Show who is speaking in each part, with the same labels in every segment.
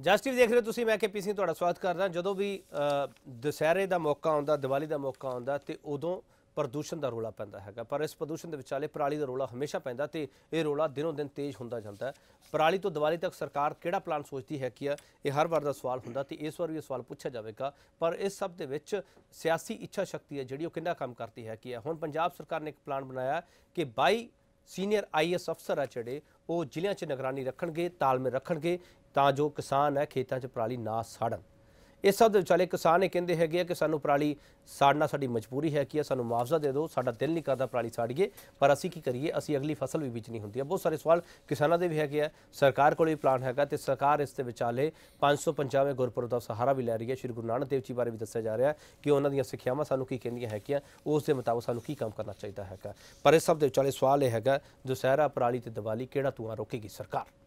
Speaker 1: ਜਸਟਿਵ ਦੇਖ ਰਹੇ ਹੋ ਤੁਸੀਂ, ਮੈਂ ਕੇਪੀ ਸਿੰਘ ਤੁਹਾਡਾ ਸਵਾਗਤ ਕਰਦਾ। ਜਦੋਂ ਵੀ ਦੁਸਹਿਰੇ ਦਾ ਮੌਕਾ ਆਉਂਦਾ, ਦੀਵਾਲੀ ਦਾ ਮੌਕਾ ਆਉਂਦਾ, ਤੇ ਉਦੋਂ ਪ੍ਰਦੂਸ਼ਣ ਦਾ ਰੋਲਾ ਪੈਂਦਾ ਹੈਗਾ। ਪਰ ਇਸ ਪ੍ਰਦੂਸ਼ਣ ਦੇ ਵਿਚਾਲੇ ਪਰਾਲੀ ਦਾ ਰੋਲਾ ਹਮੇਸ਼ਾ ਪੈਂਦਾ ਤੇ ਇਹ ਰੋਲਾ ਦਿਨੋਂ ਦਿਨ ਤੇਜ਼ ਹੁੰਦਾ ਜਾਂਦਾ ਪਰਾਲੀ ਤੋਂ ਦੀਵਾਲੀ ਤੱਕ ਸਰਕਾਰ ਕਿਹੜਾ ਪਲਾਨ ਸੋਚਦੀ ਹੈ ਕਿ ਆ ਇਹ ਹਰ ਵਾਰ ਦਾ ਸਵਾਲ ਹੁੰਦਾ ਤੇ ਇਸ ਵਾਰ ਵੀ ਇਹ ਸਵਾਲ ਪੁੱਛਿਆ ਜਾਵੇਗਾ। ਪਰ ਇਸ ਸਭ ਦੇ ਵਿੱਚ ਸਿਆਸੀ ਇੱਛਾ ਸ਼ਕਤੀ ਹੈ ਜਿਹੜੀ ਉਹ ਕਿੰਨਾ ਕੰਮ ਕਰਦੀ ਹੈ ਕਿ ਹੁਣ ਪੰਜਾਬ ਸਰਕਾਰ ਨੇ ਇੱਕ ਪਲਾਨ ਬਣਾਇਆ ਕਿ 22 ਸੀਨੀਅਰ ਆਈਐਸ ਅਫਸਰ ਆ ਜਿਹੜੇ, ਉਹ ਜ਼ਿਲ੍ਹਿਆਂ 'ਚ ਨਿਗਰਾਨੀ ਰੱਖਣਗੇ, ਤਾਲਮੇਲ ਰੱਖਣਗੇ, ਤਾਂ ਜੋ ਕਿਸਾਨ ਹੈ ਖੇਤਾਂ 'ਚ ਪਰਾਲੀ ਨਾ ਸਾੜਨ। ਇਸ ਸਭ ਦੇ ਵਿਚਾਲੇ ਕਿਸਾਨ ਇਹ ਕਹਿੰਦੇ ਹੈਗੇ ਆ ਕਿ ਸਾਨੂੰ ਪਰਾਲੀ ਸਾੜਨਾ ਸਾਡੀ ਮਜਬੂਰੀ ਹੈ ਕਿ ਸਾਨੂੰ ਮੁਆਵਜ਼ਾ ਦੇ ਦਿਓ, ਸਾਡਾ ਦਿਲ ਨਹੀਂ ਕਰਦਾ ਪਰਾਲੀ ਸਾੜੀਏ, ਪਰ ਅਸੀਂ ਕੀ ਕਰੀਏ? ਅਸੀਂ ਅਗਲੀ ਫਸਲ ਵੀ ਬੀਜਣੀ ਹੁੰਦੀ ਹੈ ਬਹੁਤ ਸਾਰੇ ਸਵਾਲ ਕਿਸਾਨਾਂ ਦੇ ਵੀ ਹੈਗੇ ਆ। ਸਰਕਾਰ ਕੋਲ ਵੀ ਪਲਾਨ ਹੈਗਾ ਤੇ ਸਰਕਾਰ ਇਸ ਦੇ ਵਿਚਾਲੇ 595 ਗੁਰਪੁਰਬ ਦਾ ਸਹਾਰਾ ਵੀ ਲੈ ਰਹੀ ਹੈ। ਸ਼੍ਰੀ ਗੁਰੂ ਨਾਨਕ ਦੇਵ ਜੀ ਬਾਰੇ ਵੀ ਦੱਸਿਆ ਜਾ ਰਿਹਾ ਕਿ ਉਹਨਾਂ ਦੀਆਂ ਸਿੱਖਿਆਵਾਂ ਸਾਨੂੰ ਕੀ ਕਹਿੰਦੀਆਂ ਹੈਗੀਆਂ, ਉਸ ਦੇ ਮੁਤਾਬਕ ਸਾਨੂੰ ਕੀ ਕੰਮ ਕਰਨਾ ਚਾਹੀਦਾ ਹੈਗਾ। ਪਰ ਇਸ ਸਭ ਦੇ ਵਿਚਾਲੇ ਸਵਾਲ ਇਹ ਹੈਗਾ, ਦੁਸਹਿਰਾ, ਪਰਾਲੀ ਤੇ ਦੀਵਾਲੀ ਕਿਹੜਾ ਧੂਆਂ ਰੋਕੇਗੀ ਸਰਕਾਰ?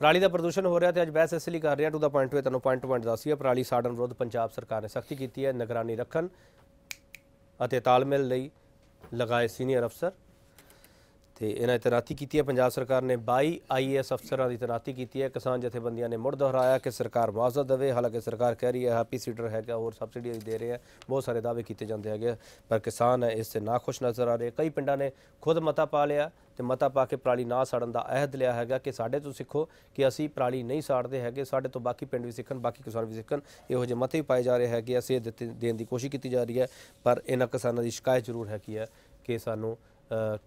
Speaker 1: ਪਰਾਲੀ ਦਾ ਪ੍ਰਦੂਸ਼ਣ ਹੋ ਰਿਹਾ ਤੇ ਅੱਜ ਬਹਿਸ ਇਸ ਲਈ ਕਰ ਰਿਹਾ, ਟੂ ਦਾ ਪੁਆਇੰਟ ਵੇ ਤੁਹਾਨੂੰ ਪੁਆਇੰਟ ਪੁਆਇੰਟ ਦੱਸੀ ਹੈ ਪਰਾਲੀ ਸਾੜਨ ਵਿਰੁੱਧ ਪੰਜਾਬ ਸਰਕਾਰ ਨੇ ਸਖਤੀ ਕੀਤੀ ਹੈ, ਨਿਗਰਾਨੀ ਰੱਖਣ ਅਤੇ ਤਾਲਮੇਲ ਲਈ ਲਗਾਏ ਸੀਨੀਅਰ ਅਫਸਰ। ਤੇ ਇਹਨਾਂ ਤੈਨਾਤੀ ਕੀਤੀ ਹੈ। ਪੰਜਾਬ ਸਰਕਾਰ ਨੇ 22 ਆਈਏਐਸ ਅਫਸਰਾਂ ਦੀ ਤੈਨਾਤੀ ਕੀਤੀ ਹੈ। ਕਿਸਾਨ ਜਥੇਬੰਦੀਆਂ ਨੇ ਮੁੜ ਦੁਹਰਾਇਆ ਕਿ ਸਰਕਾਰ ਮੁਆਵਜ਼ਾ ਦੇਵੇ। ਹਾਲਾਂਕਿ ਸਰਕਾਰ ਕਹਿ ਰਹੀ ਹੈ, ਹੈਪੀ ਸੀਡਰ ਹੈਗਾ, ਹੋਰ ਸਬਸਿਡੀ ਵੀ ਦੇ ਰਹੇ ਹੈ। ਬਹੁਤ ਸਾਰੇ ਦਾਅਵੇ ਕੀਤੇ ਜਾਂਦੇ ਹੈਗੇ ਪਰ ਕਿਸਾਨ ਇਸ ਤੇ ਨਾਖੁਸ਼ ਨਜ਼ਰ ਆ ਰਹੇ ਕਈ ਪਿੰਡਾਂ ਨੇ ਖੁਦ ਮਤਾ ਪਾ ਲਿਆ ਤੇ ਮਤਾ ਪਾ ਕੇ ਪਰਾਲੀ ਨਾ ਸਾੜਨ ਦਾ ਅਹਿਦ ਲਿਆ ਹੈਗਾ ਕਿ ਸਾਡੇ ਤੋਂ ਸਿੱਖੋ ਕਿ ਅਸੀਂ ਪਰਾਲੀ ਨਹੀਂ ਸਾੜਦੇ ਹੈਗੇ। ਸਾਡੇ ਤੋਂ ਬਾਕੀ ਪਿੰਡ ਵੀ ਸਿੱਖਣ, ਬਾਕੀ ਕਿਸਾਨ ਵੀ ਸਿੱਖਣ। ਇਹੋ ਜਿਹੇ ਮਤੇ ਪਾਏ ਜਾ ਰਹੇ ਹੈਗੇ ਅਸੀਂ ਇਹ ਦਿੱਤੇ, ਦੇਣ ਦੀ ਕੋਸ਼ਿਸ਼ ਕੀਤੀ ਜਾ ਰਹੀ ਹੈ, ਪਰ ਇਹਨਾਂ ਕਿਸਾਨਾਂ ਦੀ ਸ਼ਿਕਾਇਤ ਜ਼ਰੂਰ ਹੈ ਕਿ ਹੈ ਕਿ ਸਾਨੂੰ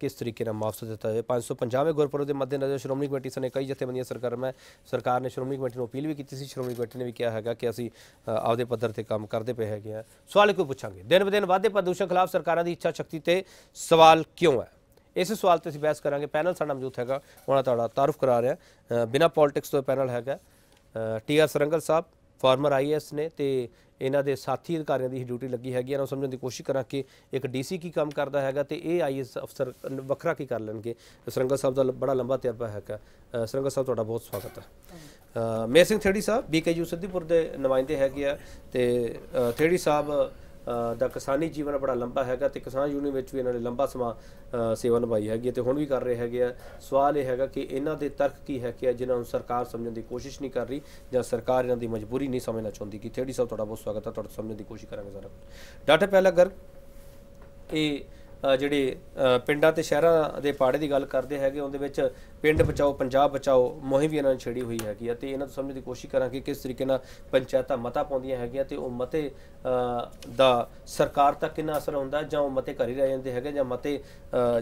Speaker 1: ਕਿਸ ਤਰੀਕੇ ਨਾਲ ਮੁਆਵਜ਼ਾ ਦਿੱਤਾ ਜਾਵੇ? 595 ਗੁਰਪੁਰਬ ਦੇ ਮੱਦੇਨਜ਼ਰ ਸ਼੍ਰੋਮਣੀ ਕਮੇਟੀ ਸਨੇ ਕਈ ਜਥੇਬੰਦੀਆਂ ਸਰਕਾਰ ਮੈਂ ਸਰਕਾਰ ਨੇ ਸ਼੍ਰੋਮਣੀ ਕਮੇਟੀ ਨੂੰ ਅਪੀਲ ਵੀ ਕੀਤੀ ਸੀ। ਸ਼੍ਰੋਮਣੀ ਕਮੇਟੀ ਨੇ ਵੀ ਕਿਹਾ ਹੈਗਾ ਕਿ ਅਸੀਂ ਆਪਦੇ ਪੱਧਰ ਤੇ ਕੰਮ ਕਰਦੇ ਪਏ ਹੈਗੇ ਆ ਸਵਾਲ ਕੋਈ ਪੁੱਛਾਂਗੇ। ਦਿਨ ਬ ਦਿਨ ਵਾਧੇ ਪ੍ਰਦੂਸ਼ਣ ਖਿਲਾਫ ਸਰਕਾਰਾਂ ਦੀ ਇੱਛਾ ਸ਼ਕਤੀ ਤੇ ਸਵਾਲ ਕਿਉਂ ਹੈ? ਇਸ ਸਵਾਲ ਤੇ ਅਸੀਂ ਬਹਿਸ ਕਰਾਂਗੇ। ਪੈਨਲ ਸਾਡਾ ਮੌਜੂਦ ਹੈਗਾ। ਉਹਨਾਂ ਤੁਹਾਡਾ ਤਾਰਫ ਕਰਾ ਰਿਹਾ। ਅ, ਬਿਨਾਂ ਪੋਲਿਟਿਕਸ ਤੋਂ ਪੈਨਲ ਹੈਗਾ। ਟੀ ਆਰ ਸਰੰਗਲ ਸਾਹਿਬ ਫਾਰਮਰ ਆਈਐਸ ਨੇ ਤੇ ਇਹਨਾਂ ਦੇ ਸਾਥੀ ਅਧਿਕਾਰੀਆਂ ਦੀ ਡਿਊਟੀ ਲੱਗੀ ਹੈਗੀ ਇਹਨਾਂ ਨੂੰ ਸਮਝਣ ਦੀ ਕੋਸ਼ਿਸ਼ ਕਰਾਂ ਕਿ ਇੱਕ ਡੀਸੀ ਕੀ ਕੰਮ ਕਰਦਾ ਹੈਗਾ ਤੇ ਇਹ ਆਈਐਸ ਅਫਸਰ ਵੱਖਰਾ ਕੀ ਕਰ ਲੈਣਗੇ। ਸਰੰਗਲ ਸਾਹਿਬ ਦਾ ਬੜਾ ਲੰਬਾ ਤਜਰਬਾ ਹੈਗਾ। ਅ, ਸਾਹਿਬ ਤੁਹਾਡਾ ਬਹੁਤ ਸਵਾਗਤ ਹੈ। ਅ, ਮੇਰ ਸਿੰਘ ਥੇੜੀ ਸਾਹਿਬ ਬੀਕੇਯੂ ਸਿੱਧੀਪੁਰ ਦੇ ਨੁਮਾਇੰਦੇ ਹੈਗੇ ਆ ਤੇ ਥੇੜੀ ਸਾਹਿਬ ਦਾ ਕਿਸਾਨੀ ਜੀਵਨ ਬੜਾ ਲੰਬਾ ਹੈਗਾ ਤੇ ਕਿਸਾਨ ਯੂਨੀਅਨ ਵਿੱਚ ਵੀ ਇਹਨਾਂ ਨੇ ਲੰਬਾ ਸਮਾਂ ਸੇਵਾ ਨਿਭਾਈ ਹੈਗੀ ਹੈ ਤੇ ਹੁਣ ਵੀ ਕਰ ਰਹੇ ਹੈਗੇ ਆ। ਸਵਾਲ ਇਹ ਹੈਗਾ ਕਿ ਇਹਨਾਂ ਦੇ ਤਰਕ ਕੀ ਹੈ ਕਿ ਜਿਨ੍ਹਾਂ ਨੂੰ ਸਰਕਾਰ ਸਮਝਣ ਦੀ ਕੋਸ਼ਿਸ਼ ਨਹੀਂ ਕਰ ਰਹੀ ਜਾਂ ਸਰਕਾਰ ਇਹਨਾਂ ਦੀ ਮਜਬੂਰੀ ਨਹੀਂ ਸਮਝਣਾ ਚਾਹੁੰਦੀ। ਕਿ ਥੇੜੀ ਸਾਹਿਬ, ਤੁਹਾਡਾ ਬਹੁਤ ਸਵਾਗਤ ਹੈ, ਤੁਹਾਡਾ ਸਮਝਣ ਦੀ ਕੋਸ਼ਿਸ਼ ਕਰਾਂਗੇ ਸਾਰਾ ਡਾਟਾ ਪਹਿਲਾ ਗਰ ਇਹ ਜਿਹੜੇ ਪਿੰਡਾਂ ਤੇ ਸ਼ਹਿਰਾਂ ਦੇ ਪਾੜੇ ਦੀ ਗੱਲ ਕਰਦੇ ਹੈਗੇ, ਉਹਦੇ ਵਿੱਚ ਪਿੰਡ ਬਚਾਓ, ਪੰਜਾਬ ਬਚਾਓ ਮੁਹਿੰਮ ਵੀ ਇਹਨਾਂ ਨੇ ਛੇੜੀ ਹੋਈ ਹੈਗੀ ਆ ਤੇ ਇਹਨਾਂ ਤੋਂ ਸਮਝਣ ਦੀ ਕੋਸ਼ਿਸ਼ ਕਰਾਂਗੇ ਕਿਸ ਤਰੀਕੇ ਨਾਲ ਪੰਚਾਇਤਾਂ ਮਤਾ ਪਾਉਂਦੀਆਂ ਹੈਗੀਆਂ ਤੇ ਉਹ ਮਤੇ ਦਾ ਸਰਕਾਰ ਤੱਕ ਕਿੰਨਾ ਅਸਰ ਹੁੰਦਾ ਜਾਂ ਉਹ ਮਤੇ ਘਰ ਹੀ ਰਹਿ ਜਾਂਦੇ ਹੈਗੇ ਜਾਂ ਮਤੇ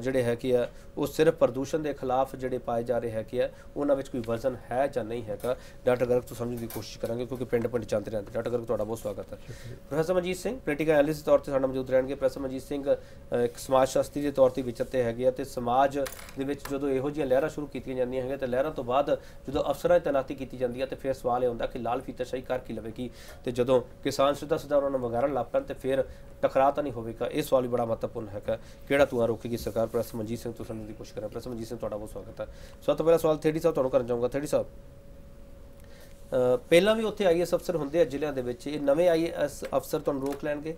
Speaker 1: ਜਿਹੜੇ ਹੈਗੇ ਆ, ਉਹ ਸਿਰਫ ਪ੍ਰਦੂਸ਼ਣ ਦੇ ਖਿਲਾਫ ਜਿਹੜੇ ਪਾਏ ਜਾ ਰਹੇ ਹੈਗੇ ਆ, ਉਹਨਾਂ ਵਿੱਚ ਕੋਈ ਵਜ਼ਨ ਹੈ ਜਾਂ ਨਹੀਂ ਹੈਗਾ। ਡਾਕਟਰ ਗਰਗ ਤੋਂ ਸਮਝਣ ਦੀ ਕੋਸ਼ਿਸ਼ ਕਰਾਂਗੇ ਕਿਉਂਕਿ ਪਿੰਡ ਪਿੰਡ ਜਾਂਦੇ ਰਹਿੰਦੇ। ਡਾਕਟਰ ਗਰਗ, ਤੁਹਾਡਾ ਬਹੁਤ ਸਵਾਗਤ ਹੈ। Professor Manjit Singh political analyst ਤੌਰ ਤੇ ਸਾਡਾ ਮੌਜੂਦ ਰਹਿਣਗੇ। ਪ੍ਰੋਫੈਸਰ ਮਨਜੀਤ ਸਿੰਘ ਇੱਕ ਸਮਾਜ ਸ਼ਾਸਤਰੀ ਦੇ ਤੌਰ ਤੇ ਵਿਚਰਤੇ ਹੈਗੇ ਆ ਤੇ ਸਮਾਜ ਦੇ ਵਿੱਚ ਜਦੋਂ ਇਹੋ ਜਿਹੀਆਂ ਲਹਿਰਾਂ ਸ਼ੁਰੂ ਕੀਤੀਆਂ ਜਾਂਦੀਆਂ ਹੈਗੀਆਂ ਤੇ ਲਹਿਰਾਂ ਤੋਂ ਬਾਅਦ ਜਦੋਂ ਅਫਸਰਾਂ ਦੀ ਤੈਨਾਤੀ ਕੀਤੀ ਜਾਂਦੀ ਹੈ ਤੇ ਫਿਰ ਸਵਾਲ ਇਹ ਹੁੰਦਾ ਕਿ ਲਾਲ ਫੀਤਾਸ਼ਾਹੀ ਕਰ ਕੀ ਲਵੇਗੀ? ਤੇ ਜਦੋਂ ਕਿਸਾਨ ਸਿੱਧਾ ਸਿੱਧਾ ਉਹਨਾਂ ਨੂੰ ਵਗਾਰਨ ਲੱਗ ਤੇ ਫਿਰ ਟਕਰਾਅ ਤਾਂ ਨਹੀਂ ਹੋਵੇਗਾ। ਇਹ ਸਵਾਲ ਵੀ ਬੜਾ ਮਹੱਤਵਪੂਰਨ ਹੈਗਾ। ਕਿਹੜਾ ਧੂਆਂ ਰੋਕੇਗੀ ਸਰਕਾਰ? ਪ੍ਰੈਸ ਮਨਜੀਤ ਸਿੰਘ ਤੋਂ ਸਮਝਣ ਦੀ ਕੋਸ਼ਿਸ਼ ਕਰਾਂ। ਪ੍ਰੋਫੈਸਰ ਮਨਜੀਤ ਸਿੰਘ ਤੁਹਾਡਾ ਬਹੁਤ ਸਵਾਗਤ ਹੈ। ਸਭ ਤੋਂ ਪਹਿਲਾ ਸਵਾਲ ਥੇੜੀ ਸਾਹਿਬ ਤੁਹਾਨੂੰ ਕਰਨ ਚਾਹੂੰਗਾ ਥੇੜੀ ਸਾਹਿਬ ਅ, ਪਹਿਲਾਂ ਵੀ ਉੱਥੇ ਆਈਐਸ ਅਫਸਰ ਹੁੰਦੇ ਆ ਜ਼ਿਲ੍ਹਿਆਂ ਦੇ ਵਿੱਚ। ਇਹ ਨਵੇਂ ਆਈਐਸ ਅਫਸਰ ਤੁਹਾਨੂੰ ਰੋਕ ਲੈਣਗੇ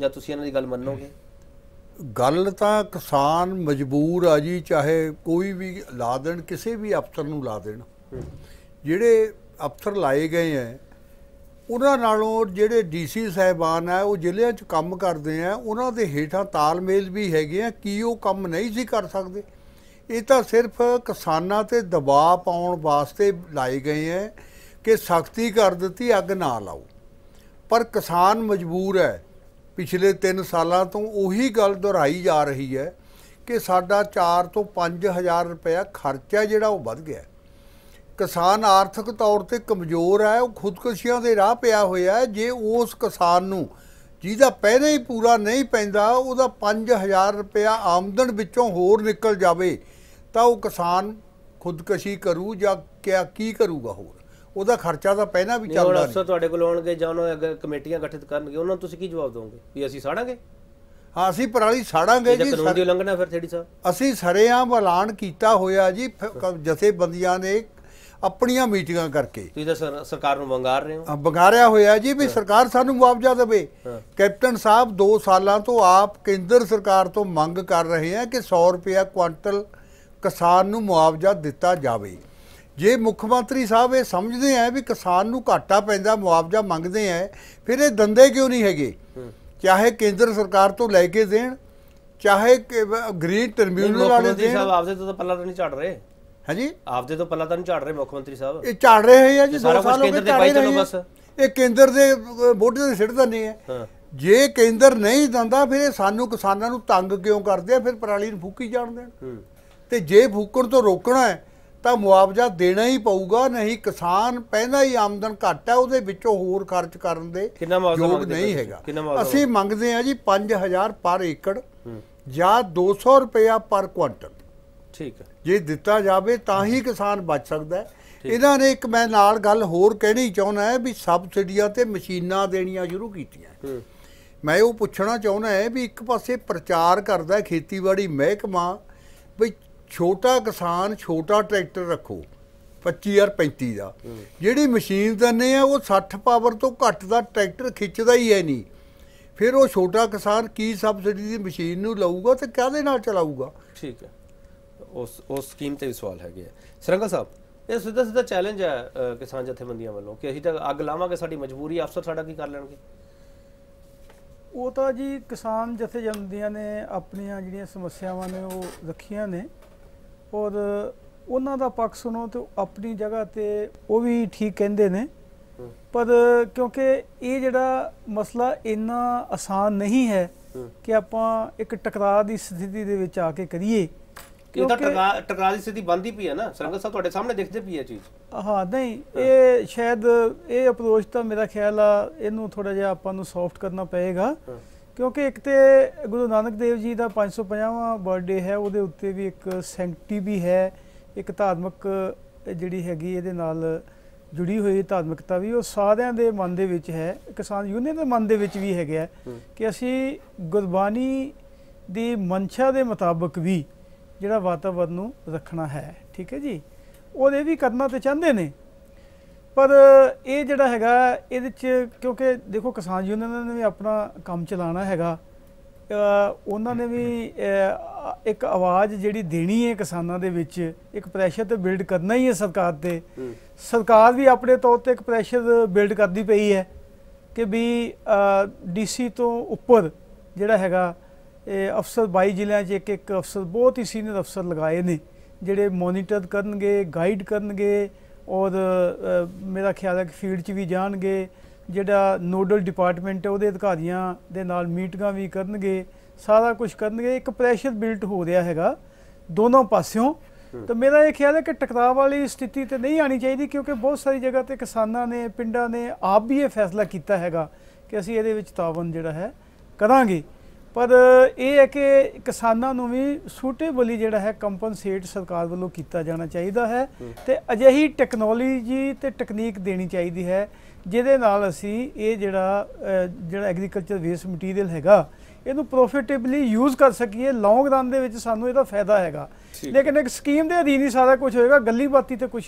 Speaker 1: ਜਾਂ ਤੁਸੀਂ ਇਹਨਾਂ ਦੀ ਗੱਲ ਮੰਨੋਗੇ?
Speaker 2: ਗੱਲ ਤਾਂ ਕਿਸਾਨ ਮਜਬੂਰ ਆ ਜੀ, ਚਾਹੇ ਕੋਈ ਵੀ ਲਾ ਦੇਣ, ਕਿਸੇ ਵੀ ਅਫਸਰ ਨੂੰ ਲਾ ਦੇਣ। ਜਿਹੜੇ ਅਫਸਰ ਲਾਏ ਗਏ ਐ, ਉਹਨਾਂ ਨਾਲੋਂ ਜਿਹੜੇ ਡੀਸੀ ਸਾਹਿਬਾਨ ਆ ਉਹ ਜ਼ਿਲ੍ਹਿਆਂ 'ਚ ਕੰਮ ਕਰਦੇ ਆ ਉਹਨਾਂ ਦੇ ਹੇਠਾਂ ਤਾਲਮੇਲ ਵੀ ਹੈਗੇ ਆ ਕੀ ਉਹ ਕੰਮ ਨਹੀਂ ਸੀ ਕਰ ਸਕਦੇ। ਇਹ ਤਾਂ ਸਿਰਫ ਕਿਸਾਨਾਂ ਤੇ ਦਬਾਅ ਪਾਉਣ ਵਾਸਤੇ ਲਾਏ ਗਏ ਐ ਕਿ ਸਖਤੀ ਕਰ ਦਿੱਤੀ, ਅੱਗ ਨਾ ਲਾਓ। ਪਰ ਕਿਸਾਨ ਮਜਬੂਰ ਹੈ ਪਿਛਲੇ 3 ਸਾਲਾਂ ਤੋਂ ਉਹੀ ਗੱਲ ਦੁਹਰਾਈ ਜਾ ਰਹੀ ਹੈ ਕਿ ਸਾਡਾ 4 ਤੋਂ 5000 ਰੁਪਇਆ ਖਰਚਾ ਜਿਹੜਾ ਉਹ ਵੱਧ ਗਿਆ ਕਿਸਾਨ ਆਰਥਿਕ ਤੌਰ ਤੇ ਕਮਜ਼ੋਰ ਹੈ, ਉਹ ਖੁਦਕੁਸ਼ੀਆਂ ਦੇ ਰਾਹ ਪਿਆ ਹੋਇਆ ਹੈ। ਜੇ ਉਸ ਕਿਸਾਨ ਨੂੰ ਜਿਹਦਾ ਪਹਿਲੇ ਹੀ ਪੂਰਾ ਨਹੀਂ ਪੈਂਦਾ, ਉਹਦਾ 5000 ਰੁਪਇਆ ਆਮਦਨ ਵਿੱਚੋਂ ਹੋਰ ਨਿਕਲ ਜਾਵੇ, ਤਾਂ ਉਹ ਕਿਸਾਨ ਖੁਦਕਸ਼ੀ ਕਰੂ ਜਾਂ ਕਿਆ ਕੀ ਕਰੂਗਾ ਹੋਰ? ਉਹਦਾ ਖਰਚਾ ਤਾਂ ਪਹਿਲਾਂ ਵੀ ਚੱਲਦਾ ਨਹੀਂ।
Speaker 1: ਅਫਸਰ ਤੁਹਾਡੇ ਕੋਲ ਆਉਣਗੇ ਜਾਂ ਉਹਨਾਂ ਅਗਰ ਕਮੇਟੀਆਂ ਗਠਿਤ ਕਰਨਗੇ ਉਹਨਾਂ ਨੂੰ ਤੁਸੀਂ ਕੀ ਜਵਾਬ ਦੋਗੇ? ਵੀ ਅਸੀਂ ਸਾੜਾਂਗੇ?
Speaker 2: ਹਾਂ ਅਸੀਂ ਪਰਾਲੀ ਸਾੜਾਂਗੇ ਜੀ
Speaker 1: ਕਾਨੂੰਨ ਦੀ ਉਲੰਘਣਾ ਫਿਰ ਥੇੜੀ ਸਾਹਿਬ
Speaker 2: ਅਸੀਂ ਸਰੇਆਮ ਐਲਾਨ ਕੀਤਾ ਹੋਇਆ ਜੀ ਜਥੇਬੰਦੀਆਂ ਨੇ ਆਪਣੀਆਂ ਮੀਟਿੰਗਾਂ ਕਰਕੇ।
Speaker 1: ਤੁਸੀਂ ਤਾਂ ਸਰ- ਸਰਕਾਰ ਨੂੰ ਵੰਗਾਰ ਰਹੇ ਹੋ।
Speaker 2: ਵੰਗਾਰਿਆ ਹੋਇਆ ਜੀ ਵੀ ਸਰਕਾਰ ਸਾਨੂੰ ਮੁਆਵਜ਼ਾ ਦੇਵੇ। ਕੈਪਟਨ ਸਾਹਿਬ 2 ਸਾਲਾਂ ਤੋਂ ਆਪ ਕੇਂਦਰ ਸਰਕਾਰ ਤੋਂ ਮੰਗ ਕਰ ਰਹੇ ਆ ਕਿ 100 ਰੁਪਇਆ ਕੁਆਂਟਲ ਕਿਸਾਨ ਨੂੰ ਮੁਆਵਜ਼ਾ ਦਿੱਤਾ ਜਾਵੇ। ਜੇ ਮੁੱਖ ਮੰਤਰੀ ਸਾਹਿਬ ਇਹ ਸਮਝਦੇ ਆ ਵੀ ਕਿਸਾਨ ਨੂੰ ਘਾਟਾ ਪੈਂਦਾ ਮੁਆਵਜ਼ਾ ਮੰਗਦੇ ਆ ਫਿਰ ਇਹ ਦੰਦੇ ਕਿਉਂ ਨਹੀਂ ਹੈਗੇ? ਚਾਹੇ ਕੇਂਦਰ ਸਰਕਾਰ ਤੋਂ ਲੈ ਕੇ ਦੇਣ ਚਾਹੇ ਗ੍ਰੀਨ ਟ੍ਰਿਬਿਊਨਲ ਵਾਲੇ ਦੇਣ।
Speaker 1: ਸਾਹਿਬ ਆਪਦੇ ਤੋਂ ਤਾਂ ਪੱਲਾ ਤਾਂ ਨਹੀਂ ਝਾੜ ਰਹੇ।
Speaker 2: ਹਾਂਜੀ?
Speaker 1: ਆਪਦੇ ਤੋਂ ਪੱਲਾ ਤਾਂ ਨਹੀਂ ਝਾੜ ਰਹੇ ਮੁੱਖ ਮੰਤਰੀ ਸਾਹਿਬ।
Speaker 2: ਇਹ ਝਾੜ ਰਹੇ ਆ ਜੀ
Speaker 1: ਤੇ
Speaker 2: 2
Speaker 1: ਸਾਰਾ ਕੁਛ
Speaker 2: ਸਾਲ ਹੋ ਗਏ
Speaker 1: ਕੇਂਦਰ ਦੇ
Speaker 2: ਝਾੜ ਰਹੇ।
Speaker 1: ਬਸ।
Speaker 2: ਇਹ ਕੇਂਦਰ ਦੇ ਬੋਡੇ ਦੇ ਸਿੱਟ ਆ।
Speaker 1: ਹਾਂ।
Speaker 2: ਜੇ ਕੇਂਦਰ ਨਹੀਂ ਦਿੰਦਾ ਫਿਰ ਇਹ ਸਾਨੂੰ ਕਿਸਾਨਾਂ ਨੂੰ ਤੰਗ ਕਿਉਂ ਕਰਦੇ ਆ? ਫਿਰ ਪਰਾਲੀ ਨੂੰ ਫੂਕੀ ਜਾਣ ਦੇਣ। ਤੇ ਜੇ ਫੂਕਣ ਤੋਂ ਰੋਕਣਾ ਹੈ ਤਾਂ ਮੁਆਵਜ਼ਾ ਦੇਣਾ ਹੀ ਪਊਗਾ ਨਹੀਂ ਕਿਸਾਨ ਪਹਿਲਾਂ ਹੀ ਆਮਦਨ ਘੱਟ ਹੈ ਉਹਦੇ ਵਿੱਚੋਂ ਹੋਰ ਖਰਚ ਕਰਨ ਦੇ
Speaker 1: ਕਿੰਨਾ ਮੁਆਵਜ਼ਾ
Speaker 2: ਯੋਗ ਨਹੀਂ? ਹੈਗਾ। ਅਸੀਂ ਮੰਗਦੇ? ਆ ਜੀ 5000 ਪਰ ਏਕੜ ਜਾਂ 200 ਰੁਪਇਆ ਪਰ ਕੁਆਂਟਲ।
Speaker 1: ਠੀਕ ਹੈ।
Speaker 2: ਜੇ ਦਿੱਤਾ ਜਾਵੇ ਤਾਂ ਹੀ ਕਿਸਾਨ ਬਚ ਸਕਦਾ ਹੈ। ਇਹਨਾਂ ਨੇ ਇੱਕ ਮੈਂ ਨਾਲ ਗੱਲ ਹੋਰ ਕਹਿਣੀ ਚਾਹੁੰਦਾ ਹੈ ਵੀ ਸਬਸਿਡੀਆਂ ਤੇ ਮਸ਼ੀਨਾਂ ਦੇਣੀਆਂ ਸ਼ੁਰੂ ਕੀਤੀਆਂ ਮੈਂ ਉਹ ਪੁੱਛਣਾ ਚਾਹੁੰਦਾ ਹੈ ਵੀ ਇੱਕ ਪਾਸੇ ਪ੍ਰਚਾਰ ਕਰਦਾ ਖੇਤੀਬਾੜੀ ਮਹਿਕਮਾ ਵੀ ਛੋਟਾ ਕਿਸਾਨ ਛੋਟਾ ਟਰੈਕਟਰ ਰੱਖੋ 25000 35 ਦਾ। ਜਿਹੜੀ ਮਸ਼ੀਨ ਦਿੰਦੇ ਆ ਉਹ 60 ਪਾਵਰ ਤੋਂ ਘੱਟ ਦਾ ਟਰੈਕਟਰ ਖਿੱਚਦਾ ਹੀ ਹੈ ਨਹੀਂ। ਫਿਰ ਉਹ ਛੋਟਾ ਕਿਸਾਨ ਕੀ ਸਬਸਿਡੀ ਦੀ ਮਸ਼ੀਨ ਨੂੰ ਲਊਗਾ ਤੇ ਕਾਹਦੇ ਨਾਲ ਚਲਾਊਗਾ?
Speaker 1: ਠੀਕ ਹੈ। ਉਸ ਉਸ ਸਕੀਮ ਤੇ ਵੀ ਸਵਾਲ ਹੈਗੇ ਆ। ਸਰੰਗਾ ਸਾਹਿਬ ਇਹ ਸਿੱਧਾ ਸਿੱਧਾ ਚੈਲੰਜ ਹੈ ਕਿਸਾਨ ਜਥੇਬੰਦੀਆਂ ਵੱਲੋਂ ਕਿ ਅਸੀਂ ਤਾਂ ਅੱਗ ਲਾਵਾਂਗੇ ਸਾਡੀ ਮਜਬੂਰੀ ਅਫਸਰ ਸਾਡਾ ਕੀ ਕਰ ਲੈਣਗੇ?
Speaker 3: ਉਹ ਤਾਂ ਜੀ ਕਿਸਾਨ ਜਥੇਬੰਦੀਆਂ ਨੇ ਆਪਣੀਆਂ ਜਿਹੜੀਆਂ ਸਮੱਸਿਆਵਾਂ ਨੇ ਉਹ ਰੱਖੀਆਂ ਨੇ। ਔਰ ਉਹਨਾਂ ਦਾ ਪੱਖ ਸੁਣੋ ਤੇ ਆਪਣੀ ਜਗ੍ਹਾ ਤੇ ਉਹ ਵੀ ਠੀਕ ਕਹਿੰਦੇ ਨੇ। ਪਰ ਕਿਉਂਕਿ ਇਹ ਜਿਹੜਾ ਮਸਲਾ ਇੰਨਾ ਆਸਾਨ ਨਹੀਂ ਹੈ। ਕਿ ਆਪਾਂ ਇੱਕ ਟਕਰਾਅ ਦੀ ਸਥਿਤੀ ਦੇ ਵਿੱਚ ਆ ਕੇ ਕਰੀਏ
Speaker 1: ਇਹ ਤਾਂ
Speaker 3: ਕਿਉਂਕਿ-
Speaker 1: ਟਕਰਾ ਟਕਰਾ ਦੀ ਸਥਿਤੀ ਬੰਦੀ ਪਈ ਹੈ ਨਾ ਸਰੰਗਾ ਸਾਹਿਬ ਤੁਹਾਡੇ ਸਾਹਮਣੇ ਦਿਖਦੇ ਪਈ ਹੈ ਚੀਜ਼
Speaker 3: ਹਾਂ ਨਹੀਂ ਇਹ ਸ਼ਾਇਦ ਇਹ ਅਪਰੋਚ ਤਾਂ ਮੇਰਾ ਖਿਆਲ ਆ ਇਹਨੂੰ ਥੋੜਾ ਜਿਹਾ ਆਪਾਂ ਨੂੰ ਸੌਫਟ ਕਰਨਾ ਪਏਗਾ। ਕਿਉਂਕਿ ਇੱਕ ਤੇ ਗੁਰੂ ਨਾਨਕ ਦੇਵ ਜੀ ਦਾ 550ਵਾਂ ਬਰਥਡੇ ਹੈ ਉਹਦੇ ਉੱਤੇ ਵੀ ਇੱਕ ਸੈਂਕਟੀ ਵੀ ਹੈ ਇੱਕ ਧਾਰਮਿਕ ਜਿਹੜੀ ਹੈਗੀ ਇਹਦੇ ਨਾਲ ਜੁੜੀ ਹੋਈ ਧਾਰਮਿਕਤਾ ਵੀ ਉਹ ਸਾਰਿਆਂ ਦੇ ਮਨ ਦੇ ਵਿੱਚ ਹੈ ਕਿਸਾਨ ਯੂਨੀਅਨ ਦੇ ਮਨ ਦੇ ਵਿੱਚ ਵੀ ਹੈਗਾ। ਕਿ ਅਸੀਂ ਗੁਰਬਾਣੀ ਦੀ ਮਨਸ਼ਾ ਦੇ ਮੁਤਾਬਕ ਵੀ ਜਿਹੜਾ ਵਾਤਾਵਰਨ ਨੂੰ ਰੱਖਣਾ ਹੈ ਠੀਕ ਹੈ ਜੀ ਉਹਦੇ ਵੀ ਕਰਨਾ ਤੇ ਚਾਹੁੰਦੇ ਨੇ ਪਰ ਇਹ ਜਿਹੜਾ ਹੈਗਾ ਇਹਦੇ ਚ ਕਿਉਂਕਿ ਦੇਖੋ ਕਿਸਾਨ ਯੂਨੀਅਨ ਨੇ ਵੀ ਆਪਣਾ ਕੰਮ ਚਲਾਉਣਾ ਹੈਗਾ। ਉਹਨਾਂ ਨੇ ਵੀ ਇੱਕ ਆਵਾਜ਼ ਜਿਹੜੀ ਦੇਣੀ ਹੈ ਕਿਸਾਨਾਂ ਦੇ ਵਿੱਚ ਇੱਕ ਪ੍ਰੈਸ਼ਰ ਤੇ ਬਿਲਡ ਕਰਨਾ ਹੀ ਹੈ ਸਰਕਾਰ ਤੇ। ਸਰਕਾਰ ਵੀ ਆਪਣੇ ਤੌਰ ਤੇ ਇੱਕ ਪ੍ਰੈਸ਼ਰ ਬਿਲਡ ਕਰਦੀ ਪਈ ਹੈ ਕਿ ਵੀ ਡੀਸੀ ਤੋਂ ਉੱਪਰ ਜਿਹੜਾ ਹੈਗਾ ਇਹ ਅਫਸਰ 22 ਜ਼ਿਲ੍ਹਿਆਂ 'ਚ ਇੱਕ ਇੱਕ ਅਫਸਰ ਬਹੁਤ ਹੀ ਸੀਨੀਅਰ ਅਫਸਰ ਲਗਾਏ ਨੇ ਜਿਹੜੇ ਮੋਨੀਟਰ ਕਰਨਗੇ ਗਾਈਡ ਕਰਨਗੇ ਔਰ ਮੇਰਾ ਖਿਆਲ ਹੈ ਕਿ ਫੀਲਡ 'ਚ ਵੀ ਜਾਣਗੇ। ਜਿਹੜਾ ਨੋਡਲ ਡਿਪਾਰਟਮੈਂਟ ਹੈ ਉਹਦੇ ਅਧਿਕਾਰੀਆਂ ਦੇ ਨਾਲ ਮੀਟਿੰਗਾਂ ਵੀ ਕਰਨਗੇ। ਸਾਰਾ ਕੁਝ ਕਰਨਗੇ। ਇੱਕ ਪ੍ਰੈਸ਼ਰ ਬਿਲਟ ਹੋ ਰਿਹਾ ਹੈਗਾ ਦੋਨੋਂ ਪਾਸਿਓਂ। ਤਾਂ ਮੇਰਾ ਇਹ ਖਿਆਲ ਹੈ ਕਿ ਟਕਰਾਅ ਵਾਲੀ ਸਥਿਤੀ ਤੇ ਨਹੀਂ ਆਣੀ ਚਾਹੀਦੀ ਕਿਉਂਕਿ ਬਹੁਤ ਸਾਰੀ ਜਗ੍ਹਾ ਤੇ ਕਿਸਾਨਾਂ ਨੇ ਪਿੰਡਾਂ ਨੇ ਆਪ ਵੀ ਇਹ ਫੈਸਲਾ ਕੀਤਾ ਹੈਗਾ ਕਿ ਅਸੀਂ ਇਹਦੇ ਵਿੱਚ ਤਾਵਨ ਜਿਹੜਾ ਹੈ ਕਰਾਂਗੇ। ਪਰ ਇਹ ਹੈ ਕਿ ਕਿਸਾਨਾਂ ਨੂੰ ਵੀ ਸੂਟੇਬਲੀ ਜਿਹੜਾ ਹੈ ਕੰਪਨਸੇਟ ਸਰਕਾਰ ਵੱਲੋਂ ਕੀਤਾ ਜਾਣਾ ਚਾਹੀਦਾ ਹੈ ਤੇ ਅਜਿਹੀ ਟੈਕਨੋਲੋਜੀ ਤੇ ਟੈਕਨੀਕ ਦੇਣੀ ਚਾਹੀਦੀ ਹੈ ਜਿਹਦੇ ਨਾਲ ਅਸੀਂ ਇਹ ਜਿਹੜਾ ਜਿਹੜਾ ਐਗਰੀਕਲਚਰ ਵੇਸਟ ਮਟੀਰੀਅਲ ਹੈਗਾ ਇਹਨੂੰ ਪ੍ਰੋਫਿਟੇਬਲੀ ਯੂਜ਼ ਕਰ ਸਕੀਏ। ਲੌਂਗ ਰਨ ਦੇ ਵਿੱਚ ਸਾਨੂੰ ਇਹਦਾ ਫਾਇਦਾ ਹੈਗਾ। ਲੇਕਿਨ ਇੱਕ ਸਕੀਮ ਦੇ ਅਧੀਨ ਹੀ ਸਾਰਾ ਕੁਝ ਹੋਏਗਾ। ਗੱਲੀ ਬਾਤੀ ਤੇ ਕੁਝ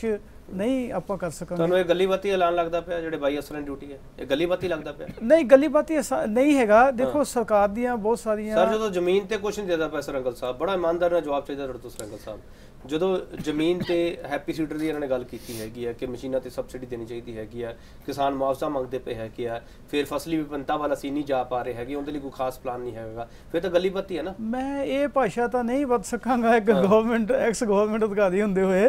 Speaker 3: ਨਹੀਂ ਆਪਾਂ ਕਰ ਸਕਾਂਗੇ।
Speaker 1: ਤੁਹਾਨੂੰ ਇਹ ਗੱਲੀ ਬਾਤੀ ਐਲਾਨ ਲੱਗਦਾ ਪਿਆ ਜਿਹੜੇ ਬਾਈ ਅਫਸਰਾਂ ਦੀ ਡਿਊਟੀ ਹੈ? ਇਹ ਗੱਲੀ ਬਾਤੀ ਲੱਗਦਾ ਪਿਆ?
Speaker 3: ਨਹੀਂ ਗੱਲੀ ਬਾਤੀ ਐਸਾ ਨਹੀਂ ਹੈਗਾ। ਦੇਖੋ ਸਰਕਾਰ ਦੀਆਂ ਬਹੁਤ ਸਾਰੀਆਂ
Speaker 1: ਸਰ ਜਦੋਂ ਜ਼ਮੀਨ ਤੇ ਕੁਝ ਨਹੀਂ ਦੇਦਾ ਪਿਆ ਸਰੰਗਲ ਸਾਹਿਬ ਬੜਾ ਇਮਾਨਦਾਰ ਨਾਲ ਜਵਾਬ ਚਾਹੀਦਾ ਤੁਹਾਡੇ ਤੋਂ ਸਰੰਗਲ ਸਾਹਿਬ। ਜਦੋਂ ਜ਼ਮੀਨ ਤੇ ਹੈਪੀ ਸੀਡਰ ਦੀ ਇਹਨਾਂ ਨੇ ਗੱਲ ਕੀਤੀ ਹੈਗੀ ਹੈ ਕਿ ਮਸ਼ੀਨਾਂ ਤੇ ਸਬਸਿਡੀ ਦੇਣੀ ਚਾਹੀਦੀ ਹੈਗੀ ਹੈ ਕਿਸਾਨ ਮੁਆਵਜ਼ਾ ਮੰਗਦੇ ਪਏ ਹੈਗੇ ਆ ਫਿਰ ਫਸਲੀ ਵਿਭਿੰਨਤਾ ਵਾਲਾ ਸੀ ਨਹੀਂ ਜਾ ਪਾ ਰਹੇ ਹੈਗੇ ਉਹਦੇ ਲਈ ਕੋਈ ਖਾਸ ਪਲਾਨ ਨਹੀਂ ਹੈਗਾ। ਫਿਰ ਤਾਂ ਗੱਲੀ ਬਾਤੀ ਹੈ ਨਾ।
Speaker 3: ਮੈਂ ਇਹ ਭਾਸ਼ਾ ਤਾਂ ਨਹੀਂ ਵਰਤ ਸਕਾਂਗਾ ਇੱਕ ਗਵਰਨਮੈਂਟ ਐਕਸ ਗਵਰਨਮੈਂਟ ਅਧਿਕਾਰੀ ਹੁੰਦੇ ਹੋਏ।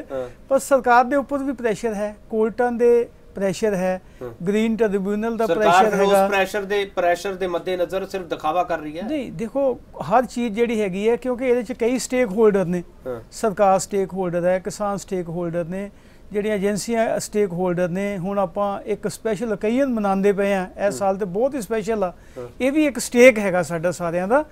Speaker 3: ਪਰ ਸਰਕਾਰ ਦੇ ਉੱਪਰ ਵੀ ਪ੍ਰੈਸ਼ਰ ਹੈ ਕੋਰਟਾਂ ਦੇ ਪ੍ਰੈਸ਼ਰ ਹੈ ਗ੍ਰੀਨ ਟ੍ਰਿਬਿਊਨਲ ਦਾ ਪ੍ਰੈਸ਼ਰ
Speaker 1: ਫਿਰ ਉਸ
Speaker 3: ਹੈਗਾ।
Speaker 1: ਪ੍ਰੈਸ਼ਰ ਦੇ ਪ੍ਰੈਸ਼ਰ ਦੇ ਮੱਦੇਨਜ਼ਰ ਸਿਰਫ ਦਿਖਾਵਾ ਕਰ ਰਹੀ ਹੈ?
Speaker 3: ਨਹੀਂ ਦੇਖੋ ਹਰ ਚੀਜ਼ ਜਿਹੜੀ ਹੈਗੀ ਹੈ ਕਿਉਂਕਿ ਇਹਦੇ ਚ ਕਈ ਸਟੇਕ ਹੋਲਡਰ ਨੇ। ਸਰਕਾਰ ਸਟੇਕ ਹੋਲਡਰ ਹੈ ਕਿਸਾਨ ਸਟੇਕ ਹੋਲਡਰ ਨੇ ਜਿਹੜੀਆਂ ਏਜੰਸੀਆਂ ਸਟੇਕ ਹੋਲਡਰ ਨੇ। ਹੁਣ ਆਪਾਂ ਇੱਕ ਸਪੈਸ਼ਲ ਓਕੇਜ਼ਨ ਮਨਾਉਂਦੇ ਪਏ ਆ ਇਸ ਸਾਲ ਤੇ ਬਹੁਤ ਹੀ ਸਪੈਸ਼ਲ ਆ। ਇਹ ਵੀ ਇੱਕ ਸਟੇਕ ਹੈਗਾ ਸਾਡਾ ਸਾਰਿਆਂ ਦਾ।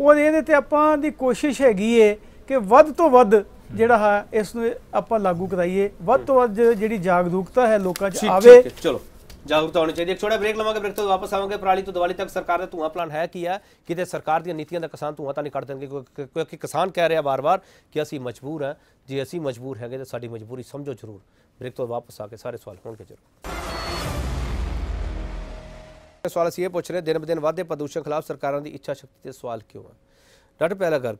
Speaker 3: ਔਰ ਇਹਦੇ ਤੇ ਆਪਾਂ ਦੀ ਕੋਸ਼ਿਸ਼ ਹੈਗੀ ਏ ਕਿ ਵੱਧ ਤੋਂ ਵੱਧ ਜਿਹੜਾ ਹੈ ਇਸ ਨੂੰ ਆਪਾਂ ਲਾਗੂ ਕਰਾਈਏ। ਵੱਧ ਤੋਂ ਵੱਧ ਜਿਹੜੀ ਜਾਗਰੂਕਤਾ ਹੈ ਲੋਕਾਂ 'ਚ ਆਵੇ।
Speaker 1: ਚਲੋ। ਜਾਗਰੂਕਤਾ ਹੋਣੀ ਚਾਹੀਦੀ। ਇੱਕ ਛੋਟਾ ਬ੍ਰੇਕ ਲਵਾਂਗੇ ਬ੍ਰੇਕ ਤੋਂ ਵਾਪਸ ਆਵਾਂਗੇ। ਪਰਾਲੀ ਤੋਂ ਦੀਵਾਲੀ ਤੱਕ ਸਰਕਾਰ ਦਾ ਧੂਆਂ ਪਲਾਨ ਹੈ ਕੀ ਹੈ? ਕਿਤੇ ਸਰਕਾਰ ਦੀਆਂ ਨੀਤੀਆਂ ਦਾ ਕਿਸਾਨ ਧੂਆਂ ਤਾਂ ਨਹੀਂ ਕੱਢ ਦੇਣਗੇ ਕਿਉਂਕਿ ਕਿਸਾਨ ਕਹਿ ਰਿਹਾ ਵਾਰ-ਵਾਰ ਕਿ ਅਸੀਂ ਮਜਬੂਰ ਹਾਂ। ਜੇ ਅਸੀਂ ਮਜਬੂਰ ਹੈਗੇ ਤਾਂ ਸਾਡੀ ਮਜਬੂਰੀ ਸਮਝੋ ਜ਼ਰੂਰ। ਬ੍ਰੇਕ ਤੋਂ ਵਾਪਸ ਆ ਕੇ ਸਾਰੇ ਸਵਾਲ ਹੋਣਗੇ ਜ਼ਰੂਰ। ਸਵਾਲ ਅਸੀਂ ਇਹ ਪੁੱਛ ਰਹੇ ਦਿਨ ਬ ਦਿਨ ਵਧਦੇ ਪ੍ਰਦੂਸ਼ਣ ਖਿਲਾਫ ਸਰਕਾਰਾਂ ਦੀ ਇੱਛਾ ਸ਼ਕਤੀ ਤੇ ਸਵਾਲ ਕਿਉਂ ਹੈ ਡਾਕਟਰ ਪਹਿਲਾ ਗਰਗ।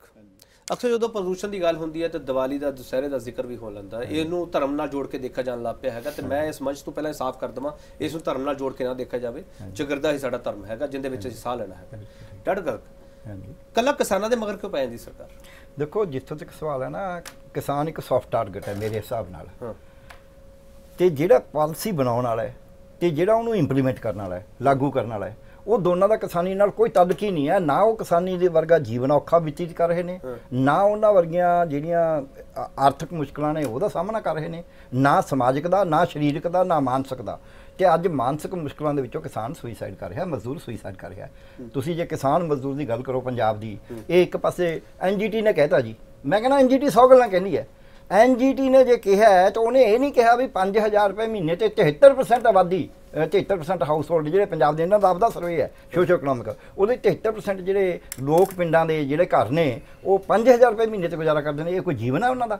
Speaker 1: ਅਕਸਰ ਜਦੋਂ ਪ੍ਰਦੂਸ਼ਣ ਦੀ ਗੱਲ ਹੁੰਦੀ ਹੈ ਤਾਂ ਦੀਵਾਲੀ ਦਾ ਦੁਸਹਿਰੇ ਦਾ ਜ਼ਿਕਰ ਵੀ ਹੋ ਲੈਂਦਾ ਹੈ। ਇਹਨੂੰ ਧਰਮ ਨਾਲ ਜੋੜ ਕੇ ਦੇਖਿਆ ਜਾਣ ਲੱਗ ਪਿਆ ਹੈਗਾ ਤੇ ਮੈਂ ਇਸ ਮੰਚ ਤੋਂ ਪਹਿਲਾਂ ਇਹ ਸਾਫ਼ ਕਰ ਦਵਾਂ ਇਸ ਨੂੰ ਧਰਮ ਨਾਲ ਜੋੜ ਕੇ ਨਾ ਦੇਖਿਆ ਜਾਵੇ। ਜਗਰਦਾ ਹੀ ਸਾਡਾ ਧਰਮ ਹੈਗਾ ਜਿੰਦੇ ਵਿੱਚ ਅਸੀਂ ਸਾਹ ਲੈਣਾ ਹੈਗਾ। ਗਰਗ
Speaker 4: ਹਾਂਜੀ।
Speaker 1: ਕੱਲਾ ਕਿਸਾਨਾਂ ਦੇ ਮਗਰ ਕਿਉਂ ਪੈ ਜਾਂਦੀ ਸਰਕਾਰ?
Speaker 4: ਦੇਖੋ ਜਿੱਥੋਂ ਤੱਕ ਸਵਾਲ ਹੈ ਨਾ ਕਿਸਾਨ ਇੱਕ ਸੌਫਟ ਟਾਰਗੇਟ ਹੈ ਮੇਰੇ ਹਿਸਾਬ ਨਾਲ।
Speaker 1: ਹਾਂ।
Speaker 4: ਤੇ ਜਿਹੜਾ ਪਾਲਿਸੀ ਬਣਾਉਣ ਵਾਲਾ ਹੈ ਤੇ ਜਿਹੜਾ ਉਹਨੂੰ ਇੰਪਲੀਮੈਂਟ ਕਰਨ ਵਾਲਾ ਹੈ ਲਾਗੂ ਕਰਨ ਵਾਲਾ ਹੈ ਉਹ ਦੋਨਾਂ ਦਾ ਕਿਸਾਨੀ ਨਾਲ ਕੋਈ ਤਾਲੁਕ ਹੀ ਨਹੀਂ ਹੈ। ਨਾ ਉਹ ਕਿਸਾਨੀ ਦੇ ਵਰਗਾ ਜੀਵਨ ਔਖਾ ਬਤੀਤ ਕਰ ਰਹੇ ਨੇ ਨਾ ਉਹਨਾਂ ਵਰਗੀਆਂ ਜਿਹੜੀਆਂ ਆਰਥਿਕ ਮੁਸ਼ਕਲਾਂ ਨੇ ਉਹਦਾ ਸਾਹਮਣਾ ਕਰ ਰਹੇ ਨੇ। ਨਾ ਸਮਾਜਿਕ ਦਾ ਨਾ ਸਰੀਰਕ ਦਾ ਨਾ ਮਾਨਸਿਕ ਦਾ। ਤੇ ਅੱਜ ਮਾਨਸਿਕ ਮੁਸ਼ਕਲਾਂ ਦੇ ਵਿੱਚੋਂ ਕਿਸਾਨ ਸੁਈਸਾਈਡ ਕਰ ਰਿਹਾ ਮਜ਼ਦੂਰ ਸੁਈਸਾਈਡ ਕਰ ਰਿਹਾ। ਤੁਸੀਂ ਜੇ ਕਿਸਾਨ ਮਜ਼ਦੂਰ ਦੀ ਗੱਲ ਕਰੋ ਪੰਜਾਬ ਦੀ ਇਹ ਇੱਕ ਪਾਸੇ ਐਨਜੀਟੀ ਨੇ ਕਹਿਤਾ ਜੀ। ਮੈਂ ਕਹਿੰਦਾ ਐਨਜੀਟੀ 100 ਗੱਲਾਂ ਕਹਿੰਦੀ ਹੈ। ਐਨਜੀਟੀ ਨੇ ਜੇ ਕਿਹਾ ਹੈ ਤਾਂ ਉਹਨੇ ਇਹ ਨਹੀਂ ਕਿਹਾ ਵੀ 5000 ਰੁਪਏ ਮਹੀਨੇ ਤੇ 73% ਆਬਾਦੀ ਅਹ 73% ਹਾਊਸ ਹੋਲਡ ਜਿਹੜੇ ਪੰਜਾਬ ਦੇ ਇਹਨਾਂ ਦਾ ਆਪਦਾ ਸਰਵੇ ਹੈ ਸੋਸ਼ੋ ਇਕਨੋਮਿਕ ਉਹਦੇ 73% ਜਿਹੜੇ ਲੋਕ ਪਿੰਡਾਂ ਦੇ ਜਿਹੜੇ ਘਰ ਨੇ ਉਹ 5000 ਰੁਪਏ ਮਹੀਨੇ ਤੇ ਗੁਜ਼ਾਰਾ ਕਰਦੇ ਨੇ ਇਹ ਕੋਈ ਜੀਵਨ ਹੈ ਉਹਨਾਂ ਦਾ?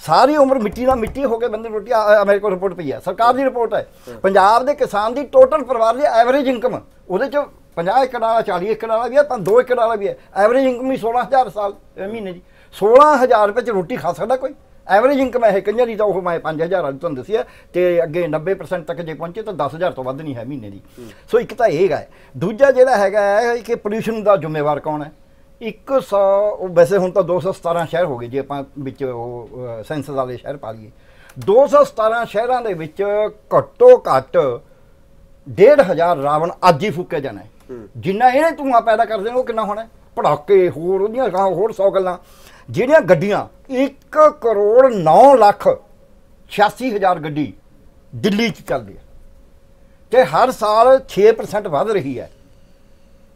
Speaker 4: ਸਾਰੀ ਉਮਰ ਮਿੱਟੀ ਨਾਲ ਮਿੱਟੀ ਹੋ ਕੇ ਬੰਦੇ ਰੋਟੀ ਮੇਰੇ ਕੋਲ ਰਿਪੋਰਟ ਪਈ ਹੈ ਸਰਕਾਰ ਦੀ ਰਿਪੋਰਟ ਹੈ। ਪੰਜਾਬ ਦੇ ਕਿਸਾਨ ਦੀ ਟੋਟਲ ਪਰਿਵਾਰ ਦੀ ਐਵਰੇਜ ਇਨਕਮ ਉਹਦੇ ਚ 50 ਏਕੜ ਵਾਲਾ 40 ਏਕੜ ਵਾਲਾ ਵੀ ਹੈ 2 ਏਕੜ ਵਾਲਾ ਵੀ ਹੈ। ਐਵਰੇਜ ਇਨਕਮ ਹੀ 16000 ਸਾਲ ਮਹੀਨੇ ਦੀ। 16000 ਰੁਪਏ ਚ ਰੋਟੀ ਖਾ ਸਕਦਾ ਕੋਈ? ਐਵਰੇਜ ਇਨਕਮ ਹੈ ਕਈਆਂ ਦੀ ਤਾਂ ਉਹ ਮੈਂ 5000 ਵਾਲੀ ਤੁਹਾਨੂੰ ਦੱਸਿਆ ਤੇ ਅੱਗੇ 90% ਤੱਕ ਜੇ ਪਹੁੰਚੇ ਤਾਂ 10000 ਤੋਂ ਵੱਧ ਨਹੀਂ ਹੈ ਮਹੀਨੇ ਦੀ। ਸੋ ਇੱਕ ਤਾਂ ਇਹ ਹੈ। ਦੂਜਾ ਜਿਹੜਾ ਹੈਗਾ ਹੈ ਕਿ ਪੋਲੂਸ਼ਨ ਦਾ ਜ਼ਿੰਮੇਵਾਰ ਕੌਣ ਹੈ? 100 ਉਹ ਵੈਸੇ ਹੁਣ ਤਾਂ 217 ਸ਼ਹਿਰ ਹੋ ਗਏ ਜੇ ਆਪਾਂ ਵਿੱਚ ਉਹ ਸੈਂਸਸ ਵਾਲੇ ਸ਼ਹਿਰ ਪਾ ਲਈਏ। 217 ਸ਼ਹਿਰਾਂ ਦੇ ਵਿੱਚ ਘੱਟੋ ਘੱਟ 1500 ਰਾਵਣ ਅੱਜ ਹੀ ਫੂਕਿਆ ਜਾਣਾ ਜਿੰਨਾ ਇਹਨੇ ਧੂਆਂ ਪੈਦਾ ਕਰਦੇ ਨੇ ਉਹ ਕਿੰਨਾ ਹੋਣਾ? ਪੜਾਕੇ ਹੋਰ ਉਹਦੀਆਂ ਹੋਰ 100 ਗੱਲਾਂ। ਜਿਹੜੀਆਂ ਗੱਡੀਆਂ 1 ਕਰੋੜ 9 ਲੱਖ 86000 ਗੱਡੀ ਦਿੱਲੀ 'ਚ ਚੱਲਦੀ ਹੈ ਤੇ ਹਰ ਸਾਲ 6% ਵੱਧ ਰਹੀ ਹੈ।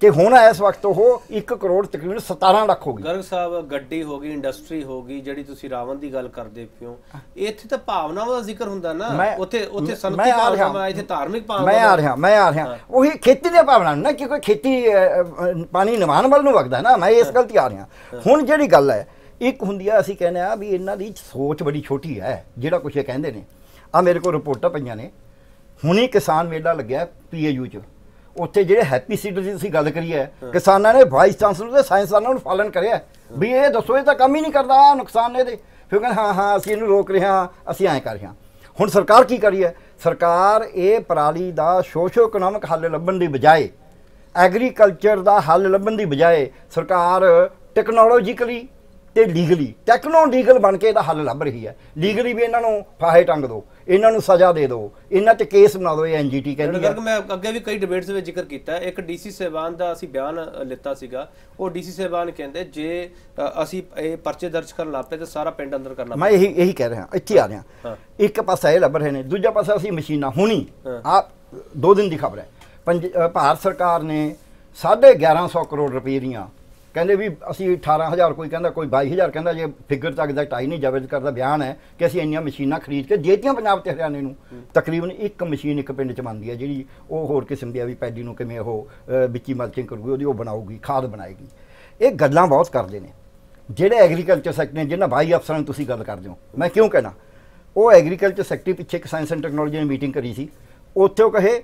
Speaker 4: ਤੇ ਹੁਣ ਇਸ ਵਕਤ ਉਹ 1 ਕਰੋੜ ਤਕਰੀਬਨ 17 ਲੱਖ ਹੋ ਗਈ।
Speaker 1: ਗਰਗ ਸਾਹਿਬ ਗੱਡੀ ਹੋ ਗਈ ਇੰਡਸਟਰੀ ਹੋ ਗਈ ਜਿਹੜੀ ਤੁਸੀਂ ਰਾਵਣ ਦੀ ਗੱਲ ਕਰਦੇ ਪਿਓ ਇੱਥੇ ਤਾਂ ਭਾਵਨਾਵਾਂ ਦਾ ਜ਼ਿਕਰ ਹੁੰਦਾ ਨਾ। ਉੱਥੇ ਉੱਥੇ ਸੰਤੀ
Speaker 4: ਮੈਂ ਆ ਰਿਹਾ।
Speaker 1: ਭਾਵਨਾ ਇੱਥੇ ਧਾਰਮਿਕ ਭਾਵਨਾ
Speaker 4: ਮੈਂ ਆ ਰਿਹਾ ਮੈਂ ਆ ਰਿਹਾ। ਉਹੀ ਖੇਤੀ ਦੇ ਭਾਵਨਾ ਨੂੰ ਨਾ ਕਿ ਕੋਈ ਖੇਤੀ ਪਾਣੀ ਨਿਵਾਣ ਵੱਲ ਨੂੰ ਵਗਦਾ ਨਾ। ਮੈਂ ਇਸ ਗੱਲ ਤੇ ਆ ਰਿਹਾ। ਹੁਣ ਜਿਹੜੀ ਗੱਲ ਹੈ ਇੱਕ ਹੁੰਦੀ ਆ ਅਸੀਂ ਕਹਿੰਦੇ ਆ ਵੀ ਇਹਨਾਂ ਦੀ ਸੋਚ ਬੜੀ ਛੋਟੀ ਹੈ ਜਿਹੜਾ ਕੁਛ ਇਹ ਕਹਿੰਦੇ ਨੇ। ਆ ਮੇਰੇ ਕੋਲ ਰਿਪੋਰਟਾਂ ਪਈਆਂ ਨੇ। ਹੁਣੀ ਕਿਸਾਨ ਮੇਲਾ ਲੱਗਿਆ ਪੀਏਯੂ ਚ। ਉੱਥੇ ਜਿਹੜੇ ਹੈਪੀ ਸੀਡਰ ਦੀ ਤੁਸੀਂ ਗੱਲ ਕਰੀ ਹੈ ਕਿਸਾਨਾਂ ਨੇ ਵਾਈਸ ਚਾਂਸਲਰ ਤੇ ਸਾਇੰਸਦਾਨਾਂ ਨੂੰ ਫਾਲਨ ਕਰਿਆ। ਵੀ ਇਹ ਦੱਸੋ ਇਹ ਤਾਂ ਕੰਮ ਹੀ ਨਹੀਂ ਕਰਦਾ ਨੁਕਸਾਨ ਨੇ ਇਹਦੇ। ਫਿਰ ਕਹਿੰਦੇ ਹਾਂ ਹਾਂ ਅਸੀਂ ਇਹਨੂੰ ਰੋਕ ਰਹੇ ਹਾਂ ਅਸੀਂ ਐਂ ਕਰ ਰਹੇ ਹਾਂ। ਹੁਣ ਸਰਕਾਰ ਕੀ ਕਰੀ ਹੈ? ਸਰਕਾਰ ਇਹ ਪਰਾਲੀ ਦਾ ਸੋਸ਼ੋ ਇਕਨੋਮਿਕ ਹੱਲ ਲੱਭਣ ਦੀ ਬਜਾਏ ਐਗਰੀਕਲਚਰ ਦਾ ਹੱਲ ਲੱਭਣ ਦੀ ਬਜਾਏ ਸਰਕਾਰ ਟੈਕਨੋਲੋਜੀਕਲੀ ਤੇ ਲੀਗਲੀ ਟੈਕਨੋ ਲੀਗਲ ਬਣ ਕੇ ਇਹਦਾ ਹੱਲ ਲੱਭ ਰਹੀ ਹੈ ਲੀਗਲੀ ਵੀ ਇਹਨਾਂ ਨੂੰ ਫਾਹੇ ਟੰਗ ਦਿਓ ਇਹਨਾਂ ਨੂੰ ਸਜ਼ਾ ਦੇ ਦਿਓ ਇਹਨਾਂ ਤੇ ਕੇਸ ਬਣਾ ਦਿਓ ਇਹ ਐਨਜੀਟੀ ਕਹਿੰਦੀ ਹੈ
Speaker 1: ਮੈਂ ਅੱਗੇ ਵੀ ਕਈ ਡਿਬੇਟਸ ਵਿੱਚ ਜ਼ਿਕਰ ਕੀਤਾ। ਇੱਕ ਡੀਸੀ ਸਹਿਬਾਨ ਦਾ ਅਸੀਂ ਬਿਆਨ ਲਿੱਤਾ ਸੀਗਾ ਉਹ ਡੀਸੀ ਸਹਿਬਾਨ ਕਹਿੰਦੇ ਜੇ ਅਸੀਂ ਇਹ ਪਰਚੇ ਦਰਜ ਕਰਨ ਲੱਗ ਪਏ ਤਾਂ ਸਾਰਾ ਪਿੰਡ ਅੰਦਰ ਕਰਨਾ
Speaker 4: ਮੈਂ ਇਹੀ ਇਹੀ ਕਹਿ ਰਿਹਾ ਇੱਥੇ ਆ ਰਿਹਾ। ਇੱਕ ਪਾਸਾ ਇਹ ਲੱਭ ਰਹੇ ਨੇ ਦੂਜਾ ਪਾਸਾ ਅਸੀਂ ਮਸ਼ੀਨਾਂ ਹੁਣੀ। ਆ ਦੋ ਦਿਨ ਦੀ ਖਬਰ ਹੈ ਭਾਰਤ ਸਰਕਾਰ ਨੇ 1150 ਕਰੋੜ ਰੁਪਏ ਦੀਆਂ ਕਹਿੰਦੇ ਵੀ ਅਸੀਂ 18000 ਕੋਈ ਕਹਿੰਦਾ ਕੋਈ 22000 ਕਹਿੰਦਾ ਜੇ ਫਿਗਰ ਤੱਕ ਦਾ ਟਾਈ ਨਹੀਂ ਜਾਵੇਦ ਕਰਦਾ ਬਿਆਨ ਹੈ ਕਿ ਅਸੀਂ ਇੰਨੀਆਂ ਮਸ਼ੀਨਾਂ ਖਰੀਦ ਕੇ ਦੇਤੀਆਂ ਪੰਜਾਬ ਤੇ ਹਰਿਆਣੇ ਨੂੰ। ਤਕਰੀਬਨ ਇੱਕ ਮਸ਼ੀਨ ਇੱਕ ਪਿੰਡ ਚ ਬਣਦੀ ਹੈ ਜਿਹੜੀ ਉਹ ਹੋਰ ਕਿਸਮ ਦੀ ਆ ਵੀ ਪੈਡੀ ਨੂੰ ਕਿਵੇਂ ਉਹ ਵਿੱਚੀ ਮਲਚਿੰਗ ਕਰੂਗੀ ਉਹਦੀ ਉਹ ਬਣਾਊਗੀ ਖਾਦ ਬਣਾਏਗੀ। ਇਹ ਗੱਲਾਂ ਬਹੁਤ ਕਰਦੇ ਨੇ। ਜਿਹੜੇ ਐਗਰੀਕਲਚਰ ਸੈਕਟਰ ਨੇ ਜਿਹਨਾਂ ਬਾਈ ਅਫਸਰਾਂ ਨੂੰ ਤੁਸੀਂ ਗੱਲ ਕਰਦੇ ਹੋ ਮੈਂ ਕਿਉਂ ਕਹਿਣਾ? ਉਹ ਐਗਰੀਕਲਚਰ ਸੈਕਟਰੀ ਪਿੱਛੇ ਇੱਕ ਸਾਇੰਸ ਐਂਡ ਟੈਕਨੋਲੋਜੀ ਨੇ ਮੀਟਿੰਗ ਕਰੀ ਸੀ। ਉੱਥੇ ਉਹ ਕਹੇ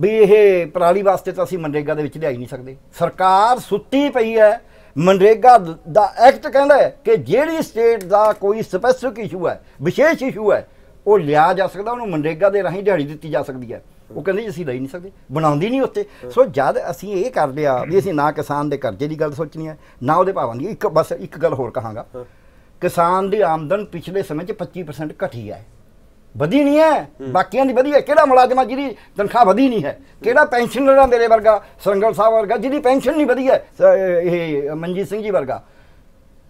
Speaker 4: ਵੀ ਇਹ ਪਰਾਲੀ ਵਾਸਤੇ ਤਾਂ ਅਸੀਂ ਮਨਰੇਗਾ ਦੇ ਵਿੱਚ ਲਿਆਈ ਨਹੀਂ ਸਕਦੇ। ਸਰਕਾਰ ਸੁੱਤੀ ਪਈ ਹੈ। ਮਨਰੇਗਾ ਦ- ਐਕਟ ਕਹਿੰਦਾ ਹੈ ਕਿ ਜਿਹੜੀ ਸਟੇਟ ਦਾ ਕੋਈ ਸਪੈਸਿਫਿਕ ਇਸ਼ੂ ਹੈ ਵਿਸ਼ੇਸ਼ ਇਸ਼ੂ ਹੈ ਉਹ ਲਿਆ ਜਾ ਸਕਦਾ ਉਹਨੂੰ ਮਨਰੇਗਾ ਦੇ ਰਾਹੀਂ ਦਿਹਾੜੀ ਦਿੱਤੀ ਜਾ ਸਕਦੀ ਹੈ। ਉਹ ਕਹਿੰਦੇ ਜੀ ਅਸੀਂ ਲਈ ਨਹੀਂ ਸਕਦੇ ਬਣਾਉਂਦੀ ਨਹੀਂ ਉੱਤੇ ਸੋ ਜਦ ਅਸੀਂ ਇਹ ਕਰ ਲਿਆ ਵੀ ਅਸੀਂ ਨਾ ਕਿਸਾਨ ਦੇ ਕਰਜ਼ੇ ਦੀ ਗੱਲ ਸੋਚਣੀ ਹੈ ਨਾ ਉਹਦੇ ਭਾਵਾਂ ਦੀ ਇੱਕ ਬਸ ਇੱਕ ਗੱਲ ਹੋਰ ਕਹਾਂਗਾ। ਕਿਸਾਨ ਦੀ ਆਮਦਨ ਪਿਛਲੇ ਸਮੇਂ 'ਚ 25% ਘਟੀ ਹੈ। ਵਧੀ ਨਹੀਂ ਹੈ। ਬਾਕੀਆਂ ਦੀ ਵਧੀ ਹੈ। ਕਿਹੜਾ ਮੁਲਾਜ਼ਮ ਜਿਹਦੀ ਤਨਖਾਹ ਵਧੀ ਨਹੀਂ ਹੈ? ਕਿਹੜਾ ਪੈਨਸ਼ਨਰ ਆ ਮੇਰੇ ਵਰਗਾ ਸਰੰਗਲ ਸਾਹਿਬ ਵਰਗਾ ਜਿਹਦੀ ਪੈਨਸ਼ਨ ਨਹੀਂ ਵਧੀ ਹੈ ਇਹ ਮਨਜੀਤ ਸਿੰਘ ਜੀ ਵਰਗਾ?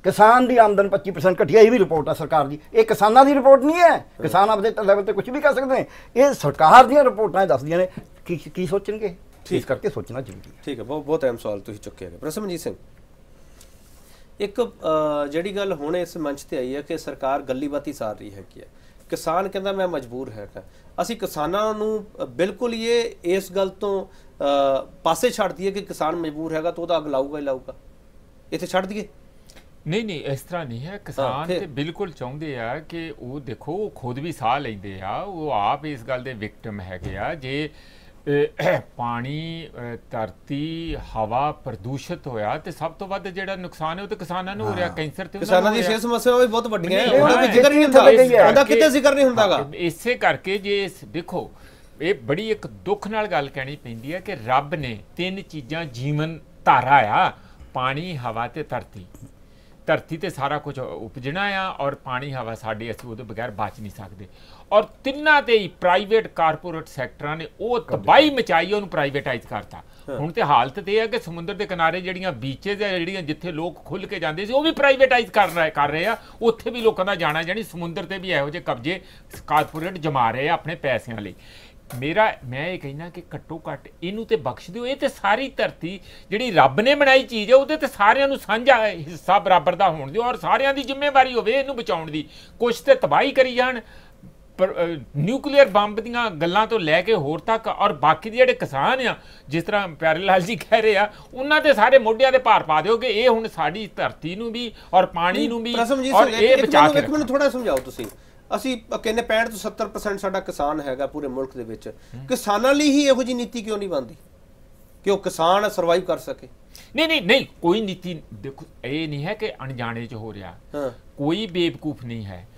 Speaker 4: ਕਿਸਾਨ ਦੀ ਆਮਦਨ 25% ਘਟੀ ਹੈ ਇਹ ਵੀ ਰਿਪੋਰਟ ਆ ਸਰਕਾਰ ਦੀ। ਇਹ ਕਿਸਾਨਾਂ ਦੀ ਰਿਪੋਰਟ ਨਹੀਂ ਹੈ। ਕਿਸਾਨ ਆਪਦੇ ਲੈਵਲ ਤੇ ਕੁਝ ਵੀ ਕਰ ਸਕਦੇ ਨੇ। ਇਹ ਸਰਕਾਰ ਦੀਆਂ ਰਿਪੋਰਟਾਂ ਦੱਸਦੀਆਂ ਨੇ। ਕੀ ਕੀ ਸੋਚਣਗੇ? ਇਸ ਕਰਕੇ ਸੋਚਣਾ ਜ਼ਰੂਰੀ ਹੈ।
Speaker 1: ਠੀਕ ਹੈ ਬਹੁਤ ਬਹੁਤ ਅਹਿਮ ਸਵਾਲ ਤੁਸੀਂ ਚੁੱਕਿਆ ਗਿਆ ਪ੍ਰੋਫੈਸਰ ਮਨਜੀਤ ਸਿੰਘ। ਇੱਕ ਜਿਹੜੀ ਗੱਲ ਹੁਣ ਇਸ ਮੰਚ ਤੇ ਆਈ ਹੈ ਕਿ ਸਰਕਾਰ ਗੱਲੀ ਬਾਤੀ ਸਾਰ ਰਹੀ ਹੈ। ਕਿ ਕਿਸਾਨ ਕਹਿੰਦਾ ਮੈਂ ਮਜਬੂਰ ਹੈਗਾ। ਅਸੀਂ ਕਿਸਾਨਾਂ ਨੂੰ ਬਿਲਕੁਲ ਇਹ ਇਸ ਗੱਲ ਤੋਂ ਪਾਸੇ ਛੱਡ ਦਈਏ ਕਿ ਕਿਸਾਨ ਮਜਬੂਰ ਹੈਗਾ ਤਾਂ ਉਹਦਾ ਅੱਗ ਲਾਊਗਾ ਹੀ ਲਾਊਗਾ। ਇੱਥੇ ਛੱਡ ਦਈਏ?
Speaker 5: ਨਹੀਂ ਨਹੀਂ ਇਸ ਤਰ੍ਹਾਂ ਨਹੀਂ ਹੈ। ਕਿਸਾਨ ਤੇ ਬਿਲਕੁਲ ਚਾਹੁੰਦੇ ਆ ਕਿ ਉਹ ਦੇਖੋ ਉਹ ਖੁਦ ਵੀ ਸਾਹ ਲੈਂਦੇ ਆ। ਉਹ ਆਪ ਇਸ ਗੱਲ ਦੇ ਵਿਕਟਮ ਹੈਗੇ ਆ। ਜੇ ਪਾਣੀ ਧਰਤੀ ਹਵਾ ਪ੍ਰਦੂਸ਼ਿਤ ਹੋਇਆ ਤੇ ਸਭ ਤੋਂ ਵੱਧ ਜਿਹੜਾ ਨੁਕਸਾਨ ਹੈ ਉਹ ਤੇ ਕਿਸਾਨਾਂ ਨੂੰ ਹੋ ਰਿਹਾ ਕੈਂਸਰ ਤੇ
Speaker 1: ਕਿਸਾਨਾਂ ਦੀ। ਸਿਹਤ ਸਮੱਸਿਆਵਾਂ ਵੀ ਬਹੁਤ ਵੱਡੀਆਂ ਹੈ ਉਹਦਾ ਕੋਈ ਜ਼ਿਕਰ ਨਹੀਂ ਹੁੰਦਾ। ਉਹਦਾ ਕਿਤੇ ਜ਼ਿਕਰ ਨਹੀਂ ਹੁੰਦਾਗਾ
Speaker 5: ਇਸੇ ਕਰਕੇ ਜੇ ਦੇਖੋ ਇਹ ਬੜੀ ਇੱਕ ਦੁੱਖ ਨਾਲ ਗੱਲ ਕਹਿਣੀ ਪੈਂਦੀ ਹੈ ਕਿ ਰੱਬ ਨੇ ਤਿੰਨ ਚੀਜ਼ਾਂ ਜੀਵਨ ਧਾਰਾ ਆ ਪਾਣੀ ਹਵਾ ਤੇ ਧਰਤੀ ਧਰਤੀ ਤੇ ਸਾਰਾ ਕੁਝ ਉਪਜਣਾ ਆ ਔਰ ਪਾਣੀ ਹਵਾ ਸਾਡੇ ਅਸੀਂ ਉਹਦੇ ਬਗੈਰ ਬਚ ਨਹੀਂ ਸਕਦੇ। ਔਰ ਤਿੰਨਾਂ ਤੇ ਹੀ ਪ੍ਰਾਈਵੇਟ ਕਾਰਪੋਰੇਟ ਸੈਕਟਰਾਂ ਨੇ ਉਹ ਤਬਾਹੀ ਮਚਾਈ ਉਹਨੂੰ ਪ੍ਰਾਈਵੇਟਾਈਜ਼ ਕਰਤਾ। ਹੁਣ ਤੇ ਹਾਲਤ ਤੇ ਇਹ ਹੈ ਕਿ ਸਮੁੰਦਰ ਦੇ ਕਿਨਾਰੇ ਜਿਹੜੀਆਂ ਬੀਚੇਸ ਹੈ ਜਿਹੜੀਆਂ ਜਿੱਥੇ ਲੋਕ ਖੁੱਲ ਕੇ ਜਾਂਦੇ ਸੀ ਉਹ ਵੀ ਪ੍ਰਾਈਵੇਟਾਈਜ਼ ਕਰ ਰਹੇ ਕਰ ਰਹੇ ਆ। ਉੱਥੇ ਵੀ ਲੋਕਾਂ ਦਾ ਜਾਣਾ ਜਾਣੀ ਸਮੁੰਦਰ ਤੇ ਵੀ ਇਹੋ ਜਿਹੇ ਕਬਜ਼ੇ ਕਾਰਪੋਰੇਟ ਜਮਾ ਰਹੇ ਆ ਆਪਣੇ ਪੈਸਿਆਂ ਲਈ। ਮੇਰਾ ਮੈਂ ਇਹ ਕਹਿਣਾ ਕਿ ਘੱਟੋ ਘੱਟ ਇਹਨੂੰ ਤੇ ਬਖਸ਼ ਦਿਓ। ਇਹ ਤੇ ਸਾਰੀ ਧਰਤੀ ਜਿਹੜੀ ਰੱਬ ਨੇ ਬਣਾਈ ਚੀਜ਼ ਹੈ ਉਹਦੇ ਤੇ ਸਾਰਿਆਂ ਨੂੰ ਸਾਂਝਾ ਹਿੱਸਾ ਬਰਾਬਰ ਦਾ ਹੋਣ ਦਿਓ ਔਰ ਸਾਰਿਆਂ ਦੀ ਜ਼ਿੰਮੇਵਾਰੀ ਹੋਵੇ ਇਹਨੂੰ ਬਚਾਉਣ ਦੀ। ਕੁਛ ਤੇ ਤਬਾਹੀ ਕਰੀ ਜਾਣ ਪਰ ਨਿਊਕਲੀਅਰ ਬੰਬ ਦੀਆਂ ਗੱਲਾਂ ਤੋਂ ਲੈ ਕੇ ਹੋਰ ਤੱਕ ਔਰ ਬਾਕੀ ਦੇ ਜਿਹੜੇ ਕਿਸਾਨ ਆ ਜਿਸ ਤਰ੍ਹਾਂ ਪਿਆਰੇ ਲਾਲ ਜੀ ਕਹਿ ਰਹੇ ਆ ਉਹਨਾਂ ਤੇ ਸਾਰੇ ਮੋਢਿਆਂ ਦੇ ਭਾਰ ਪਾ ਦਿਓ ਕਿ ਇਹ ਹੁਣ ਸਾਡੀ ਧਰਤੀ ਨੂੰ ਵੀ ਔਰ ਪਾਣੀ ਨੂੰ ਵੀ ਔਰ ਇਹ ਬਚਾ ਕੇ
Speaker 1: ਮੈਨੂੰ। ਥੋੜਾ ਸਮਝਾਓ ਤੁਸੀਂ। ਅਸੀਂ ਕਹਿੰਦੇ 65 ਤੋਂ 70% ਸਾਡਾ ਕਿਸਾਨ ਹੈਗਾ ਪੂਰੇ ਮੁਲਕ ਦੇ ਵਿੱਚ। ਕਿਸਾਨਾਂ ਲਈ ਹੀ ਇਹੋ ਜੀ ਨੀਤੀ ਕਿਉਂ ਨਹੀਂ ਬਣਦੀ? ਕਿ ਉਹ ਕਿਸਾਨ ਸਰਵਾਈਵ ਕਰ ਸਕੇ?
Speaker 5: ਨਹੀਂ ਨਹੀਂ ਨਹੀਂ ਕੋਈ ਨੀਤੀ ਦੇਖੋ ਇਹ ਨਹੀਂ ਹੈ ਕਿ ਅਣਜਾਣੇ ਚ ਹੋ ਰਿਹਾ। ਕੋਈ ਬੇਵਕੂਫ ਨਹੀਂ ਹੈ।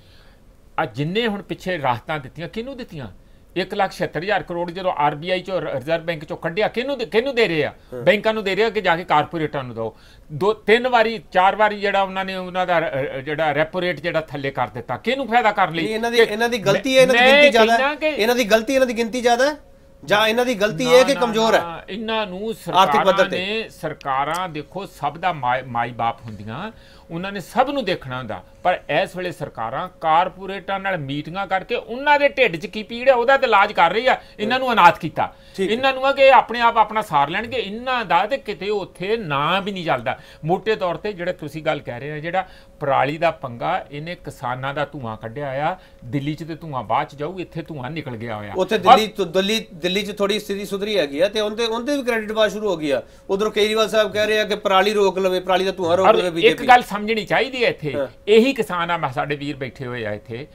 Speaker 5: ਆ ਜਿੰਨੇ ਹੁਣ ਪਿੱਛੇ ਰਾਹਤਾਂ ਦਿੱਤੀਆਂ ਕਿਹਨੂੰ ਦਿੱਤੀਆਂ? 176000 ਕਰੋੜ ਜਦੋਂ ਆਰਬੀਆਈ ਚੋਂ ਰਿਜ਼ਰਵ ਬੈਂਕ ਚੋਂ ਕੱਢਿਆ ਕਿਹਨੂੰ ਕਿਹਨੂੰ ਦੇ ਰਹੇ ਆ? ਬੈਂਕਾਂ ਨੂੰ ਦੇ ਰਹੇ ਆ ਕਿ ਜਾ ਕੇ ਕਾਰਪੋਰੇਟਾਂ ਨੂੰ ਦਿਓ? ਦੋ ਤਿੰਨ ਵਾਰੀ ਚਾਰ ਵਾਰੀ ਜਿਹੜਾ ਉਹਨਾਂ ਨੇ ਉਹਨਾਂ ਦਾ ਜਿਹੜਾ ਰੈਪੋ ਰੇਟ ਜਿਹੜਾ ਥੱਲੇ ਕਰ ਦਿੱਤਾ। ਕਿਹਨੂੰ ਫਾਇਦਾ ਕਰ ਲਈ?
Speaker 1: ਇਹਨਾਂ ਦੀ ਇਹਨਾਂ ਦੀ ਗਲਤੀ ਹੈ ਇਹਨਾਂ ਦੀ ਗਿਣਤੀ ਜ਼ਿਆਦਾ ਹੈ। ਇਹਨਾਂ ਦੀ ਗਲਤੀ ਇਹਨਾਂ ਦੀ ਗਿਣਤੀ ਜ਼ਿਆਦਾ ਹੈ? ਜਾਂ ਇਹਨਾਂ ਦੀ ਗਲਤੀ ਇਹ ਹੈ ਕਿ ਕਮਜ਼ੋਰ ਹੈ?
Speaker 5: ਇਹਨਾਂ ਨੂੰ ਸਰਕਾਰਾਂ। ਨੇ ਸਰਕਾਰਾਂ ਦੇਖੋ ਸਭ ਦਾ ਮਾਈ ਬਾਪ ਹੁੰਦੀਆਂ। ਉਹਨਾਂ ਨੇ ਸਭ ਨੂੰ ਦੇਖਣਾ ਹੁੰਦਾ। ਪਰ ਇਸ ਵੇਲੇ ਸਰਕਾਰਾਂ ਕਾਰਪੋਰੇਟਾਂ ਨਾਲ ਮੀਟਿੰਗਾਂ ਕਰਕੇ ਉਹਨਾਂ ਦੇ ਢਿੱਡ 'ਚ ਕੀ ਪੀੜ ਹੈ ਉਹਦਾ ਤੇ ਇਲਾਜ ਕਰ ਰਹੀ ਆ। ਇਹਨਾਂ ਨੂੰ ਅਨਾਥ ਕੀਤਾ।
Speaker 1: ਹੈ।
Speaker 5: ਇਹਨਾਂ ਨੂੰ ਆ ਕਿ ਆਪਣੇ ਆਪ ਆਪਣਾ ਸਾਰ ਲੈਣਗੇ। ਇਹਨਾਂ ਦਾ ਤੇ ਕਿਤੇ ਉੱਥੇ ਨਾਂ ਵੀ ਨਹੀਂ ਚੱਲਦਾ। ਮੋٹے ਤੌਰ ਤੇ ਜਿਹੜੇ ਤੁਸੀਂ ਗੱਲ ਕਹਿ ਰਹੇ ਆ ਜਿਹੜਾ ਪਰਾਲੀ ਦਾ ਪੰਗਾ ਇਹਨੇ ਕਿਸਾਨਾਂ ਦਾ ਧੂਆਂ ਕੱਢਿਆ ਆ। ਦਿੱਲੀ 'ਚ ਤੇ ਧੂਆਂ ਬਾਅਦ 'ਚ ਜਾਊ ਇੱਥੇ ਧੂਆਂ ਨਿਕਲ ਗਿਆ ਹੋਇਆ।
Speaker 1: ਉੱਥੇ ਦਿੱਲੀ ਤੋਂ ਦਿੱਲੀ ਦਿੱਲੀ 'ਚ ਥੋੜੀ ਸਥਿਤੀ ਸੁਧਰੀ ਹੈਗੀ ਆ ਤੇ ਉਹਦੇ ਉਹਦੇ ਵੀ ਕ੍ਰੈਡਿਟ ਬਾਅਦ ਸ਼ੁਰੂ ਹੋ ਗਈ ਆ। ਉਧਰੋਂ ਕੇਜਰੀਵਾਲ ਸਾਹਿਬ ਕਹਿ ਰਹੇ ਆ ਕਿ ਪਰਾਲੀ ਰੋਕ ਲਵੇ ਪਰਾਲੀ ਦਾ ਧੂਆਂ ਰੋਕ ਲਵੇ
Speaker 5: ਇੱਕ
Speaker 1: ਬੀਜੇਪੀ।
Speaker 5: ਗੱਲ ਸਮਝਣੀ ਚਾਹੀਦੀ ਹੈ ਇੱਥੇ। ਇਹੀ ਕਿਸਾਨ ਆ ਸਾਡੇ ਵੀਰ ਬੈਠੇ ਹੋਏ ਆ ਇੱਥੇ।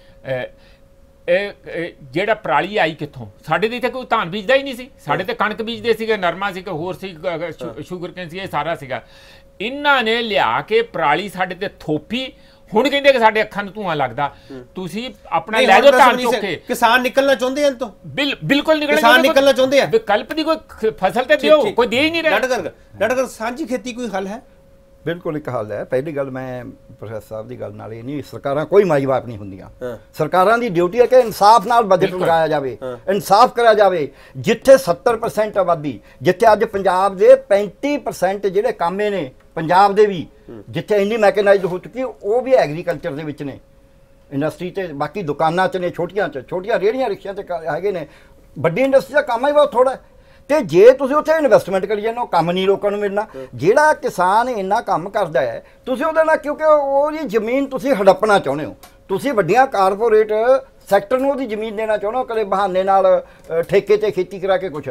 Speaker 5: ਜਿਹੜਾ ਪਰਾਲੀ ਆਈ ਕਿੱਥੋਂ? ਸਾਡੇ ਦੇ ਇੱਥੇ ਕੋਈ ਧਾਨ ਬੀਜਦਾ ਹੀ ਨਹੀਂ ਸੀ। ਸਾਡੇ ਤੇ ਕਣਕ ਬੀਜਦੇ ਸੀਗੇ ਨਰਮਾ ਸੀ ਕਿ ਹੋਰ ਸੀ ਸ਼ੂਗਰ ਕੈਨ ਸੀ ਇਹ ਸਾਰਾ ਸੀਗਾ। ਇਹਨਾਂ ਨੇ ਲਿਆ ਕੇ ਪਰਾਲੀ ਸਾਡੇ ਤੇ ਥੋਪੀ। ਹੁਣ ਕਹਿੰਦੇ ਕਿ ਸਾਡੇ ਅੱਖਾਂ ਨੂੰ ਧੂਆਂ ਲੱਗਦਾ। ਤੁਸੀਂ ਆਪਣਾ ਲੈ ਜਾਓ ਧਾਨ ਚੁੱਕ ਕੇ
Speaker 1: ਕਿਸਾਨ ਨਿਕਲਣਾ ਚਾਹੁੰਦੇ ਹਨ ਤੋਂ?
Speaker 5: ਬਿਲ ਬਿਲਕੁਲ ਨਿਕਲ
Speaker 1: ਕਿਸਾਨ ਨਿਕਲਣਾ ਚਾਹੁੰਦੇ ਆ।
Speaker 5: ਵਿਕਲਪ ਦੀ ਕੋਈ ਫਸਲ ਤੇ ਦਿਓ ਕੋਈ ਦੇ ਹੀ ਨਹੀਂ ਰਿਹਾ।
Speaker 1: ਡਟ ਕਰ ਡਟ ਕਰ ਸਾਂਝੀ ਖੇਤੀ ਕੋਈ ਹੱਲ ਹੈ?
Speaker 4: ਬਿਲਕੁਲ ਇੱਕ ਹੱਲ ਹੈ। ਪਹਿਲੀ ਗੱਲ ਮੈਂ ਪ੍ਰੋਫੈਸਰ ਸਾਹਿਬ ਦੀ ਗੱਲ ਨਾਲ ਇਹ ਨਹੀਂ ਸਰਕਾਰਾਂ ਕੋਈ ਮਾਈ ਬਾਪ ਨਹੀਂ ਹੁੰਦੀਆਂ। ਸਰਕਾਰਾਂ ਦੀ ਡਿਊਟੀ ਹੈ ਕਿ ਇਨਸਾਫ ਨਾਲ ਬਜਟ। ਲਗਾਇਆ ਜਾਵੇ। ਇਨਸਾਫ ਕਰਿਆ ਜਾਵੇ। ਜਿੱਥੇ 70% ਆਬਾਦੀ ਜਿੱਥੇ ਅੱਜ ਪੰਜਾਬ ਦੇ 35% ਜਿਹੜੇ ਕਾਮੇ ਨੇ ਪੰਜਾਬ ਦੇ ਵੀ ਜਿੱਥੇ ਇੰਨੀ ਮੈਕਨਾਈਜ਼ਡ ਹੋ ਚੁੱਕੀ ਉਹ ਵੀ ਐਗਰੀਕਲਚਰ ਦੇ ਵਿੱਚ ਨੇ। ਇੰਡਸਟਰੀ ਤੇ ਬਾਕੀ ਦੁਕਾਨਾਂ 'ਚ ਨੇ ਛੋਟੀਆਂ 'ਚ ਛੋਟੀਆਂ ਰੇਹੜੀਆਂ ਰਿਕਸ਼ਿਆਂ ਤੇ ਹੈਗੇ ਨੇ। ਵੱਡੀ ਇੰਡਸਟਰੀ ਦਾ ਕੰਮ ਹੀ ਬਹੁਤ ਥੋੜਾ ਤੇ ਜੇ ਤੁਸੀਂ ਉੱਥੇ ਇਨਵੈਸਟਮੈਂਟ ਕਰੀ ਜਾਂਦੇ ਹੋ ਕੰਮ ਨਹੀਂ ਲੋਕਾਂ ਨੂੰ ਮਿਲਣਾ। ਜਿਹੜਾ ਕਿਸਾਨ ਇੰਨਾ ਕੰਮ ਕਰਦਾ ਹੈ ਤੁਸੀਂ ਉਹਦੇ ਨਾਲ ਕਿਉਂਕਿ ਉਹਦੀ ਜ਼ਮੀਨ ਤੁਸੀਂ ਹੜੱਪਣਾ ਚਾਹੁੰਦੇ ਹੋ। ਤੁਸੀਂ ਵੱਡੀਆਂ ਕਾਰਪੋਰੇਟ ਸੈਕਟਰ ਨੂੰ ਉਹਦੀ ਜ਼ਮੀਨ ਦੇਣਾ ਚਾਹੁੰਦੇ ਹੋ ਕਦੇ ਬਹਾਨੇ ਨਾਲ ਠੇਕੇ ਤੇ ਖੇਤੀ ਕਰਾ ਕੇ ਕੁਛ।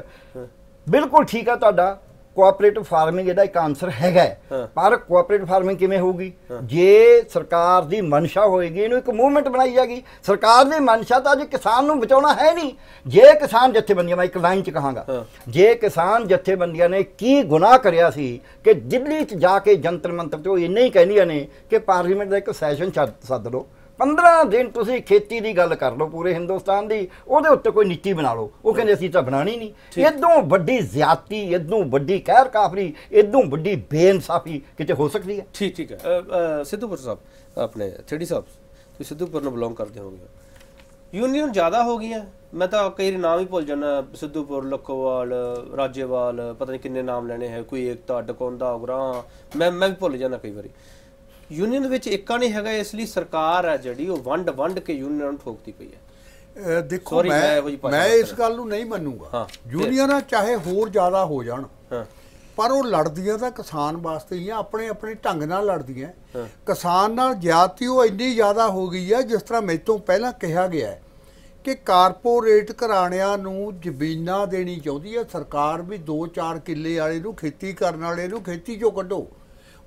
Speaker 4: ਬਿਲਕੁਲ ਠੀਕ ਹੈ ਤੁਹਾਡਾ। ਕੋਆਪਰੇਟਿਵ ਫਾਰਮਿੰਗ ਇਹਦਾ ਇੱਕ ਆਨਸਰ ਹੈਗਾ। ਪਰ ਕੋਆਪਰੇਟਿਵ ਫਾਰਮਿੰਗ ਕਿਵੇਂ ਹੋਊਗੀ? ਜੇ ਸਰਕਾਰ ਦੀ ਮਨਸ਼ਾ ਹੋਏਗੀ ਇਹਨੂੰ ਇੱਕ ਮੂਵਮੈਂਟ ਬਣਾਈ ਜਾਏਗੀ। ਸਰਕਾਰ ਦੀ ਮਨਸ਼ਾ ਤਾਂ ਅੱਜ ਕਿਸਾਨ ਨੂੰ ਬਚਾਉਣਾ ਹੈ ਨਹੀਂ। ਜੇ ਕਿਸਾਨ ਜਥੇਬੰਦੀਆਂ ਮੈਂ ਇੱਕ ਲਾਈਨ ਚ ਕਹਾਂਗਾ। ਜੇ ਕਿਸਾਨ ਜਥੇਬੰਦੀਆਂ ਨੇ ਕੀ ਗੁਨਾਹ ਕਰਿਆ ਸੀ ਕਿ ਦਿੱਲੀ ਚ ਜਾ ਕੇ ਜੰਤਰ ਮੰਤਰ ਤੇ ਉਹ ਇੰਨੇ ਹੀ ਕਹਿੰਦੀਆਂ ਨੇ ਕਿ ਪਾਰਲੀਮੈਂਟ ਦਾ ਇੱਕ ਸੈਸ਼ਨ ਸੱਦ ਲਓ। 15 ਦਿਨ ਤੁਸੀਂ ਖੇਤੀ ਦੀ ਗੱਲ ਕਰ ਲਓ ਪੂਰੇ ਹਿੰਦੁਸਤਾਨ ਦੀ ਉਹਦੇ ਉੱਤੇ ਕੋਈ ਨੀਤੀ ਬਣਾ ਲਓ। ਉਹ ਕਹਿੰਦੇ ਅਸੀਂ ਤਾਂ ਬਣਾਣੀ ਨਹੀਂ। ਇਦੋਂ ਵੱਡੀ ਜ਼ਿਆਦਤੀ ਇਦੋਂ ਵੱਡੀ ਕਹਿਰ ਕਾਫਰੀ ਇਦੋਂ ਵੱਡੀ ਬੇਇਨਸਾਫੀ ਕਿਤੇ ਹੋ ਸਕਦੀ ਹੈ?
Speaker 1: ਠੀਕ ਠੀਕ ਹੈ। ਸਿੱਧੂਪੁਰ ਸਾਹਿਬ ਆਪਣੇ ਥੇੜੀ ਸਾਹਿਬ ਤੁਸੀਂ ਸਿੱਧੂਪੁਰ ਨੂੰ ਬਿਲੋਂਗ ਕਰਦੇ ਹੋਗੇ ਯੂਨੀਅਨ ਜ਼ਿਆਦਾ ਹੋ ਗਈਆਂ ਮੈਂ ਤਾਂ ਕਈ ਨਾਮ ਹੀ ਭੁੱਲ ਜਾਂਦਾ ਸਿੱਧੂਪੁਰ ਲਖੋਵਾਲ ਰਾਜੇਵਾਲ ਪਤਾ ਨਹੀਂ ਕਿੰਨੇ ਨਾਮ ਲੈਣੇ ਹੈ ਕੋਈ ਏਕਤਾ ਡਕੌਂਦਾ ਉਗਰਾ ਮੈਂ ਮੈਂ ਵੀ ਭੁੱਲ ਜਾਂਦਾ ਕਈ ਵਾਰੀ। ਯੂਨੀਅਨ ਵਿੱਚ ਏਕਾ ਨਹੀਂ ਹੈਗਾ ਇਸ ਲਈ ਸਰਕਾਰ ਹੈ ਜਿਹੜੀ ਉਹ ਵੰਡ ਵੰਡ ਕੇ ਯੂਨੀਅਨ ਨੂੰ ਠੋਕਦੀ ਪਈ ਹੈ।
Speaker 2: ਦੇਖੋ
Speaker 1: ਮੈਂ
Speaker 2: ਮੈਂ ਇਸ ਗੱਲ ਨੂੰ ਨਹੀਂ ਮੰਨੂਗਾ।
Speaker 1: ਹਾਂ,
Speaker 2: ਯੂਨੀਅਨਾਂ ਚਾਹੇ ਹੋਰ ਜ਼ਿਆਦਾ ਹੋ ਜਾਣ
Speaker 1: ਹਾਂ।
Speaker 2: ਪਰ ਉਹ ਲੜਦੀਆਂ ਤਾਂ ਕਿਸਾਨ ਵਾਸਤੇ ਹੀ ਆ ਆਪਣੇ ਆਪਣੇ ਢੰਗ ਨਾਲ ਲੜਦੀਆਂ। ਕਿਸਾਨ ਨਾਲ ਜ਼ਿਆਦਤੀ ਉਹ ਇੰਨੀ ਜ਼ਿਆਦਾ ਹੋ ਗਈ ਆ ਜਿਸ ਤਰ੍ਹਾਂ ਮੇਰੇ ਤੋਂ ਪਹਿਲਾਂ ਕਿਹਾ ਗਿਆ ਹੈ ਕਿ ਕਾਰਪੋਰੇਟ ਘਰਾਣਿਆਂ ਨੂੰ ਜ਼ਮੀਨਾਂ ਦੇਣੀ ਚਾਹੁੰਦੀ ਹੈ। ਸਰਕਾਰ ਵੀ 2-4 ਕਿੱਲੇ ਵਾਲੇ ਨੂੰ ਖੇਤੀ ਕਰਨ ਵਾਲੇ ਨੂੰ ਖੇਤੀ ਚੋਂ ਕੱਢੋ।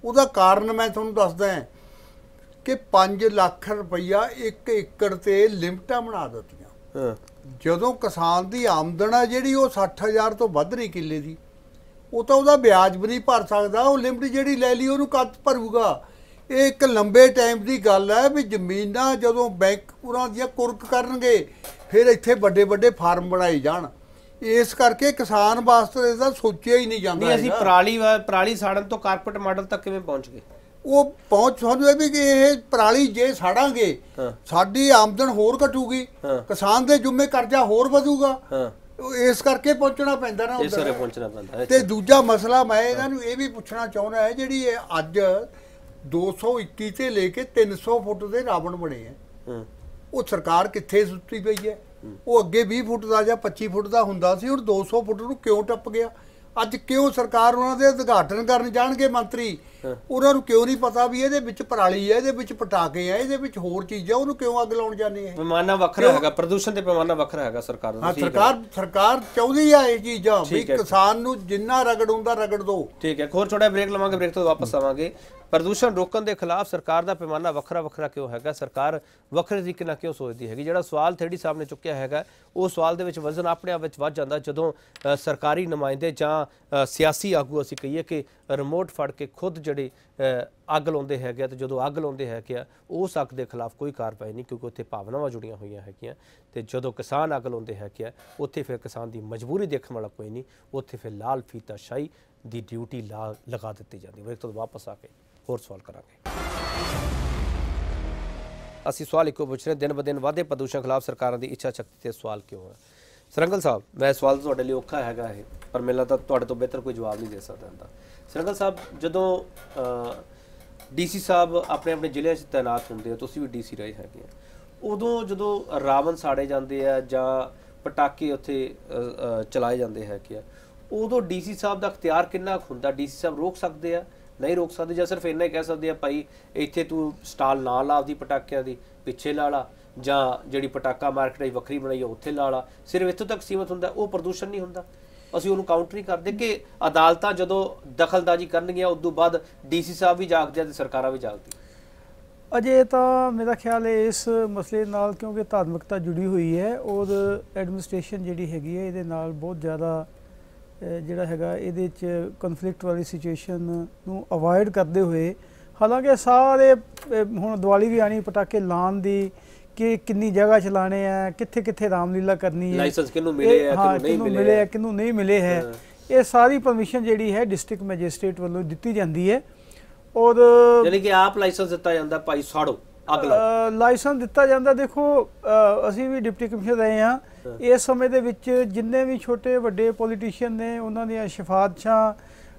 Speaker 2: ਉਹਦਾ ਕਾਰਨ ਮੈਂ ਤੁਹਾਨੂੰ ਦੱਸਦਾ ਹਾਂ ਕਿ 5 ਲੱਖ ਰੁਪਈਆ 1 ਏਕੜ ਤੇ ਲਿਮਟਾਂ ਬਣਾ ਦਿੱਤੀਆਂ। ਜਦੋਂ ਕਿਸਾਨ ਦੀ ਆਮਦਨ ਆ ਜਿਹੜੀ ਉਹ 60000 ਤੋਂ ਵੱਧ ਨਹੀਂ ਕਿੱਲੇ ਦੀ ਉਹ ਤਾਂ ਉਹਦਾ ਵਿਆਜ ਵੀ ਨਹੀਂ ਭਰ ਸਕਦਾ ਉਹ ਲਿਮਟ ਜਿਹੜੀ ਲੈ ਲਈ ਉਹਨੂੰ ਕਦ ਭਰੂਗਾ। ਇਹ ਇੱਕ ਲੰਬੇ ਟਾਈਮ ਦੀ ਗੱਲ ਹੈ ਵੀ ਜ਼ਮੀਨਾਂ ਜਦੋਂ ਬੈਂਕ ਉਹਨਾਂ ਦੀਆਂ ਕੁਰਕ ਕਰਨਗੇ ਫਿਰ ਇੱਥੇ ਵੱਡੇ ਵੱਡੇ ਫਾਰਮ ਬਣਾਏ ਜਾਣ। ਇਸ ਕਰਕੇ ਕਿਸਾਨ ਵਾਸਤੇ ਇਹਦਾ ਸੋਚਿਆ ਹੀ ਨਹੀਂ ਜਾਂਦਾ
Speaker 1: ਨਹੀਂ ਅਸੀਂ। ਪਰਾਲੀ ਪਰਾਲੀ ਸਾੜਨ ਤੋਂ ਕਾਰਪੋਰੇਟ ਮਾਡਲ ਤੱਕ ਕਿਵੇਂ ਪਹੁੰਚ ਗਏ
Speaker 2: ਉਹ ਪਹੁੰਚ ਇਹ ਵੀ ਕਿ ਇਹ ਪਰਾਲੀ ਜੇ ਸਾੜਾਂਗੇ। ਸਾਡੀ ਆਮਦਨ ਹੋਰ ਘਟੂਗੀ। ਕਿਸਾਨ ਦੇ ਜੁਮੇ ਕਰਜ਼ਾ ਹੋਰ ਵਧੂਗਾ ਇਸ ਕਰਕੇ ਪਹੁੰਚਣਾ ਪੈਂਦਾ ਨਾ
Speaker 1: ਇਸ। ਸਾਰੇ ਪਹੁੰਚਣਾ ਪੈਂਦਾ
Speaker 2: ਤੇ ਦੂਜਾ ਮਸਲਾ ਮੈਂ ਇਹਨਾਂ ਨੂੰ ਇਹ ਵੀ ਪੁੱਛਣਾ ਚਾਹੁੰਦਾ ਹੈ ਜਿਹੜੀ ਇਹ ਅੱਜ 221 ਤੇ ਲੈ ਕੇ 300 ਫੁੱਟ ਦੇ ਰਾਵਣ ਬਣੇ ਆ ਉਹ ਸਰਕਾਰ ਕਿੱਥੇ ਸੁੱਤੀ ਪਈ ਹੈ ਉਹ ਅੱਗੇ 20 ਫੁੱਟ ਦਾ ਜਾਂ 25 ਫੁੱਟ ਦਾ ਹੁੰਦਾ ਸੀ, ਹੁਣ 200 ਫੁੱਟ ਨੂੰ ਕਿਉਂ ਟੱਪ ਗਿਆ? ਅੱਜ ਕਿਉਂ ਸਰਕਾਰ ਉਹਨਾਂ ਦੇ ਉਦਘਾਟਨ ਕਰਨ ਜਾਣਗੇ ਮੰਤਰੀ? ਉਹਨਾਂ ਨੂੰ ਕਿਉਂ ਨਹੀਂ ਪਤਾ ਵੀ ਇਹਦੇ ਵਿੱਚ ਪਰਾਲੀ ਹੈ ਇਹਦੇ ਵਿੱਚ ਪਟਾਕੇ ਹੈ ਇਹਦੇ ਵਿੱਚ ਹੋਰ ਚੀਜ਼ਾਂ ਉਹਨੂੰ ਕਿਉਂ ਅੱਗ ਲਾਉਣ ਜਾਂਦੇ ਹੈ
Speaker 1: ਪੈਮਾਨਾ ਵੱਖਰਾ ਹੈਗਾ ਪ੍ਰਦੂਸ਼ਣ ਤੇ ਪੈਮਾਨਾ ਵੱਖਰਾ ਹੈਗਾ ਸਰਕਾਰ ਦਾ
Speaker 2: ਹਾਂ ਸਰਕਾਰ ਸਰਕਾਰ ਚਾਹੁੰਦੀ ਆ ਇਹ ਚੀਜ਼ਾਂ ਵੀ। ਕਿਸਾਨ ਨੂੰ ਜਿੰਨਾ ਰਗੜ ਹੁੰਦਾ ਰਗੜ ਦੋ।
Speaker 1: ਠੀਕ ਹੈ ਹੋਰ ਛੋਟਾ ਬ੍ਰੇਕ ਲਵਾਂਗੇ ਬ੍ਰੇਕ ਤੋਂ ਵਾਪਸ ਆਵਾਂਗੇ। ਪ੍ਰਦੂਸ਼ਣ ਰੋਕਣ ਦੇ ਖਿਲਾਫ ਸਰਕਾਰ ਦਾ ਪੈਮਾਨਾ ਵੱਖਰਾ ਵੱਖਰਾ ਕਿਉਂ ਹੈਗਾ? ਸਰਕਾਰ ਵੱਖਰੇ ਤਰੀਕੇ ਨਾਲ ਕਿਉਂ ਸੋਚਦੀ ਹੈਗੀ? ਜਿਹੜਾ ਸਵਾਲ ਥੇੜੀ ਸਾਹਿਬ ਨੇ ਚੁੱਕਿਆ ਹੈਗਾ ਉਹ ਸਵਾਲ ਦੇ ਵਿੱਚ ਵਜ਼ਨ ਆਪਣੇ ਆਪ ਵਿੱਚ ਵੱਧ ਜਾਂਦਾ ਜਦੋਂ ਸਰਕਾਰੀ ਨੁਮਾਇੰਦੇ ਜਾਂ ਸਿਆਸੀ ਆਗੂ ਅਸੀਂ ਕਹੀਏ ਕਿ ਰਿਮੋਟ ਫੜ ਕੇ ਖੁਦ ਜਿਹੜੇ ਅੱਗ ਲਾਉਂਦੇ ਹੈਗੇ ਆ ਤੇ ਜਦੋਂ ਅੱਗ ਲਾਉਂਦੇ ਹੈਗੇ ਆ ਉਸ ਅੱਗ ਦੇ ਖਿਲਾਫ ਕੋਈ ਕਾਰਵਾਈ ਨਹੀਂ ਕਿਉਂਕਿ ਉੱਥੇ ਭਾਵਨਾਵਾਂ ਜੁੜੀਆਂ ਹੋਈਆਂ ਹੈਗੀਆਂ। ਤੇ ਜਦੋਂ ਕਿਸਾਨ ਅੱਗ ਲਾਉਂਦੇ ਹੈਗੇ ਆ, ਉੱਥੇ ਫਿਰ ਕਿਸਾਨ ਦੀ ਮਜਬੂਰੀ ਦੇਖਣ ਵਾਲਾ ਕੋਈ ਨਹੀਂ, ਉੱਥੇ ਫਿਰ ਲਾਲ ਫੀਤਾ ਸ਼ਾਹੀ ਦੀ ਡਿਊਟੀ ਲਾ, ਲਗਾ ਦਿੱਤੀ ਜਾਂਦੀ। ਹੈ ਤੋਂ ਵਾਪਸ ਆ ਕੇ ਹੋਰ ਸਵਾਲ ਕਰਾਂਗੇ। ਅਸੀਂ ਸਵਾਲ ਇੱਕੋ ਪੁੱਛ ਰਹੇ ਦਿਨ ਬ ਦਿਨ ਵਾਧੇ ਪ੍ਰਦੂਸ਼ਣ ਖਿਲਾਫ ਸਰਕਾਰਾਂ ਦੀ ਇੱਛਾ ਸ਼ਕਤੀ ਤੇ ਸਵਾਲ ਕਿਉਂ ਹੈ ਸਰੰਗਲ ਸਾਹਿਬ, ਮੈਂ ਸਵਾਲ ਤੁਹਾਡੇ ਲਈ ਔਖਾ ਹੈਗਾ ਇਹ, ਪਰ ਮੈਨੂੰ ਲੱਗਦਾ ਤੁਹਾਡੇ ਤੋਂ ਬਿਹਤਰ ਕੋਈ ਜਵਾਬ ਨਹੀਂ ਦੇ ਸਕਦਾ ਹੁੰਦਾ। ਸਰੰਗਲ ਸਾਹਿਬ, ਜਦੋਂ ਡੀਸੀ ਸਾਹਿਬ ਆਪਣੇ ਆਪਣੇ ਜ਼ਿਲ੍ਹਿਆਂ 'ਚ ਤਾਇਨਾਤ ਹੁੰਦੇ ਆ, ਤੁਸੀਂ ਵੀ ਡੀਸੀ ਰਹੇ ਹੈਗੇ ਆ, ਉਦੋਂ ਜਦੋਂ ਰਾਵਣ ਸਾੜੇ ਜਾਂਦੇ ਆ ਜਾਂ ਪਟਾਕੇ ਉੱਥੇ ਚਲਾਏ ਜਾਂਦੇ ਹੈਗੇ ਆ, ਉਦੋਂ ਡੀਸੀ ਸਾਹਿਬ ਦਾ ਅਖਤਿਆਰ ਕਿੰਨਾ ਕੁ ਹੁੰਦਾ? ਡੀਸੀ ਸਾਹਿਬ ਰੋਕ ਸਕਦੇ ਆ? ਨਹੀਂ ਰੋਕ ਸਕਦੇ, ਜਾਂ ਸਿਰਫ ਇੰਨਾ ਹੀ ਕਹਿ ਸਕਦੇ ਆ, ਭਾਈ, ਇੱਥੇ ਤੂੰ ਸਟਾਲ ਨਾ ਲਾ ਆਪਦੀ ਪਟਾਕਿਆਂ ਦੀ, ਪਿੱਛੇ ਲਾ ਲਾ, ਜਾਂ ਜਿਹੜੀ ਪਟਾਕਾ ਮਾਰਕੀਟ ਦੀ ਵੱਖਰੀ ਬਣਾਈ ਆ, ਉੱਥੇ ਲਾ ਲਾ। ਸਿਰਫ ਇੱਥੋਂ ਤੱਕ ਸੀਮਤ ਹੁੰਦਾ, ਉਹ ਪ੍ਰਦੂਸ਼ਣ ਨਹੀਂ ਹੁੰਦਾ? ਅਸੀਂ ਉਹਨੂੰ ਕਾਊਂਟਰ ਹੀ ਕਰਦੇ ਕਿ ਅਦਾਲਤਾਂ ਜਦੋਂ ਦਖਲਦਾਜ਼ੀ ਕਰਨਗੀਆਂ, ਉਸ ਤੋਂ ਬਾਅਦ ਡੀਸੀ ਸਾਹਿਬ ਵੀ ਜਾਗਦੇ ਆ ਤੇ ਸਰਕਾਰਾਂ ਵੀ ਜਾਗਦੀਆਂ।
Speaker 3: ਅਜੇ ਤਾਂ ਮੇਰਾ ਖਿਆਲ ਹੈ ਇਸ ਮਸਲੇ ਨਾਲ ਕਿਉਂਕਿ ਧਾਰਮਿਕਤਾ ਜੁੜੀ ਹੋਈ ਹੈ, ਔਰ ਐਡਮਿਨਿਸਟ੍ਰੇਸ਼ਨ ਜਿਹੜੀ ਹੈਗੀ ਹੈ, ਇਹਦੇ ਨਾਲ ਬਹੁਤ ਜ਼ਿਆਦਾ ਜਿਹੜਾ ਹੈਗਾ ਇਹਦੇ ਚ ਕਨਫਲਿਕਟ ਵਾਲੀ ਸਿਚੁਏਸ਼ਨ ਨੂੰ ਅਵੋਇਡ ਕਰਦੇ ਹੋਏ ਹਾਲਾਂਕਿ ਸਾਰੇ ਹੁਣ ਦੀਵਾਲੀ ਵੀ ਆਣੀ ਪਟਾਕੇ ਲਾਉਣ ਦੀ ਕਿ ਕਿੰਨੀ ਜਗ੍ਹਾ ਚਲਾਣੇ ਆ ਕਿੱਥੇ ਕਿੱਥੇ ਰਾਮਲੀਲਾ ਕਰਨੀ ਹੈ
Speaker 1: ਲਾਇਸੈਂਸ ਕਿਹਨੂੰ ਮਿਲੇ
Speaker 3: ਹਾਂ,
Speaker 1: ਕਿਹਨੂੰ ਨਹੀਂ ਮਿਲੇ
Speaker 3: ਹੈ
Speaker 1: ਆ।
Speaker 3: ਕਿਹਨੂੰ ਨਹੀਂ ਮਿਲੇ ਹੈ। ਇਹ ਸਾਰੀ ਪਰਮਿਸ਼ਨ ਜਿਹੜੀ ਹੈ ਡਿਸਟ੍ਰਿਕਟ ਮੈਜਿਸਟ੍ਰੇਟ ਵੱਲੋਂ ਦਿੱਤੀ ਜਾਂਦੀ ਹੈ ਔਰ
Speaker 1: ਯਾਨੀ ਕਿ ਆਪ ਲਾਇਸੈਂਸ ਦਿੱਤਾ ਜਾਂਦਾ ਭਾਈ ਸਾੜੋ ਅੱਗ ਲਾਓ
Speaker 3: ਲਾਇਸੈਂਸ ਦਿੱਤਾ ਜਾਂਦਾ ਦੇਖੋ ਅਸੀਂ ਵੀ ਡਿਪਟੀ ਕਮਿਸ਼ਨਰ ਰਹੇ ਹਾਂ ਇਸ ਸਮੇਂ ਦੇ ਵਿੱਚ ਜਿੰਨੇ ਵੀ ਛੋਟੇ ਵੱਡੇ ਪੋਲੀਟੀਸ਼ੀਅਨ ਨੇ ਉਹਨਾਂ ਦੀਆਂ ਸਿਫਾਰਸ਼ਾਂ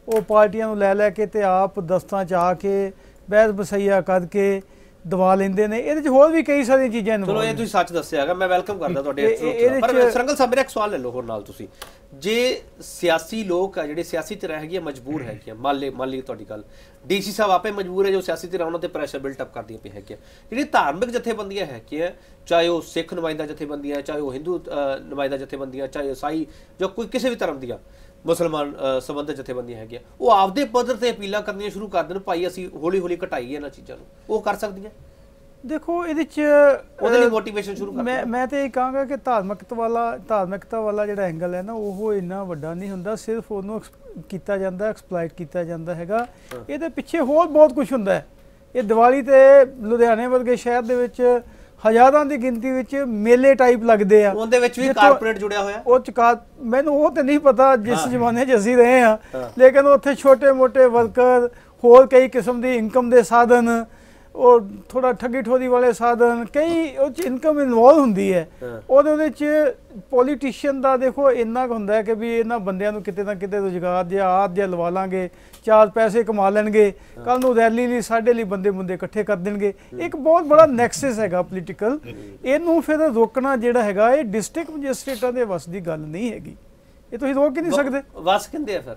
Speaker 3: ਉਹ ਪਾਰਟੀਆਂ ਨੂੰ ਲੈ ਲੈ ਕੇ ਤੇ ਆਪ ਦਸਤਾਂ ਚ ਆ ਕੇ ਬਹਿਸ ਬਸਈਆ ਕਰਕੇ ਦਵਾ ਲੈਂਦੇ ਨੇ ਇਹਦੇ ਚ ਹੋਰ ਵੀ ਕਈ ਸਾਰੀਆਂ ਚੀਜ਼ਾਂ
Speaker 1: ਚਲੋ
Speaker 3: involved
Speaker 1: ਇਹ
Speaker 3: ਨੇ।
Speaker 1: ਤੁਸੀਂ ਸੱਚ ਦੱਸਿਆ ਹੈਗਾ ਮੈਂ ਵੈਲਕਮ ਕਰਦਾ ਤੁਹਾਡੇ ਇਸ। ਪਰ ਸਰੰਗਲ ਸਾਹਿਬ ਮੇਰਾ ਇੱਕ ਸਵਾਲ ਲੈ ਲਓ ਹੋਰ ਨਾਲ ਤੁਸੀਂ ਜੇ ਸਿਆਸੀ ਲੋਕ ਆ ਜਿਹੜੇ ਸਿਆਸੀ ਧਿਰਾਂ ਹੈਗੀਆਂ ਮਜਬੂਰ ਹੈਗੀਆਂ ਮੰਨ ਲਈ ਮੰਨ ਲਈ ਤੁਹਾਡੀ ਗੱਲ ਡੀਸੀ ਸਾਹਿਬ ਆਪੇ ਮਜਬੂਰ ਹੈ ਜੋ ਸਿਆਸੀ ਧਿਰਾਂ ਉਹਨਾਂ ਤੇ ਪ੍ਰੈਸ਼ਰ ਬਿਲਟ ਅਪ ਕਰਦੀਆਂ ਪਈ ਹੈਗੀਆਂ ਜਿਹੜੀ ਧਾਰਮਿਕ ਜਥੇਬੰਦੀਆਂ ਹੈਗੀਆਂ ਚਾਹੇ ਉਹ ਸਿੱਖ ਨੁਮਾਇੰਦਾ ਜਥੇਬੰਦੀਆਂ ਚਾਹੇ ਉਹ ਹਿੰਦੂ ਨੁਮਾਇੰਦਾ ਜਥੇਬੰਦੀਆਂ ਚਾਹੇ ਈਸਾਈ ਜਾਂ ਕੋਈ ਕਿਸੇ ਵੀ ਧਰਮ ਦੀਆਂ ਮੁਸਲਮਾਨ ਸੰਬੰਧਿਤ ਜਥੇਬੰਦੀਆਂ ਹੈਗੀਆਂ। ਉਹ ਆਪਦੇ ਪੱਧਰ ਤੇ ਅਪੀਲਾਂ ਕਰਨੀਆਂ ਸ਼ੁਰੂ ਕਰ ਦੇਣ ਭਾਈ ਅਸੀਂ ਹੌਲੀ ਹੌਲੀ ਘਟਾਈਏ ਇਹਨਾਂ ਚੀਜ਼ਾਂ ਨੂੰ। ਉਹ ਕਰ ਸਕਦੀਆਂ?
Speaker 3: ਦੇਖੋ ਇਹਦੇ ਚ
Speaker 1: ਉਹਦੇ ਲਈ motivation ਸ਼ੁਰੂ ਕਰ
Speaker 3: ਮੈਂ। ਮੈਂ ਤੇ ਇਹ ਕਹਾਂਗਾ ਕਿ ਧਾਰਮਿਕਤਾ ਵਾਲਾ ਧਾਰਮਿਕਤਾ ਵਾਲਾ ਜਿਹੜਾ ਐਂਗਲ ਹੈ ਨਾ ਉਹ ਇੰਨਾ ਵੱਡਾ ਨਹੀਂ ਹੁੰਦਾ। ਸਿਰਫ ਉਹਨੂੰ ਕੀਤਾ ਜਾਂਦਾ ਐਕਸਪਲੋਇਟ ਕੀਤਾ ਜਾਂਦਾ ਹੈਗਾ। ਇਹਦੇ ਪਿੱਛੇ ਹੋਰ ਬਹੁਤ ਕੁਝ ਹੁੰਦਾ ਹੈ। ਇਹ ਦੀਵਾਲੀ ਤੇ ਲੁਧਿਆਣੇ ਵਰਗੇ ਸ਼ਹਿਰ ਦੇ ਵਿੱਚ ਹਜ਼ਾਰਾਂ ਦੀ ਗਿਣਤੀ ਵਿੱਚ ਮੇਲੇ ਟਾਈਪ ਲੱਗਦੇ ਆ
Speaker 1: ਉਹਦੇ ਵਿੱਚ ਵੀ ਕਾਰਪੋਰੇਟ ਜੁੜਿਆ ਹੋਇਆ
Speaker 3: ਉਹ ਚਕਾ ਮੈਨੂੰ ਉਹ ਤੇ ਨਹੀਂ ਪਤਾ ਜਿਸ। ਜ਼ਮਾਨੇ 'ਚ ਅਸੀਂ ਰਹੇ ਹਾਂ। ਲੇਕਿਨ ਉੱਥੇ ਛੋਟੇ-ਮੋਟੇ ਵਰਕਰ ਹੋਰ ਕਈ ਕਿਸਮ ਦੀ ਇਨਕਮ ਦੇ ਸਾਧਨ ਉਹ ਥੋੜਾ ਠੱਗੀ ਠੋਰੀ ਵਾਲੇ ਸਾਧਨ ਕਈ ਉਹ ਚ ਇਨਕਮ ਇਨਵੋਲਵ ਹੁੰਦੀ ਹੈ। ਉਹਦੇ ਉਹਦੇ ਚ ਪੋਲੀਟੀਸ਼ੀਅਨ ਦਾ ਦੇਖੋ ਇੰਨਾ ਕੁ ਹੁੰਦਾ ਹੈ ਕਿ ਵੀ ਇਹਨਾਂ ਬੰਦਿਆਂ ਨੂੰ ਕਿਤੇ ਨਾ ਕਿਤੇ ਰੁਜ਼ਗਾਰ ਜਿਹਾ ਆਦ ਜਿਹਾ ਲਵਾ ਲਾਂਗੇ ਚਾਰ ਪੈਸੇ ਕਮਾ ਲੈਣਗੇ ਕੱਲ ਨੂੰ ਰੈਲੀ ਲਈ ਸਾਡੇ ਲਈ ਬੰਦੇ ਬੰਦੇ ਇਕੱਠੇ ਕਰ ਦੇਣਗੇ। ਇੱਕ ਬਹੁਤ ਬੜਾ ਨੈਕਸਸ ਹੈਗਾ ਪੋਲੀਟੀਕਲ ਇਹਨੂੰ ਫਿਰ ਰੋਕਣਾ ਜਿਹੜਾ ਹੈਗਾ ਇਹ ਡਿਸਟ੍ਰਿਕਟ ਮੈਜਿਸਟ੍ਰੇਟਾਂ ਦੇ ਵੱਸ ਦੀ ਗੱਲ ਨਹੀਂ ਹੈਗੀ। ਇਹ ਤੁਸੀਂ ਰੋਕ ਹੀ ਨਹੀਂ ਸਕਦੇ।
Speaker 1: ਵਸ ਕਹਿੰਦੇ ਆ ਫਿਰ?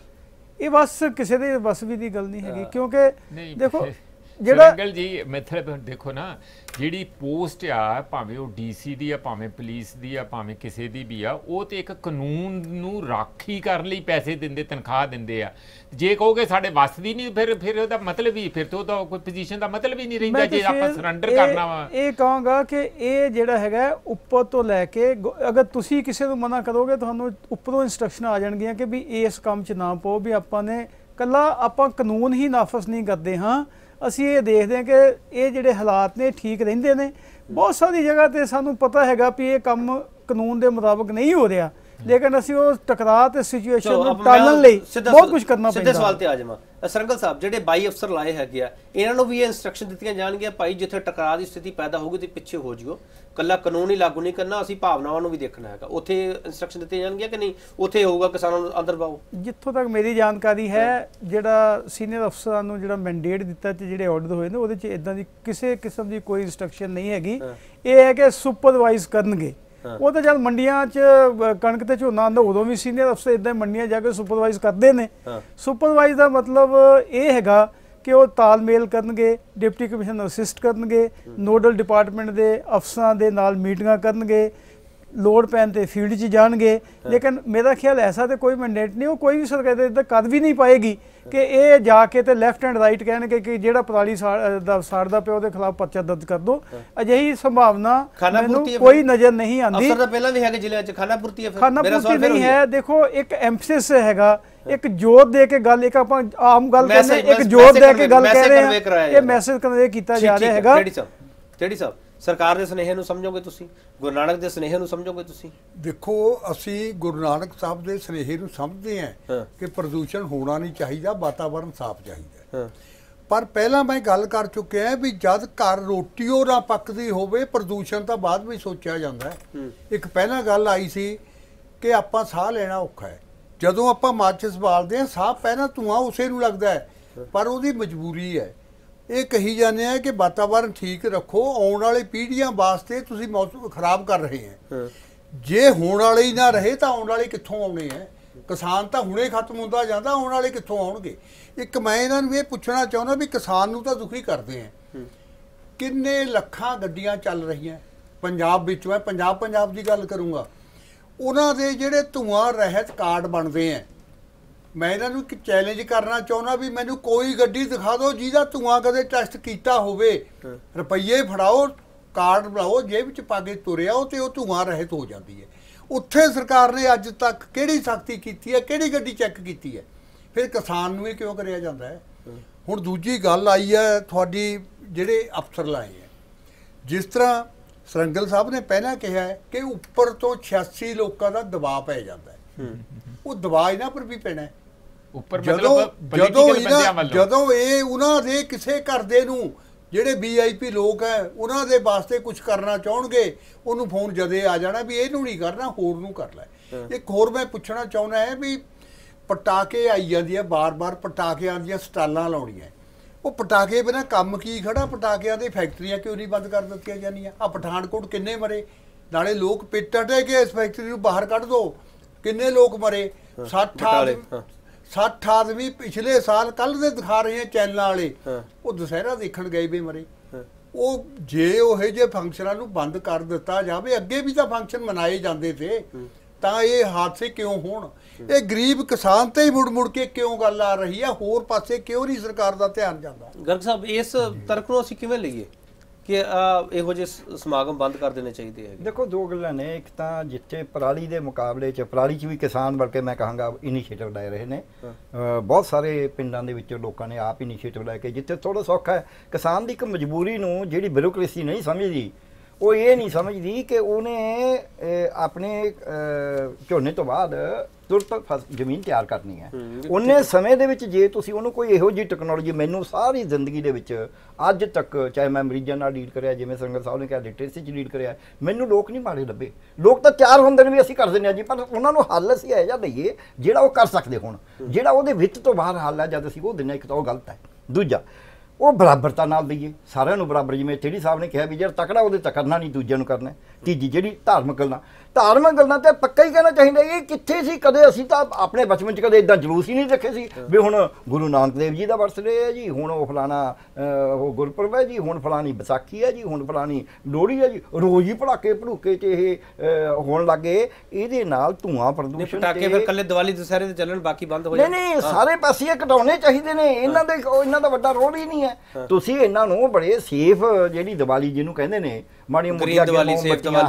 Speaker 3: ਇਹ ਬਸ ਕਿਸੇ ਦੇ ਬਸ ਵੀ ਦੀ ਗੱਲ ਨਹੀਂ ਹੈਗੀ। ਕਿਉਂਕਿ ਦੇਖੋ ਜਿਹੜਾ
Speaker 5: ਸਰੰਗਲ ਜੀ ਮਤਲਬ ਦੇਖੋ ਨਾ ਜਿਹੜੀ ਪੋਸਟ ਆ ਭਾਵੇਂ ਉਹ ਡੀਸੀ ਦੀ ਆ ਭਾਵੇਂ ਪੁਲਿਸ ਦੀ ਆ ਭਾਵੇਂ ਕਿਸੇ ਦੀ ਵੀ ਆ ਉਹ ਤੇ ਇੱਕ ਕਾਨੂੰਨ ਨੂੰ ਰਾਖੀ ਕਰਨ ਲਈ ਪੈਸੇ ਦਿੰਦੇ ਤਨਖਾਹ ਦਿੰਦੇ ਆ। ਜੇ ਕਹੋਗੇ ਸਾਡੇ ਵੱਸ ਦੀ ਨਹੀਂ ਫਿਰ ਫਿਰ ਉਹਦਾ ਮਤਲਬ ਹੀ ਫਿਰ ਤੋਂ ਉਹਦਾ ਕੋਈ ਪੋਜੀਸ਼ਨ ਦਾ ਮਤਲਬ ਹੀ ਨਹੀਂ ਰਹਿੰਦਾ ਜੇ
Speaker 3: ਤਾਂ
Speaker 5: ਆਪਾਂ
Speaker 3: ਸ਼ੇਰ
Speaker 5: ਸਰੈਂਡਰ ਕਰਨਾ ਵਾ।
Speaker 3: ਇਹ ਕਹਾਂਗਾ ਕਿ ਇਹ ਜਿਹੜਾ ਹੈਗਾ ਉੱਪਰ ਤੋਂ ਲੈ ਕੇ ਅਗਰ ਤੁਸੀਂ ਕਿਸੇ ਨੂੰ ਮਨਾ ਕਰੋਗੇ ਤੁਹਾਨੂੰ ਉੱਪਰੋਂ ਇਨਸਟਰਕਸ਼ਨ ਆ ਜਾਣਗੀਆਂ ਕਿ ਵੀ ਇਸ ਕੰਮ 'ਚ ਨਾ ਪਾਓ ਵੀ ਆਪਾਂ ਨੇ ਕੱਲਾ ਆਪਾਂ ਕਾਨੂੰਨ ਹੀ ਨਾਫਜ਼ ਨਹੀਂ ਕਰਦੇ ਹਾਂ। ਅਸੀਂ ਇਹ ਦੇਖਦੇ ਹਾਂ ਕਿ ਇਹ ਜਿਹੜੇ ਹਾਲਾਤ ਨੇ ਠੀਕ ਰਹਿੰਦੇ ਨੇ। ਬਹੁਤ ਸਾਰੀ ਜਗ੍ਹਾ ਤੇ ਸਾਨੂੰ ਪਤਾ ਹੈਗਾ ਵੀ ਇਹ ਕੰਮ ਕਾਨੂੰਨ ਦੇ ਮੁਤਾਬਕ ਨਹੀਂ ਹੋ ਰਿਹਾ। ਲੇਕਿਨ ਅਸੀਂ ਉਹ ਟਕਰਾਅ ਤੇ ਸਿਚੁਏਸ਼ਨ ਨੂੰ ਟਾਲਣ ਲਈ
Speaker 1: ਸਿੱਧਾ
Speaker 3: ਬਹੁਤ ਕੁਝ ਕਰਨਾ
Speaker 1: ਸਿੱਧੇ
Speaker 3: ਪੈਂਦਾ।
Speaker 1: ਸਵਾਲ ਤੇ ਆ ਜਾਵਾਂ। ਸਰੰਗਲ ਸਾਹਿਬ ਜਿਹੜੇ 22 ਅਫਸਰ ਲਾਏ ਹੈਗੇ ਆ ਇਹਨਾਂ ਨੂੰ ਵੀ ਇਹ ਇਨਸਟਰਕਸ਼ਨ ਦਿੱਤੀਆਂ ਜਾਣਗੀਆਂ ਭਾਈ ਜਿੱਥੇ ਟਕਰਾਅ ਦੀ ਸਥਿਤੀ ਪੈਦਾ ਹੋਊਗੀ ਤੇ ਪਿੱਛੇ ਹੋ ਜਿਓ। ਕੱਲਾ ਕਾਨੂੰਨ ਹੀ ਲਾਗੂ ਨਹੀਂ ਕਰਨਾ ਅਸੀਂ ਭਾਵਨਾਵਾਂ ਨੂੰ ਵੀ ਦੇਖਣਾ ਹੈਗਾ ਉੱਥੇ ਇਨਸਟਰਕਸ਼ਨ ਦਿੱਤੀਆਂ ਜਾਣਗੀਆਂ ਕਿ ਨਹੀਂ ਉੱਥੇ ਹੋਊਗਾ ਕਿਸਾਨਾਂ ਨੂੰ ਅੰਦਰ ਪਾਓ
Speaker 3: ਜਿੱਥੋਂ ਤੱਕ ਮੇਰੀ ਜਾਣਕਾਰੀ ਹੈ ਜਿਹੜਾ ਸੀਨੀਅਰ ਅਫਸਰਾਂ ਨੂੰ ਜਿਹੜਾ ਮੈਂਡੇਟ ਦਿੱਤਾ ਤੇ ਜਿਹੜੇ ਆਰਡਰ ਹੋਏ ਨੇ ਉਹਦੇ 'ਚ ਇਦਾਂ ਦੀ ਕਿਸੇ ਕਿਸਮ ਦੀ ਕੋਈ ਇਨਸਟਰਕਸ਼ਨ ਨਹੀਂ ਹੈਗੀ। ਇਹ ਹੈ ਕਿ ਸੁਪਰਵਾਈਜ਼ ਕਰਨਗੇ। ਉਹ ਤਾਂ ਜਦ ਮੰਡੀਆਂ 'ਚ ਕਣਕ ਤੇ ਝੋਨਾ ਆਉਂਦਾ ਉਦੋਂ ਵੀ ਸੀਨੀਅਰ ਅਫਸਰ ਇਦਾਂ ਮੰਡੀਆਂ ਜਾ ਕੇ ਸੁਪਰਵਾਈਜ਼ ਕਰਦੇ ਨੇ। ਸੁਪਰਵਾਈਜ਼ ਦਾ ਮਤਲਬ ਇਹ ਹੈਗਾ ਕਿ ਉਹ ਤਾਲਮੇਲ ਕਰਨਗੇ, ਡਿਪਟੀ ਕਮਿਸ਼ਨਰ ਅਸਿਸਟ ਕਰਨਗੇ, ਨੋਡਲ ਡਿਪਾਰਟਮੈਂਟ ਦੇ ਅਫਸਰਾਂ ਦੇ ਨਾਲ ਮੀਟਿੰਗਾਂ ਕਰਨਗੇ ਲੋੜ ਪੈਣ ਤੇ ਫੀਲਡ 'ਚ ਜਾਣਗੇ। ਲੇਕਿਨ ਮੇਰਾ ਖਿਆਲ ਐਸਾ ਤੇ ਕੋਈ ਮੈਂਡੇਟ ਨਹੀਂ ਉਹ ਕੋਈ ਵੀ ਸਰਕਾਰ ਇਦਾਂ ਕਰ ਵੀ ਨਹੀਂ ਪਾਏਗੀ ਕਿ ਇਹ ਜਾ ਕੇ ਤੇ ਲੈਫਟ ਐਂਡ ਰਾਈਟ ਕਹਿਣਗੇ ਕਿ ਜਿਹੜਾ ਪਰਾਲੀ ਸਾੜ- ਦਾ ਸਾੜਦਾ ਪਿਆ ਉਹਦੇ ਖਿਲਾਫ ਪਰਚਾ ਦਰਜ ਕਰ ਦਿਓ ਅਜਿਹੀ ਸੰਭਾਵਨਾ ਮੈਨੂੰ ਕੋਈ? ਨਜ਼ਰ ਨਹੀਂ ਆਂਦੀ
Speaker 1: ਅਫਸਰ ਤਾਂ ਪਹਿਲਾਂ ਵੀ ਹੈਗੇ ਜ਼ਿਲ੍ਹਿਆਂ 'ਚ ਖਾਨਾ ਪੂਰਤੀ ਹੈ ਮੇਰਾ ਸਵਾਲ
Speaker 3: ਨਹੀਂ ਹੈ। ਦੇਖੋ ਇੱਕ ਐਮਫਸਿਸ ਹੈਗਾ ਇੱਕ ਜ਼ੋਰ ਦੇ ਕੇ ਗੱਲ ਇੱਕ ਆਪਾਂ ਆਮ ਗੱਲ ਕਹਿੰਦੇ ਇੱਕ ਜ਼ੋਰ ਦੇ ਕੇ ਗੱਲ ਕਹਿ ਰਹੇ ਹਾਂ ਇਹ। ਮੈਸੇਜ ਕਨਵੇ ਕੀਤਾ ਜਾ ਰਿਹਾ। ਹੈਗਾ।
Speaker 1: ਟੇਡੀ ਸਾਹਿਬ ਟੇਡੀ ਸਾਹਿਬ ਸਰਕਾਰ ਦੇ ਸੁਨੇਹੇ ਨੂੰ ਸਮਝੋਗੇ ਤੁਸੀਂ? ਗੁਰੂ ਨਾਨਕ ਦੇ ਸੁਨੇਹੇ ਨੂੰ ਸਮਝੋਗੇ ਤੁਸੀਂ?
Speaker 2: ਦੇਖੋ ਅਸੀਂ ਗੁਰੂ ਨਾਨਕ ਸਾਹਿਬ ਦੇ ਸਨੇਹੇ ਨੂੰ ਸਮਝਦੇ
Speaker 1: ਹਾਂ।
Speaker 2: ਕਿ ਪ੍ਰਦੂਸ਼ਣ ਹੋਣਾ ਨਹੀਂ ਚਾਹੀਦਾ ਵਾਤਾਵਰਣ ਸਾਫ਼ ਚਾਹੀਦਾ ਪਰ ਪਹਿਲਾਂ ਮੈਂ ਗੱਲ ਕਰ ਚੁੱਕਿਆ ਵੀ ਜਦ ਘਰ ਰੋਟੀ ਉਹ ਨਾ ਪੱਕਦੀ ਹੋਵੇ ਪ੍ਰਦੂਸ਼ਣ ਤਾਂ ਬਾਅਦ ਵਿੱਚ ਸੋਚਿਆ ਜਾਂਦਾ ਹੈ।
Speaker 1: ਹੂੰ।
Speaker 2: ਇੱਕ ਪਹਿਲਾਂ ਗੱਲ ਆਈ ਸੀ ਕਿ ਆਪਾਂ ਸਾਹ ਲੈਣਾ ਔਖਾ ਹੈ। ਜਦੋਂ ਆਪਾਂ ਮਾਚਿਸ ਬਾਲਦੇ ਹਾਂ ਸਾਹ ਪਹਿਲਾਂ ਧੂਆਂ ਉਸੇ ਨੂੰ ਲੱਗਦਾ ਹੈ। ਪਰ ਉਹਦੀ ਮਜਬੂਰੀ ਹੈ। ਇਹ ਕਹੀ ਜਾਂਦੇ ਆ ਕਿ ਵਾਤਾਵਰਣ ਠੀਕ ਰੱਖੋ ਆਉਣ ਵਾਲੀ ਪੀੜ੍ਹੀਆਂ ਵਾਸਤੇ ਤੁਸੀਂ ਮੌਸਮ ਖਰਾਬ ਕਰ ਰਹੇ ਹੈ।
Speaker 1: ਹਾਂ।
Speaker 2: ਜੇ ਹੋਣ ਵਾਲੇ ਹੀ ਨਾ ਰਹੇ ਤਾਂ ਆਉਣ ਵਾਲੇ ਕਿੱਥੋਂ ਆਉਣੇ ਐ ਕਿਸਾਨ ਤਾਂ ਹੁਣੇ ਖਤਮ ਹੁੰਦਾ ਜਾਂਦਾ ਆਉਣ ਵਾਲੇ ਕਿੱਥੋਂ ਆਉਣਗੇ? ਇੱਕ ਮੈਂ ਇਹਨਾਂ ਨੂੰ ਇਹ ਪੁੱਛਣਾ ਚਾਹੁੰਦਾ ਵੀ ਕਿਸਾਨ ਨੂੰ ਤਾਂ ਦੁਖੀ ਕਰਦੇ ਐ ਕਿੰਨੇ ਲੱਖਾਂ ਗੱਡੀਆਂ ਚੱਲ ਰਹੀਆਂ? ਪੰਜਾਬ ਵਿੱਚ ਮੈਂ ਪੰਜਾਬ ਪੰਜਾਬ ਦੀ ਗੱਲ ਕਰੂੰਗਾ। ਉਹਨਾਂ ਦੇ ਜਿਹੜੇ ਧੂਆਂ ਰਹਿਤ ਕਾਰਡ ਬਣਦੇ ਐ ਮੈਂ ਇਹਨਾਂ ਨੂੰ ਇੱਕ ਚੈਲੰਜ ਕਰਨਾ ਚਾਹੁੰਦਾ ਵੀ ਮੈਨੂੰ ਕੋਈ ਗੱਡੀ ਦਿਖਾ ਦਿਓ ਜਿਹਦਾ ਧੂਆਂ ਕਦੇ ਟੈਸਟ ਕੀਤਾ ਹੋਵੇ। ਰੁਪਈਏ ਫੜਾਓ ਕਾਰਡ ਬਣਾਓ ਜੇਬ ਵਿੱਚ ਪਾ ਕੇ ਤੁਰਿਆਓ ਤੇ ਉਹ ਧੂਆਂ ਰਹਿਤ ਹੋ ਜਾਂਦੀ ਹੈ। ਉੱਥੇ ਸਰਕਾਰ ਨੇ ਅੱਜ ਤੱਕ ਕਿਹੜੀ ਸਖਤੀ ਕੀਤੀ ਹੈ ਕਿਹੜੀ ਗੱਡੀ ਚੈੱਕ ਕੀਤੀ ਹੈ? ਫਿਰ ਕਿਸਾਨ ਨੂੰ ਇਹ ਕਿਉਂ ਕਰਿਆ ਜਾਂਦਾ ਹੈ? ਹੁਣ ਦੂਜੀ ਗੱਲ ਆਈ ਹੈ ਤੁਹਾਡੀ ਜਿਹੜੇ ਅਫਸਰ ਲਾਏ ਹੈ। ਜਿਸ ਤਰ੍ਹਾਂ ਸਰੰਗਲ ਸਾਹਿਬ ਨੇ ਪਹਿਲਾਂ ਕਿਹਾ ਹੈ ਕਿ ਉੱਪਰ ਤੋਂ 86 ਲੋਕਾਂ ਦਾ ਦਬਾਅ ਪੈ ਜਾਂਦਾ ਹੈ। ਉਹ ਦਬਾਅ ਇਹਨਾਂ ਪਰ ਵੀ ਪੈਣਾ ਹੈ।
Speaker 5: ਉੱਪਰ
Speaker 2: ਜਦੋਂ
Speaker 5: ਮਤਲਬ
Speaker 2: ਜਦੋਂ ਇਹਨਾਂ ਜਦੋਂ ਇਹ ਉਹਨਾਂ ਦੇ ਕਿਸੇ ਘਰਦੇ ਨੂੰ ਜਿਹੜੇ ਵੀਆਈਪੀ ਲੋਕ ਹੈ ਉਹਨਾਂ ਦੇ ਵਾਸਤੇ ਕੁਝ ਕਰਨਾ ਚਾਹਣਗੇ ਉਹਨੂੰ ਫੋਨ ਜਦੇ ਆ ਜਾਣਾ ਵੀ ਇਹਨੂੰ ਨਹੀਂ ਕਰਨਾ ਹੋਰ ਨੂੰ ਕਰ ਲੈ। ਇੱਕ ਹੋਰ ਮੈਂ ਪੁੱਛਣਾ ਚਾਹੁੰਦਾ ਹੈ ਵੀ ਪਟਾਕੇ ਆਈ ਜਾਂਦੀ ਹੈ ਬਾਰ-ਬਾਰ ਪਟਾਕਿਆਂ ਦੀਆਂ ਸਟਾਲਾਂ ਲਾਉਣੀਆਂ। ਉਹ ਪਟਾਕੇ ਬਿਨਾ ਕੰਮ ਕੀ ਖੜਾ? ਪਟਾਕਿਆਂ ਦੀ ਫੈਕਟਰੀਆਂ ਕਿਉਂ ਨਹੀਂ ਬੰਦ ਕਰ ਦਿੱਤੀਆਂ ਜਾਂਦੀਆਂ? ਆ ਪਠਾਨਕੋਟ ਕਿੰਨੇ ਮਰੇ? ਨਾਲੇ ਲੋਕ ਪਿੱਟ ਅਟੇ ਕਿ ਇਸ ਫੈਕਟਰੀ ਨੂੰ ਬਾਹਰ ਕੱਢ ਦੋ। ਕਿੰਨੇ ਲੋਕ ਮਰੇ? 60
Speaker 1: ਬਟਾਲੇ,
Speaker 2: ਆਦਮੀ। 60 ਆਦਮੀ ਪਿਛਲੇ ਸਾਲ ਕੱਲ ਦੇ ਦਿਖਾ ਰਹੇ ਆ ਚੈਨਲਾਂ ਵਾਲੇ। ਉਹ ਦੁਸਹਿਰਾ ਦੇਖਣ ਗਏ ਵੀ ਮਰੇ। ਉਹ ਜੇ ਉਹ ਜੇ ਫੰਕਸ਼ਨਾਂ ਨੂੰ ਬੰਦ ਕਰ ਦਿੱਤਾ ਜਾਵੇ ਅੱਗੇ ਵੀ ਤਾਂ ਫੰਕਸ਼ਨ ਮਨਾਏ ਜਾਂਦੇ ਤੇ ਤਾਂ ਇਹ ਹਾਦਸੇ ਕਿਉਂ ਹੋਣ? ਇਹ ਗਰੀਬ ਕਿਸਾਨ ਤੇ ਹੀ ਮੁੜ ਮੁੜ ਕੇ ਕਿਉਂ ਗੱਲ ਆ ਰਹੀ ਆ? ਹੋਰ ਪਾਸੇ ਕਿਉਂ ਨਹੀਂ ਸਰਕਾਰ ਦਾ ਧਿਆਨ ਜਾਂਦਾ?
Speaker 1: ਗਰਗ ਸਾਹਿਬ ਇਸ ਤਰਕ ਨੂੰ ਅਸੀਂ ਕਿਵੇਂ ਲਈਏ? ਕਿ ਇਹੋ ਜਿਹੇ ਸਮਾਗਮ ਬੰਦ ਕਰ ਦੇਣੇ ਚਾਹੀਦੇ ਹੈਗੇ।
Speaker 4: ਦੇਖੋ ਦੋ ਗੱਲਾਂ ਨੇ। ਇੱਕ ਤਾਂ ਜਿੱਥੇ ਪਰਾਲੀ ਦੇ ਮੁਕਾਬਲੇ 'ਚ ਪਰਾਲੀ 'ਚ ਵੀ ਕਿਸਾਨ ਬਲਕਿ ਮੈਂ ਕਹਾਂਗਾ ਇਨੀਸ਼ੀਏਟਿਵ ਲੈ ਰਹੇ ਨੇ। ਬਹੁਤ ਸਾਰੇ ਪਿੰਡਾਂ ਦੇ ਵਿੱਚ ਲੋਕਾਂ ਨੇ ਆਪ ਇਨੀਸ਼ੀਏਟਿਵ ਲੈ ਕੇ ਜਿੱਥੇ ਥੋੜਾ ਸੌਖਾ ਹੈ। ਕਿਸਾਨ ਦੀ ਇੱਕ ਮਜਬੂਰੀ ਨੂੰ ਜਿਹੜੀ ਬਿਊਰੋਕ੍ਰੇਸੀ ਨਹੀਂ ਸਮਝਦੀ ਉਹ ਇਹ ਨਹੀਂ ਸਮਝਦੀ ਕਿ ਉਹਨੇ ਆਪਣੇ ਝੋਨੇ ਤੋਂ ਬਾਅਦ ਤੁਰਤ ਜ਼ਮੀਨ ਤਿਆਰ ਕਰਨੀ ਹੈ। ਉਹਨੇ ਸਮੇਂ ਦੇ ਵਿੱਚ ਜੇ ਤੁਸੀਂ ਉਹਨੂੰ ਕੋਈ ਇਹੋ ਜਿਹੀ ਟੈਕਨੋਲੋਜੀ ਮੈਨੂੰ ਸਾਰੀ ਜ਼ਿੰਦਗੀ ਦੇ ਵਿੱਚ ਅੱਜ ਤੱਕ ਚਾਹੇ ਮੈਂ ਮਰੀਜ਼ਾਂ ਨਾਲ ਡੀਲ ਕਰਿਆ ਜਿਵੇਂ ਸੰਗਤ ਸਾਹਿਬ ਨੇ ਕਿਹਾ ਲਿਟਰੇਸੀ ਚ ਡੀਲ ਕਰਿਆ ਮੈਨੂੰ ਲੋਕ ਨਹੀਂ ਮਾੜੇ ਲੱਭੇ। ਲੋਕ ਤਾਂ ਤਿਆਰ ਹੁੰਦੇ ਨੇ ਵੀ ਅਸੀਂ ਕਰ ਦਿੰਦੇ ਹਾਂ ਜੀ ਪਰ ਉਹਨਾਂ ਨੂੰ ਹੱਲ ਅਸੀਂ ਇਹੋ ਜਿਹਾ ਦਈਏ ਜਿਹੜਾ ਉਹ ਕਰ ਸਕਦੇ ਹੁਣ। ਜਿਹੜਾ ਉਹਦੇ ਵਿੱਚ ਤੋਂ ਬਾਹਰ ਹੱਲ ਹੈ ਜਦ ਅਸੀਂ ਉਹ ਹਾਂ, ਇੱਕ ਤਾਂ ਉਹ ਗਲਤ ਹੈ। ਦੂਜਾ ਉਹ ਬਰਾਬਰਤਾ ਨਾਲ ਦਈਏ। ਸਾਰਿਆਂ ਨੂੰ ਬਰਾਬਰ ਜਿਵੇਂ ਟੇੜੀ ਸਾਹਿਬ ਨੇ ਕਿਹਾ ਵੀ ਜਿਹੜਾ ਤਕੜਾ ਉਹਦੇ ਤਾਂ ਕਰਨਾ ਨਹੀਂ ਦੂਜਿਆਂ ਨੂੰ ਕਰਨਾ। ਤੀਜੀ ਜਿਹੜੀ ਧਾਰਮਿਕ ਗੱਲਾਂ। ਧਾਰਮਿਕ ਗੱਲਾਂ ਤੇ ਪੱਕਾ ਹੀ ਕਹਿਣਾ ਚਾਹੀਦਾ ਇਹ ਕਿੱਥੇ ਸੀ ਕਦੇ ਅਸੀਂ ਤਾਂ ਆਪਣੇ ਬਚਪਨ ਚ ਕਦੇ ਇਦਾਂ ਜਲੂਸ ਹੀ ਨਹੀਂ ਦੇਖੇ ਸੀ ਵੀ ਹੁਣ ਗੁਰੂ ਨਾਨਕ ਦੇਵ ਜੀ ਦਾ ਬਰਥਡੇ ਹੈ ਜੀ ਹੁਣ ਉਹ ਫਲਾਣਾ ਉਹ ਗੁਰਪੁਰਬ ਹੈ ਜੀ ਹੁਣ ਫਲਾਣੀ ਵਿਸਾਖੀ ਹੈ ਜੀ ਹੁਣ ਫਲਾਣੀ ਲੋਹੜੀ ਹੈ ਜੀ ਰੋਜ਼ ਹੀ ਭੜਾਕੇ ਭੜੂਕੇ ਚ ਇਹ ਹੋਣ ਲੱਗੇ। ਇਹਦੇ ਨਾਲ ਧੂਆਂ
Speaker 1: ਨਹੀਂ
Speaker 4: ਪ੍ਰਦੂਸ਼ਣ
Speaker 1: ਪਟਾਕੇ ਫਿਰ ਕੱਲੇ ਦੀਵਾਲੀ ਦੁਸਹਿਰੇ ਤੇ ਚੱਲਣ ਬਾਕੀ ਬੰਦ ਹੋ
Speaker 4: ਨਹੀਂ
Speaker 1: ਜਾਣ।
Speaker 4: ਨਹੀਂ ਸਾਰੇ ਪਾਸੇ ਇਹ ਘਟਾਉਣੇ ਚਾਹੀਦੇ ਨੇ। ਇਹਨਾਂ ਦੇ ਇਹਨਾਂ ਦਾ ਵੱਡਾ ਰੋਲ ਹੀ ਨਹੀਂ ਹੈ। ਤੁਸੀਂ ਇਹਨਾਂ ਨੂੰ ਬੜੇ ਸੇਫ ਜਿਹੜੀ ਦੀਵਾਲੀ ਜਿਹਨੂੰ ਕਹਿੰਦੇ ਨੇ ਮਾੜੀ ਮੋਟੀਆਂ
Speaker 1: ਦੀਵਾਲੀ,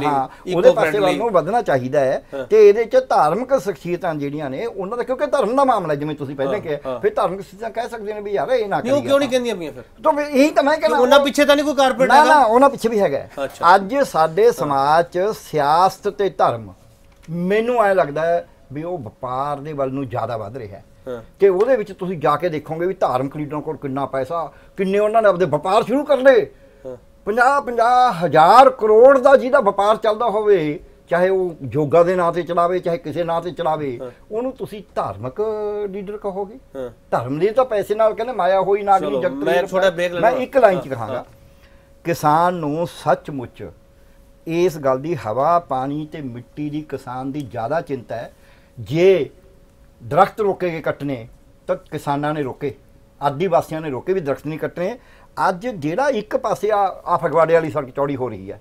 Speaker 4: ਹਾਂ
Speaker 1: eco
Speaker 4: ਉਹਦੇ ਪਾਸੇ ਵੱਲ। ਨੂੰ ਵਧਣਾ ਚਾਹੀਦਾ ਹੈ ਤੇ ਇਹਦੇ ਚ ਧਾਰਮਿਕ ਸ਼ਖਸੀਅਤਾਂ ਜਿਹੜੀਆਂ ਨੇ ਉਹਨਾਂ ਦਾ ਕਿਉਂਕਿ ਧਰਮ ਦਾ ਮਾਮਲਾ ਜਿਵੇਂ ਤੁਸੀਂ ਪਹਿਲਾਂ ਕਿਹਾ ਫਿਰ ਧਾਰਮਿਕ ਸ਼ਖਸੀਅਤਾਂ ਕਹਿ ਸਕਦੇ ਨੇ ਵੀ ਯਾਰ ਇਹ ਨਾ ਕਰੀਏ
Speaker 1: ਕਿਉਂ ਨਹੀਂ। ਕਹਿੰਦੀਆਂ ਪਈਆਂ ਫਿਰ
Speaker 4: ਤਾਂ ਫਿਰ ਇਹੀ ਤਾਂ ਮੈਂ ਕਹਿੰਦਾ
Speaker 1: ਉਹਨਾਂ ਪਿੱਛੇ ਤਾਂ ਨਹੀਂ ਕੋਈ ਕਾਰਪੋਰੇਟ
Speaker 4: ਨਾ ਨਾ ਉਹਨਾਂ ਪਿੱਛੇ ਵੀ ਹੈਗਾ। ਅੱਜ ਸਾਡੇ ਸਮਾਜ 'ਚ ਸਿਆਸਤ ਤੇ ਧਰਮ ਮੈਨੂੰ ਐ ਲੱਗਦਾ ਹੈ ਵੀ ਉਹ ਵਪਾਰ ਦੇ ਵੱਲ ਨੂੰ ਜ਼ਿਆਦਾ ਵੱਧ ਰਿਹਾ
Speaker 1: ਹਾਂ।
Speaker 4: ਹੈ ਕਿ ਉਹਦੇ ਵਿੱਚ ਤੁਸੀਂ ਜਾ ਕੇ ਦੇਖੋਗੇ ਵੀ ਧਾਰਮਿਕ ਲੀਡਰਾਂ ਕੋਲ ਕਿੰਨਾ ਪੈਸਾ ਕਿੰਨੇ ਉਹਨਾਂ ਨੇ ਆਪਦੇ ਵਪਾਰ ਸ਼ੁਰੂ ਕਰ ਲਏ 50 50 ਹਜ਼ਾਰ ਕਰੋੜ ਦਾ ਜਿਹਦਾ ਵਪਾਰ ਚੱਲਦਾ ਹੋਵੇ ਚਾਹੇ ਉਹ ਯੋਗਾ ਦੇ ਨਾਂ ਤੇ ਚਲਾਵੇ ਚਾਹੇ ਕਿਸੇ ਨਾਂ ਤੇ ਚਲਾਵੇ ਉਹਨੂੰ ਤੁਸੀਂ ਧਾਰਮਿਕ ਲੀਡਰ ਕਹੋਗੇ। ਧਰਮ ਦੇ ਤਾਂ ਪੈਸੇ ਨਾਲ ਕਹਿੰਦੇ ਮਾਇਆ ਹੋਈ ਨਾਗਰੀ
Speaker 1: ਚਲੋ,
Speaker 4: ਜਗਤ
Speaker 1: ਮੈਂ
Speaker 4: ਦੀ
Speaker 1: ਥੋੜ੍ਹਾ break
Speaker 4: ਮੈਂ
Speaker 1: ਲੈਣਾ।
Speaker 4: ਇੱਕ ਲਾਈਨ ਚ ਕਹਾਂਗਾ। ਕਿਸਾਨ ਨੂੰ ਸੱਚਮੁੱਚ ਇਸ ਗੱਲ ਦੀ ਹਵਾ ਪਾਣੀ ਤੇ ਮਿੱਟੀ ਦੀ ਕਿਸਾਨ ਦੀ ਜ਼ਿਆਦਾ ਚਿੰਤਾ ਹੈ ਜੇ ਦਰਖਤ ਰੋਕੇਗੇ ਕੱਟਣੇ ਤਾਂ ਕਿਸਾਨਾਂ ਨੇ ਰੋਕੇ ਆਦੀਵਾਸੀਆਂ ਨੇ ਰੋਕੇ ਵੀ ਦਰਖਤ ਨਹੀਂ ਕੱਟਣੇ ਅੱਜ ਜਿਹੜਾ ਇੱਕ ਪਾਸੇ ਆ ਆ ਫਗਵਾੜੇ ਵਾਲੀ ਸੜਕ ਚੌੜੀ ਹੋ ਰਹੀ ਹੈ।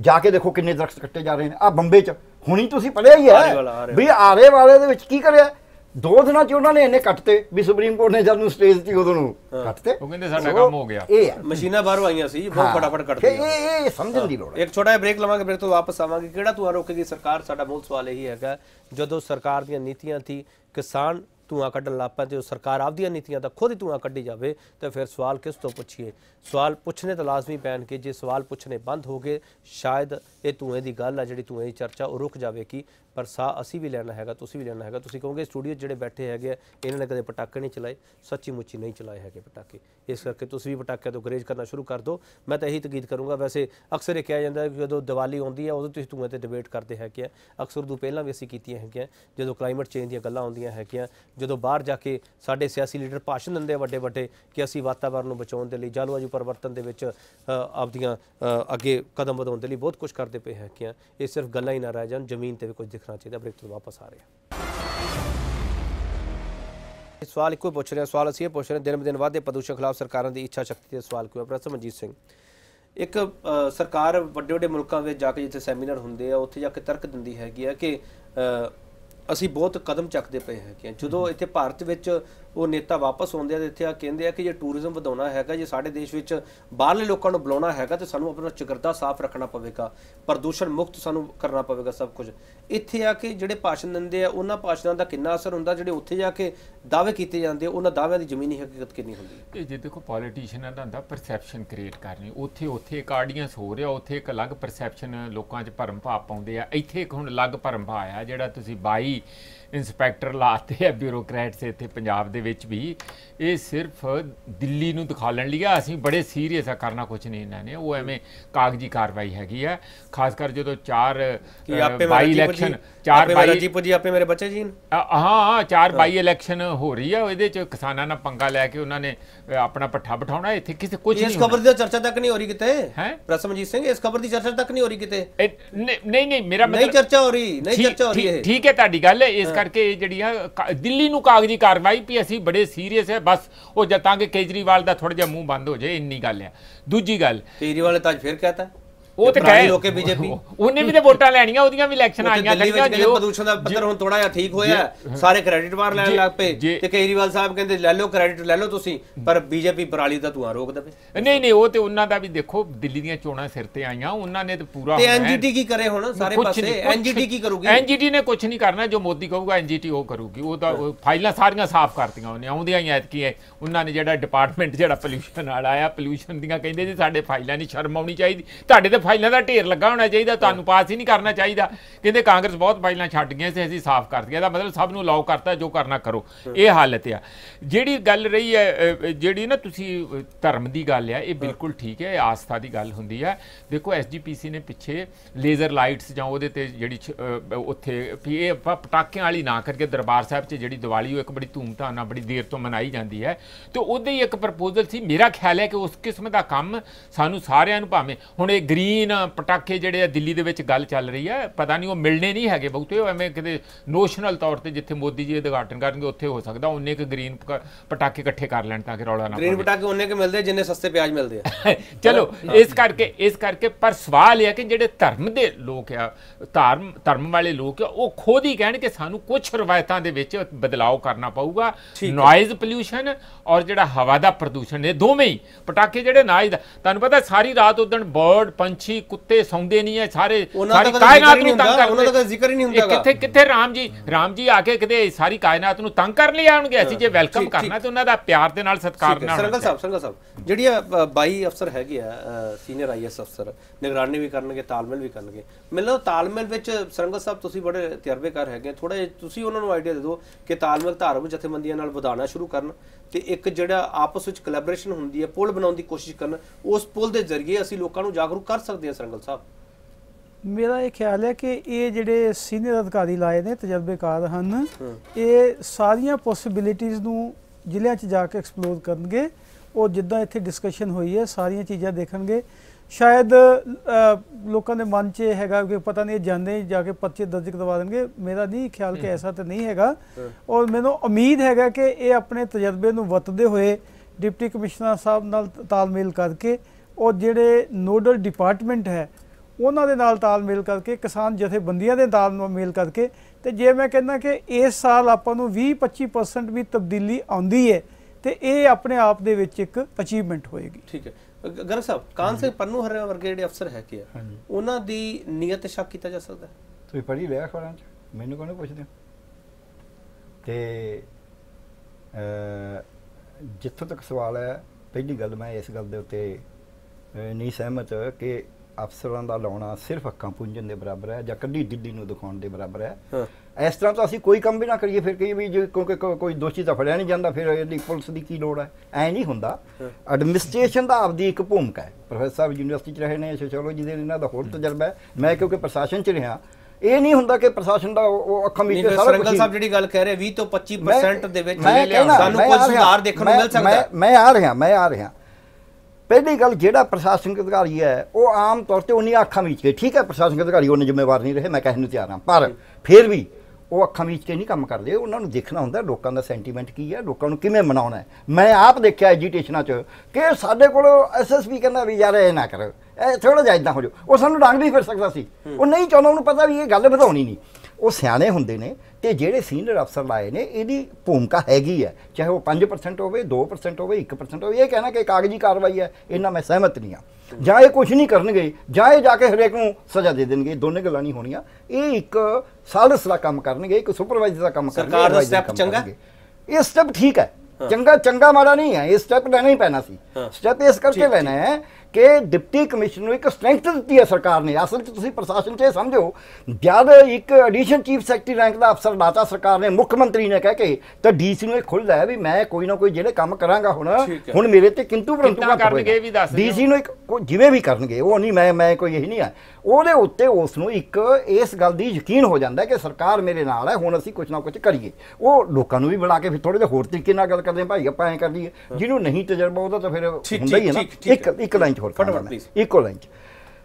Speaker 4: ਜਾ ਕੇ ਦੇਖੋ ਕਿੰਨੇ ਦਰਖਤ ਕੱਟੇ ਜਾ ਰਹੇ ਨੇ। ਆ ਬੰਬੇ ਚ ਹੁਣੀ ਤੁਸੀਂ ਪੜਿਆ ਹੀ ਹੈ
Speaker 1: ਆਰੇ
Speaker 4: ਵੀ ਆਰੇ ਵਾਲੇ ਦੇ ਵਿੱਚ ਕੀ ਕਰਿਆ? ਦੋ ਦਿਨਾਂ ਚ ਉਹਨਾਂ ਨੇ ਇੰਨੇ ਕੱਟਤੇ ਵੀ ਸੁਪਰੀਮ ਕੋਰਟ ਨੇ ਜਦ ਨੂੰ ਸਟੇਜ ਤੇ ਉਦੋਂ ਨੂੰ ਕੱਟਤੇ।
Speaker 5: ਉਹ ਕਹਿੰਦੇ ਸਾਡਾ ਕੰਮ ਹੋ ਗਿਆ।
Speaker 4: ਇਹ
Speaker 1: ਮਸ਼ੀਨਾਂ ਬਾਹਰੋਂ ਆਈਆਂ ਸੀ ਬਹੁਤ। ਫਟਾਫਟ ਕੱਟ
Speaker 4: ਫਿਰ
Speaker 1: ਦਿੱਤੀਆਂ
Speaker 4: ਇਹ ਇਹ ਸਮਝਣ ਦੀ ਲੋੜ ਹੈ।
Speaker 1: ਇੱਕ ਛੋਟਾ ਜਿਹਾ ਬ੍ਰੇਕ ਲਵਾਂਗੇ ਫਿਰ ਤੋਂ ਵਾਪਸ ਆਵਾਂਗੇ। ਕਿਹੜਾ ਧੂਆਂ ਰੋਕੇਗੀ? ਸਰਕਾਰ ਸਾਡਾ ਮੂਲ ਸਵਾਲ ਇਹੀ ਹੈਗਾ ਜਦੋਂ ਸਰਕਾਰ ਦੀਆਂ ਨੀਤੀਆਂ ਸੀ ਕਿਸਾਨ ਧੂਆਂ ਕੱਢਣ ਲੱਗ ਪਏ ਤੇ ਉਹ ਸਰਕਾਰ ਆਪਦੀਆਂ ਨੀਤੀਆਂ ਦਾ ਖੁਦ ਹੀ ਧੂਆਂ ਕੱਢੀ ਜਾਵੇ, ਤਾਂ ਫਿਰ ਸਵਾਲ ਕਿਸ ਤੋਂ ਪੁੱਛੀਏ? ਸਵਾਲ ਪੁੱਛਣੇ ਤਾਂ ਲਾਜ਼ਮੀ ਪੈਣ ਕਿ ਜੇ ਸਵਾਲ ਪੁੱਛਣੇ ਬੰਦ ਹੋ ਗਏ, ਸ਼ਾਇਦ ਇਹ ਧੂਏ ਦੀ ਗੱਲ ਆ, ਜਿਹੜੀ ਧੂਏ ਦੀ ਚਰਚਾ ਉਹ ਰੁਕ ਜਾਵੇ ਕਿ ਪਰ ਸਾਹ ਅਸੀਂ ਵੀ ਲੈਣਾ ਹੈਗਾ ਤੁਸੀਂ ਵੀ ਲੈਣਾ ਹੈਗਾ। ਤੁਸੀਂ ਕਹੋਗੇ ਸਟੂਡੀਓ 'ਚ ਜਿਹੜੇ ਬੈਠੇ ਹੈਗੇ ਆ, ਇਹਨਾਂ ਨੇ ਕਦੇ ਪਟਾਕੇ ਨਹੀਂ ਚਲਾਏ ਸੱਚੀ ਮੁੱਚੀ ਨਹੀਂ ਚਲਾਏ ਹੈਗੇ ਪਟਾਕੇ। ਇਸ ਕਰਕੇ ਤੁਸੀਂ ਵੀ ਪਟਾਕਿਆਂ ਤੋਂ ਗਰੇਜ ਕਰਨਾ ਸ਼ੁਰੂ ਕਰ ਦਿਓ ਮੈਂ ਤਾਂ ਇਹੀ ਤਕੀਦ ਕਰੂੰਗਾ ਵੈਸੇ ਅਕਸਰ ਇਹ ਕਿਹਾ ਜਾਂਦਾ ਕਿ ਜਦੋਂ ਦੀਵਾਲੀ ਆਉਂਦੀ ਹੈ ਉਦੋਂ ਤੁਸੀਂ ਧੂਏ ਤੇ ਡਿਬੇਟ ਕਰਦੇ ਹੈਗੇ ਆ। ਅਕਸਰ ਉਦੋਂ ਪਹਿਲਾਂ ਵੀ ਅਸੀਂ ਕੀਤੀਆਂ ਹੈਗੀਆਂ ਜਦੋਂ ਕਲਾਈਮੇਟ ਚੇਂਜ ਦੀਆਂ ਗੱਲਾਂ ਆਉਂਦੀਆਂ ਹੈਗੀਆਂ ਜਦੋਂ ਬਾਹਰ ਜਾ ਕੇ ਸਾਡੇ ਸਿਆਸੀ ਲੀਡਰ ਭਾਸ਼ਣ ਦਿੰਦੇ ਆ ਵੱਡੇ ਵੱਡੇ ਕਿ ਅਸੀਂ ਵਾਤਾਵਰਣ ਨੂੰ ਬਚਾਉਣ ਦੇ ਲਈ ਜਲਵਾਯੂ ਪਰਿਵਰਤਨ ਦੇ ਵਿੱਚ ਆਪਦੀਆਂ ਅੱਗੇ ਕਦਮ ਵਧਾਉਣ ਦੇ ਲਈ ਬਹੁਤ ਕੁਝ ਕਰਦੇ ਪਏ ਹੈਗੇ ਆ। ਇਹ ਸਿਰਫ ਗੱਲਾਂ ਹੀ ਨਾ ਰਹਿ ਜਾਣ ਜ਼ਮੀਨ ਤੇ ਵੀ ਕੁਝ ਦਿਖਣਾ ਚਾਹੀਦਾ ਬ੍ਰੇਕ ਤੋਂ ਵਾਪਸ ਆ ਰਹੇ ਹਾਂ। ਇਹ ਸਵਾਲ ਇੱਕੋ ਪੁੱਛ ਰਹੇ ਸਵਾਲ ਅਸੀਂ ਇਹ ਪੁੱਛ ਰਹੇ ਦਿਨ ਦਿਨ ਵਧਦੇ ਪ੍ਰਦੂਸ਼ਣ ਖਿਲਾਫ ਸਰਕਾਰਾਂ ਦੀ ਇੱਛਾ ਸ਼ਕਤੀ ਤੇ ਸਵਾਲ ਕਿਉਂ ਹੈ ਪ੍ਰੋਫੈਸਰ ਮਨਜੀਤ ਸਿੰਘ? ਇੱਕ ਸਰਕਾਰ ਵੱਡੇ ਵੱਡੇ ਮੁਲਕਾਂ ਵਿੱਚ ਜਾ ਕੇ ਜਿੱਥੇ ਸੈਮੀਨਾਰ ਹੁੰਦੇ ਆ ਉੱਥੇ ਜਾ ਕੇ ਤਰਕ ਦਿੰਦੀ ਹੈਗੀ ਆ ਕਿ ਅ, ਅਸੀਂ ਬਹੁਤ ਕਦਮ ਚੱਕਦੇ ਪਏ ਹੈਗੇ ਆ। ਜਦੋਂ ਇੱਥੇ ਭਾਰਤ ਵਿੱਚ ਉਹ ਨੇਤਾ ਵਾਪਸ ਆਉਂਦੇ ਆ ਤੇ ਇੱਥੇ ਆ ਕਹਿੰਦੇ ਆ ਕਿ ਜੇ ਟੂਰਿਜ਼ਮ ਵਧਾਉਣਾ ਹੈਗਾ, ਜੇ ਸਾਡੇ ਦੇਸ਼ ਵਿੱਚ ਬਾਹਰਲੇ ਲੋਕਾਂ ਨੂੰ ਬੁਲਾਉਣਾ ਹੈਗਾ, ਤੇ ਸਾਨੂੰ ਆਪਣਾ ਚਗਰਦਾ ਸਾਫ਼ ਰੱਖਣਾ ਪਵੇਗਾ, ਪ੍ਰਦੂਸ਼ਣ ਮੁਕਤ ਸਾਨੂੰ ਕਰਨਾ ਪਵੇਗਾ ਸਭ ਕੁਝ। ਇੱਥੇ ਆ ਕੇ ਜਿਹੜੇ ਭਾਸ਼ਣ ਦਿੰਦੇ ਆ, ਉਹਨਾਂ ਭਾਸ਼ਣਾਂ ਦਾ ਕਿੰਨਾ ਅਸਰ ਹੁੰਦਾ, ਜਿਹੜੇ ਉੱਥੇ ਜਾ ਕੇ ਦਾਅਵੇ ਕੀਤੇ ਜਾਂਦੇ ਆ, ਉਹਨਾਂ ਦਾਅਵਿਆਂ ਦੀ ਜ਼ਮੀਨੀ ਹਕੀਕਤ ਕਿੰਨੀ ਹੁੰਦੀ ਹੈ?
Speaker 5: ਇਹ ਜੇ ਦੇਖੋ ਪੋਲੀਟੀਸ਼ੀਅਨਾਂ ਦਾ ਹੁੰਦਾ ਪਰਸੈਪਸ਼ਨ ਕ੍ਰੀਏਟ ਕਰਨੀ। ਉੱਥੇ ਉੱਥੇ ਇੱਕ ਆਡੀਅנס ਹੋ ਰਿਹਾ, ਉੱਥੇ ਇੱਕ ਅਲੱਗ ਪਰਸੈਪਸ਼ਨ ਲੋਕਾਂ 'ਚ ਭਰਮ ਭਾਵ ਪਾਉਂਦੇ ਆ। ਇੱਥੇ ਇੱਕ ਹੁਣ ਅਲੱਗ ਭਰਮ ਭਾਵ ਆਇਆ, ਜਿਹੜਾ ਤੁਸੀਂ 22 ਇੰਸਪੈਕਟਰ ਲਾਤੇ ਆ ਬਿਊਰੋਕਰੈਟਸ ਇੱਥੇ ਪੰਜਾਬ ਦੇ ਵਿੱਚ ਵੀ। ਇਹ ਸਿਰਫ ਦਿੱਲੀ ਨੂੰ ਦਿਖਾਉਣ ਲਈ ਆ। ਅਸੀਂ ਬੜੇ ਸੀਰੀਅਸ ਆ ਕਰਨਾ ਕੁਝ ਨਹੀਂ ਇਹਨਾਂ ਨੇ। ਉਹ ਐਵੇਂ ਕਾਗਜ਼ੀ ਕਾਰਵਾਈ ਹੈਗੀ ਆ। ਖਾਸ ਕਰ ਜਦੋਂ ਚਾਰ ਬਾਈ ਇਲੈਕਸ਼ਨ
Speaker 1: ਚਾਰ
Speaker 5: ਬਾਈ
Speaker 1: ਜੀ ਆਪੇ ਮੇਰੇ ਬੱਚੇ ਜੀ?
Speaker 5: ਹਾਂ ਹਾਂ ਚਾਰ ਬਾਈ ਇਲੈਕਸ਼ਨ ਹੋ ਰਹੀ ਆ। ਇਹਦੇ ਚ ਕਿਸਾਨਾਂ ਨਾਲ ਪੰਗਾ ਲੈ ਕੇ ਉਹਨਾਂ ਨੇ ਆਪਣਾ ਪੱਠਾ ਬਿਠਾਉਣਾ। ਇੱਥੇ ਕਿਸੇ ਕੁਝ
Speaker 1: ਇਸ
Speaker 5: ਨਹੀਂ
Speaker 1: ਖਬਰ ਦੀ ਚਰਚਾ ਤੱਕ ਨਹੀਂ ਹੋ ਰਹੀ ਕਿਤੇ?
Speaker 5: ਹੈਂ?
Speaker 1: ਪ੍ਰਸਮਜੀਤ ਸਿੰਘ ਇਸ ਖਬਰ ਦੀ ਚਰਚਾ ਤੱਕ ਨਹੀਂ ਹੋ ਰਹੀ ਕਿਤੇ?
Speaker 5: ਨਹੀਂ ਨਹੀਂ ਨਹੀਂ, ਮੇਰਾ
Speaker 1: ਨਹੀਂ
Speaker 5: ਮਤਲਬ
Speaker 1: ਚਰਚਾ ਹੋ ਰਹੀ ਨਹੀਂ ਚਰਚਾ ਹੋ ਰਹੀ ਇਹ।
Speaker 5: ਠੀਕ ਹੈ ਤੁਹਾਡੀ ਗੱਲ। ਇਸ ਕਰਕੇ ਇਹ ਜਿਹੜੀਆਂ ਦਿੱਲੀ ਨੂੰ ਕਾਗਜ਼ੀ ਕਾਰਵਾਈ ਵੀ ਅਸੀਂ ਬੜੇ ਸੀਰੀਅਸ ਹੈ ਬਸ ਉਹ ਜਦ ਕੇਜਰੀਵਾਲ ਦਾ ਥੋੜਾ ਜਿਹਾ ਮੂੰਹ ਬੰਦ ਹੋ ਜਾਏ, ਇੰਨੀ ਗੱਲ ਹੈ ਦੂਜੀ ਗੱਲ
Speaker 1: ਕੇਜਰੀਵਾਲ ਨੇ ਤਾਂ ਅੱਜ ਫਿਰ ਕਹਤਾ।
Speaker 5: ਉਹ ਤੇ ਕਹੇ
Speaker 1: ਲੋਕੇ ਬੀਜੇਪੀ
Speaker 5: ਉਹਨੇ ਵੀ ਤੇ ਵੋਟਾਂ ਲੈਣੀਆਂ ਉਹਦੀਆਂ ਵੀ ਇਲੈਕਸ਼ਨ ਆਈਆਂ ਖੜੀਆਂ ਜੋ-
Speaker 1: ਪ੍ਰਦੂਸ਼ਣ ਦਾ ਪੱਧਰ ਹੁਣ ਥੋੜਾ ਜਿਹਾ ਠੀਕ ਹੋਇਆ ਹੈ। ਸਾਰੇ ਕ੍ਰੈਡਿਟ ਬਾਹਰ ਲੈਣ ਲੱਗ ਪਏ ਤੇ ਕੇਜਰੀਵਾਲ ਸਾਹਿਬ ਕਹਿੰਦੇ ਲੈ ਲਓ ਕ੍ਰੈਡਿਟ ਲੈ ਲਓ ਤੁਸੀਂ ਪਰ ਬੀਜੇਪੀ ਪਰਾਲੀ ਦਾ ਧੂਆਂ ਰੋਕ ਦੇਵੇ
Speaker 5: ਨਹੀਂ ਨਹੀਂ ਉਹ ਤੇ ਉਹਨਾਂ ਦਾ ਵੀ ਦੇਖੋ ਦਿੱਲੀ ਦੀਆਂ ਚੋਣਾਂ ਸਿਰ ਤੇ ਆਈਆਂ ਉਹਨਾਂ ਨੇ ਤੇ ਪੂਰਾ
Speaker 1: ਤੇ
Speaker 5: ਹੈ।
Speaker 1: ਐਨਜੀਟੀ ਕੀ ਕਰੇ ਹੁਣ ਸਾਰੇ ਪਾਸੇ
Speaker 5: ਨਹੀਂ,
Speaker 1: ਐਨਜੀਟੀ ਕੀ ਕਰੂਗੀ
Speaker 5: ਐਨਜੀਟੀ ਨੇ ਕੁਝ ਨਹੀਂ ਕਰਨਾ ਜੋ ਮੋਦੀ ਕਹੂਗਾ ਐਨਜੀਟੀ ਉਹ ਕਰੂਗੀ ਉਹ ਤਾਂ ਫਾਈਲਾਂ ਸਾਰੀਆਂ ਸਾਫ਼ ਕਰਤੀਆਂ ਉਹਨੇ ਆਉਂਦੀਆਂ ਹੀ ਐਤਕੀ ਹੈ ਉਹਨਾਂ ਨੇ ਜਿਹੜਾ ਡਿਪਾਰਟਮੈਂਟ ਜਿਹੜਾ ਪੋਲੂਸ਼ਨ ਵਾਲਾ ਆਇਆ ਪੋਲੂਸ਼ਨ ਦੀਆਂ ਕਹਿੰਦੇ ਜੀ ਸਾਡੇ ਫਾਈਲਾਂ ਦੀ ਸ਼ਰਮ ਆਉਣੀ ਚਾਹੀਦੀ ਤੁਹਾਡੇ ਤੇ ਫਾਈਲਾਂ ਦਾ ਢੇਰ ਲੱਗਾ ਹੋਣਾ ਚਾਹੀਦਾ ਤੁਹਾਨੂੰ ਪਾਸ ਹੀ ਨਹੀਂ ਕਰਨਾ ਚਾਹੀਦਾ। ਕਹਿੰਦੇ ਕਾਂਗਰਸ ਬਹੁਤ ਫਾਈਲਾਂ ਛੱਡ ਗਈਆਂ ਸੀ ਅਸੀਂ ਸਾਫ਼ ਕਰ ਦਿੱਤੀਆਂ ਇਹਦਾ ਮਤਲਬ ਸਭ ਨੂੰ ਅਲਾਉ ਕਰਤਾ ਜੋ ਕਰਨਾ ਕਰੋ। ਇਹ ਹਾਲਤ ਆ। ਜਿਹੜੀ ਗੱਲ ਰਹੀ ਹੈ ਜਿਹੜੀ ਨਾ ਤੁਸੀਂ ਧਰਮ ਦੀ ਗੱਲ ਆ ਇਹ ਬਿਲਕੁਲ ਠੀਕ ਹੈ ਇਹ ਆਸਥਾ ਦੀ ਗੱਲ ਹੁੰਦੀ ਹੈ ਦੇਖੋ ਐਸਜੀਪੀਸੀ ਨੇ ਪਿੱਛੇ ਲੇਜ਼ਰ ਲਾਈਟਸ ਜਾਂ ਉਹਦੇ ਤੇ ਜਿਹੜੀ ਉੱਥੇ ਵੀ ਇਹ ਆਪਾਂ ਪਟਾਕਿਆਂ ਵਾਲੀ ਨਾ ਕਰਕੇ ਦਰਬਾਰ ਸਾਹਿਬ 'ਚ ਜਿਹੜੀ ਦੀਵਾਲੀ ਉਹ ਇੱਕ ਬੜੀ ਧੂਮਧਾਮ ਨਾਲ ਬੜੀ ਦੇਰ ਤੋਂ ਮਨਾਈ ਜਾਂਦੀ ਹੈ। ਤੇ ਉਹਦੇ ਹੀ ਇੱਕ ਪ੍ਰਪੋਜ਼ਲ ਸੀ ਮੇਰਾ ਖਿਆਲ ਹੈ ਕਿ ਉਸ ਕਿਸਮ ਦਾ ਕੰਮ ਸਾਨੂੰ ਸਾਰਿਆਂ ਨੂੰ ਭਾਵੇਂ ਹੁਣ ਇਹ ਗ੍ਰੀਨ ਗ੍ਰੀਨ ਪਟਾਕੇ ਜਿਹੜੇ ਆ ਦਿੱਲੀ ਦੇ ਵਿੱਚ ਗੱਲ ਚੱਲ ਰਹੀ ਹੈ। ਪਤਾ ਨਹੀਂ ਉਹ ਮਿਲਣੇ ਨਹੀਂ ਹੈਗੇ ਬਹੁਤੇ ਉਹ ਐਵੇਂ ਕਿਤੇ ਨੋਸ਼ਨਲ ਤੌਰ ਤੇ ਜਿੱਥੇ ਮੋਦੀ ਜੀ ਉਦਘਾਟਨ ਕਰਨਗੇ ਉੱਥੇ ਹੋ ਸਕਦਾ ਉਹਨੇ ਕੁ ਗ੍ਰੀਨ ਪਟਾਕੇ ਇਕੱਠੇ ਕਰ ਲੈਣ ਤਾਂ ਕਿ ਰੌਲਾ ਨਾ
Speaker 1: ਗ੍ਰੀਨ
Speaker 5: ਪਵੇ।
Speaker 1: ਪਟਾਕੇ ਉਹਨੇ ਕੇ ਮਿਲਦੇ ਜਿੰਨੇ ਸਸਤੇ ਪਿਆਜ਼ ਮਿਲਦੇ ਆ।
Speaker 5: ਚਲੋ ਇਸ ਕਰਕੇ ਇਸ ਕਰਕੇ ਪਰ ਸਵਾਲ ਇਹ ਹੈ ਕਿ ਜਿਹੜੇ ਧਰਮ ਦੇ ਲੋਕ ਆ ਧਰਮ ਧਰਮ ਵਾਲੇ ਲੋਕ ਆ ਉਹ ਖੁਦ ਹੀ ਕਹਿਣ ਕਿ ਸਾਨੂੰ ਕੁਝ ਰਵਾਇਤਾਂ ਦੇ ਵਿੱਚ ਬਦਲਾਅ ਕਰਨਾ ਪਊਗਾ। ਨੋਇਜ਼ ਪੋਲਿਊਸ਼ਨ ਔਰ ਜਿਹੜਾ ਹਵਾ ਦਾ ਪ੍ਰਦੂਸ਼ਣ ਇਹ ਦੋਵੇਂ ਹੀ ਪਟਾਕੇ ਜਿਹੜੇ ਨਾਇਜ਼ ਦਾ ਤੁਹਾਨੂੰ ਪਤਾ ਸਾਰੀ ਰਾਤ ਉਦਣ ਬਰਡ ਪੰਛੀ ਕੁੱਤੇ ਸੌਂਦੇ ਨਹੀਂ ਐ ਸਾਰੇ ਸਾਰੀ ਕਾਇਨਾਤ ਨੂੰ ਤੰਗ
Speaker 1: ਹੁੰਦਾ,
Speaker 5: ਕਰਦੇ
Speaker 1: ਉਹਨਾਂ ਦਾ ਜ਼ਿਕਰ ਹੀ ਨਹੀਂ ਹੁੰਦਾਗਾ।
Speaker 5: ਕਿੱਥੇ ਕਿੱਥੇ ਰਾਮ ਜੀ ਰਾਮ ਜੀ ਆ ਕੇ ਕਿਤੇ ਸਾਰੀ ਕਾਇਨਾਤ ਨੂੰ ਤੰਗ ਕਰਨ ਲਈ ਆਉਣਗੇ ਅਸੀਂ ਜੇ ਵੈਲਕਮ ਕਰਨਾ ਤੇ ਉਹਨਾਂ ਦਾ ਪਿਆਰ ਦੇ ਨਾਲ ਸਤਿਕਾਰ ਨਾਲ
Speaker 1: ਸਰੰਗਲ ਸਾਹਿਬ ਸਰੰਗਲ ਸਾਹਿਬ ਜਿਹੜੀ ਆ 22 ਅਫਸਰ ਹੈਗੇ ਆ ਸੀਨੀਅਰ ਆਈਐਸ ਅਫਸਰ ਨਿਗਰਾਨੀ ਵੀ ਕਰਨਗੇ ਤਾਲਮੇਲ ਵੀ ਕਰਨਗੇ। ਮੈਨੂੰ ਤਾਲਮੇਲ ਵਿੱਚ ਸਰੰਗਲ ਸਾਹਿਬ ਤੁਸੀਂ ਬੜੇ ਤਜਰਬੇਕਾਰ ਹੈਗੇ ਥੋੜਾ ਜਿਹਾ ਤੁਸੀਂ ਉਹਨਾਂ ਨੂੰ ਆਈਡੀਆ ਦੇ ਦਿਓ ਕਿ ਤਾਲਮੇਲ ਧਾਰਮਿਕ ਜਥੇਬੰਦੀਆਂ ਨਾਲ ਵਧਾਉਣਾ ਸ਼ੁਰੂ ਕਰਨ। ਤੇ ਇੱਕ ਜਿਹੜਾ ਆਪਸ ਵਿੱਚ ਕੋਲੈਬੋਰੇਸ਼ਨ ਹੁੰਦੀ ਹੈ ਪੁਲ ਬਣਾਉਣ ਦੀ ਕੋਸ਼ਿਸ਼ ਕਰਨ ਉਸ ਪੁਲ ਦੇ ਜ਼ਰੀਏ ਅਸੀਂ ਲੋਕਾਂ ਨੂੰ ਜਾਗਰੂਕ ਕਰ ਸਕਦੇ ਹਾਂ ਸਰੰਗਲ ਸਾਹਿਬ।
Speaker 3: ਮੇਰਾ ਇਹ ਖਿਆਲ ਹੈ ਕਿ ਇਹ ਜਿਹੜੇ ਸੀਨੀਅਰ ਅਧਿਕਾਰੀ ਲਾਏ ਨੇ ਤਜਰਬੇਕਾਰ ਹਨ ਇਹ ਸਾਰੀਆਂ ਪੋਸਿਬਿਲਿਟੀਆਂ ਨੂੰ ਜ਼ਿਲ੍ਹਿਆਂ 'ਚ ਜਾ ਕੇ ਐਕਸਪਲੋਰ ਕਰਨਗੇ ਉਹ ਜਿੱਦਾਂ ਇੱਥੇ ਡਿਸਕਸ਼ਨ ਹੋਈ ਹੈ ਸਾਰੀਆਂ ਚੀਜ਼ਾਂ ਦੇਖਣਗੇ। ਸ਼ਾਇਦ ਲੋਕਾਂ ਦੇ ਮਨ 'ਚ ਇਹ ਹੈਗਾ ਕਿ ਪਤਾ ਨਹੀਂ ਜਾਂਦੇ ਜਾ ਕੇ ਪਰਚੇ ਦਰਜ ਕਰਵਾ ਦੇਣਗੇ। ਮੇਰਾ ਨਹੀਂ ਖਿਆਲ ਕਿ ਐਸਾ ਤਾਂ ਨਹੀਂ ਹੈਗਾ। ਔਰ ਮੈਨੂੰ ਉਮੀਦ ਹੈਗਾ ਕਿ ਇਹ ਆਪਣੇ ਤਜਰਬੇ ਨੂੰ ਵਰਤਦੇ ਹੋਏ ਡਿਪਟੀ ਕਮਿਸ਼ਨਰ ਸਾਹਿਬ ਨਾਲ ਤਾਲਮੇਲ ਕਰਕੇ ਔਰ ਜਿਹੜੇ ਨੋਡਲ ਡਿਪਾਰਟਮੈਂਟ ਹੈ ਉਹਨਾਂ ਦੇ ਨਾਲ ਤਾਲਮੇਲ ਕਰਕੇ ਕਿਸਾਨ ਜਥੇਬੰਦੀਆਂ ਦੇ ਤਾਲਮੇਲ ਕਰਕੇ ਤੇ ਜੇ ਮੈਂ ਕਹਿੰਦਾ ਕਿ ਇਸ ਸਾਲ ਆਪਾਂ ਨੂੰ 20-25% ਵੀ ਤਬਦੀਲੀ ਆਉਂਦੀ ਹੈ ਤੇ ਇਹ ਆਪਣੇ ਆਪ ਦੇ ਵਿੱਚ ਇੱਕ ਅਚੀਵਮੈਂਟ ਹੋਏਗੀ।
Speaker 1: ਠੀਕ ਹੈ। ਗਰਗ ਸਾਹਿਬ ਕਾਨ ਸਿੰਘ ਪੰਨੂ ਹਰੇ ਵਰਗੇ ਜਿਹੜੇ ਅਫਸਰ ਹੈਗੇ ਆ ਉਹਨਾਂ ਦੀ ਨੀਅਤ ਤੇ ਸ਼ੱਕ ਕੀਤਾ ਜਾ ਸਕਦਾ? ਹੈ
Speaker 4: ਤੁਸੀਂ ਪੜ੍ਹੀ ਲਿਆ ਅਖਬਾਰਾਂ 'ਚ? ਮੈਨੂੰ ਕੋਣ ਪੁੱਛਦੇ? ਹੋ ਤੇ ਜਿੱਥੋਂ ਤੱਕ ਸਵਾਲ ਹੈ ਪਹਿਲੀ ਗੱਲ ਮੈਂ ਇਸ ਗੱਲ ਦੇ ਉੱਤੇ ਨਹੀਂ ਸਹਿਮਤ ਕਿ ਅਫਸਰਾਂ ਦਾ ਲਾਉਣਾ ਸਿਰਫ ਅੱਖਾਂ ਪੁੰਝਣ ਦੇ ਬਰਾਬਰ ਹੈ ਜਾਂ ਕੱਢੀ ਦਿੱਲੀ ਨੂੰ ਦਿਖਾਉਣ ਦੇ ਬਰਾਬਰ ਹੈ।
Speaker 1: ਹਾਂ।
Speaker 4: ਇਸ ਤਰ੍ਹਾਂ ਤਾਂ ਅਸੀਂ ਕੋਈ ਕੰਮ ਵੀ ਨਾ ਕਰੀਏ ਫਿਰ ਕਹੀਏ ਵੀ ਜੇ ਕਿਉਂਕਿ ਕੋਈ ਦੋਸ਼ੀ ਤਾਂ ਫੜਿਆ ਨਹੀਂ ਜਾਂਦਾ ਫਿਰ ਇਹਦੀ ਪੁਲਿਸ ਦੀ ਕੀ ਲੋੜ ਹੈ? ਐ ਨਹੀਂ ਹੁੰਦਾ। ਐਡਮਿਨਿਸਟ੍ਰੇਸ਼ਨ ਦਾ ਆਪਦੀ ਇੱਕ ਭੂਮਿਕਾ ਹੈ। ਪ੍ਰੋਫੈਸਰ ਸਾਹਿਬ ਯੂਨੀਵਰਸਿਟੀ 'ਚ ਰਹੇ ਨੇ ਸੋਸ਼ੀਓਲੋਜੀ ਦੇ ਇਹਨਾਂ ਦਾ ਹੋਰ ਤਜਰਬਾ ਹੈ। ਮੈਂ ਕਿਉਂਕਿ ਪ੍ਰਸ਼ਾਸਨ 'ਚ ਰਿਹਾ ਇਹ ਨਹੀਂ ਹੁੰਦਾ ਕਿ ਪ੍ਰਸ਼ਾਸਨ ਦਾ ਉਹ ਅੱਖਾਂ
Speaker 1: ਫਿਰ
Speaker 4: ਸਾਰਾ
Speaker 1: ਸਰੰਗਲ
Speaker 4: ਕੁਝ
Speaker 1: ਸਾਹਿਬ ਜਿਹੜੀ ਗੱਲ ਕਹਿ ਰਹੇ 20 ਤੋਂ 25% ਦੇ ਵਿੱਚ ਸਾਨੂੰ ਕੁਝ ਸੁਧਾਰ ਦੇਖਣ ਨੂੰ ਮਿਲ ਸਕਦਾ
Speaker 4: ਮੈਂ ਆ ਰਿਹਾ ਮੈਂ ਆ ਰਿਹਾ। ਪਹਿਲੀ ਗੱਲ ਜਿਹੜਾ ਪ੍ਰਸ਼ਾਸਨਿਕ ਅਧਿਕਾਰੀ ਹੈ ਉਹ ਆਮ ਤੌਰ ਤੇ ਉਹਨੀਆਂ ਅੱਖਾਂ ਵਿੱਚ ਕੇ ਠੀਕ ਹੈ ਪ੍ਰਸ਼ਾਸਨਿਕ ਅਧਿਕਾਰੀ ਉਹਨੇ ਜ਼ਿੰਮੇਵਾਰ ਨਹੀਂ ਰਹੇ ਮੈਂ ਕਹਿਣ ਨੂੰ ਤਿਆਰ ਹਾਂ। ਪਰ ਫਿਰ ਵੀ ਉਹ ਅੱਖਾਂ ਵਿੱਚ ਕੇ ਨਹੀਂ ਕੰਮ ਕਰਦੇ ਉਹਨਾਂ ਨੂੰ ਦੇਖਣਾ ਹੁੰਦਾ ਲੋਕਾਂ ਦਾ ਸੈਂਟੀਮੈਂਟ ਕੀ ਹੈ ਲੋਕਾਂ ਨੂੰ ਕਿਵੇਂ ਮਨਾਉਣਾ ਹੈ। ਮੈਂ ਆਪ ਦੇਖਿਆ ਐਜੀਟੇਸ਼ਨਾਂ 'ਚ ਕਿ ਸਾਡੇ ਕੋਲ ਐਸਐਸਪੀ ਕਹਿੰਦਾ ਵੀ ਯਾਰ ਇਹ ਨਾ ਕਰੋ ਇਹ ਥੋੜਾ ਜਿਹਾ ਇਦਾਂ ਹੋ ਜਾਓ। ਉਹ ਸਾਨੂੰ ਡੰਗ ਵੀ ਫਿਰ ਸਕਦਾ ਸੀ। ਉਹ ਨਹੀਂ ਚਾਹੁੰਦਾ ਉਹਨੂੰ ਪਤਾ ਵੀ ਇਹ ਗੱਲ ਵਧਾਉਣੀ ਨਹੀਂ। ਉਹ ਸਿਆਣੇ ਹੁੰਦੇ ਨੇ ਤੇ ਜਿਹੜੇ ਸੀਨੀਅਰ ਅਫਸਰ ਲਾਏ ਨੇ ਇਹਦੀ ਭੂਮਿਕਾ ਹੈਗੀ ਹੈ। ਚਾਹੇ ਉਹ 5% ਹੋਵੇ 2% ਹੋਵੇ 1% ਹੋਵੇ ਇਹ ਕਹਿਣਾ ਕਿ ਕਾਗਜ਼ੀ ਕਾਰਵਾਈ ਹੈ ਇਹਨਾਂ ਮੈਂ ਸਹਿਮਤ ਨਹੀਂ ਆ ਜਾਂ ਇਹ ਕੁਝ ਨਹੀਂ ਕਰਨਗੇ ਜਾਂ ਇਹ ਜਾ ਕੇ ਹਰੇਕ ਨੂੰ ਸਜ਼ਾ ਦੇ ਦੇਣਗੇ ਦੋਨੇ ਗੱਲਾਂ ਨਹੀਂ ਹੋਣੀਆਂ। ਇਹ ਇੱਕ ਸਾਲਸ ਦਾ ਕੰਮ ਕਰਨਗੇ ਇੱਕ ਸੁਪਰਵਾਈਜ਼ਰ ਦਾ ਕੰਮ ਕਰਨਗੇ
Speaker 1: ਸਰਕਾਰ ਦਾ
Speaker 4: ਕੰਮ
Speaker 1: ਚੰਗਾ?
Speaker 4: ਇਹ ਸਟੈਪ ਠੀਕ ਹੈ। ਚੰਗਾ ਚੰਗਾ ਮਾੜਾ ਨਹੀਂ ਹੈ ਇਹ ਸਟੈਪ ਲੈਣਾ ਹੀ ਪੈਣਾ ਸੀ।
Speaker 1: ਹਾਂ।
Speaker 4: ਸਟੈਪ ਇਸ ਕਰਕੇ ਲੈਣਾ ਹੈ ਕਿ ਡਿਪਟੀ ਕਮਿਸ਼ਨ ਨੂੰ ਇੱਕ ਸਟਰੈਂਥ ਦਿੱਤੀ ਹੈ ਸਰਕਾਰ ਨੇ। ਅਸਲ 'ਚ ਤੁਸੀਂ ਪ੍ਰਸ਼ਾਸਨ 'ਚ ਇਹ ਸਮਝੋ ਜਦ ਇੱਕ ਐਡੀਸ਼ਨ ਚੀਫ ਸੈਕਟਰੀ ਰੈਂਕ ਦਾ ਅਫਸਰ ਲਾਤਾ ਸਰਕਾਰ ਨੇ ਮੁੱਖ ਮੰਤਰੀ ਨੇ ਕਹਿ ਕੇ ਤਾਂ ਡੀਸੀ ਨੂੰ ਇਹ ਖੁੱਲ੍ਹਦਾ ਹੈ ਵੀ ਮੈਂ ਕੋਈ ਨਾ ਕੋਈ ਜਿਹੜੇ ਕੰਮ ਕਰਾਂਗਾ ਹੁਣ। ਹੁਣ ਮੇਰੇ ਤੇ ਕਿੰਤੂ ਪਰੰਤੂ
Speaker 5: ਕਿੱਦਾਂ ਕਰਨਗੇ ਵੀ ਦੱਸ।
Speaker 4: ਡੀਸੀ ਨੂੰ ਇੱਕ ਜਿਵੇਂ ਵੀ ਕਰਨਗੇ ਉਹ ਨਹੀਂ ਮੈਂ ਮੈਂ ਕੋਈ ਇਹ ਨਹੀਂ ਆ ਉਹਦੇ ਉੱਤੇ ਉਸ ਨੂੰ ਇੱਕ ਇਸ ਗੱਲ ਦੀ ਯਕੀਨ ਹੋ ਜਾਂਦਾ ਕਿ ਸਰਕਾਰ ਮੇਰੇ ਨਾਲ ਹੈ ਹੁਣ ਅਸੀਂ ਕੁਝ ਨਾ ਕੁਝ ਕਰੀਏ। ਉਹ ਲੋਕਾਂ ਨੂੰ ਵੀ ਬੁਲਾ ਕੇ ਫਿਰ ਥੋੜੇ ਜਿਹਾ ਹੋਰ ਤਰੀਕੇ ਨਾਲ ਗੱਲ ਕਰਦੇ ਭਾਈ ਆਪਾਂ ਐਂ ਕਰ ਲਈਏ। ਜਿਹਨੂੰ ਨਹੀਂ ਤਜਰਬਾ ਉਹਦਾ ਤਾਂ ਫਿਰ ਹੁੰਦਾ ਹੀ ਹੈ ਨਾ। ਇੱਕ ਇੱਕ ਲਾਈਨ 'ਚ ਹੋਰ
Speaker 1: ਫਟਾਫਟ, please।
Speaker 4: ਇੱਕੋ ਲਾਈਨ 'ਚ।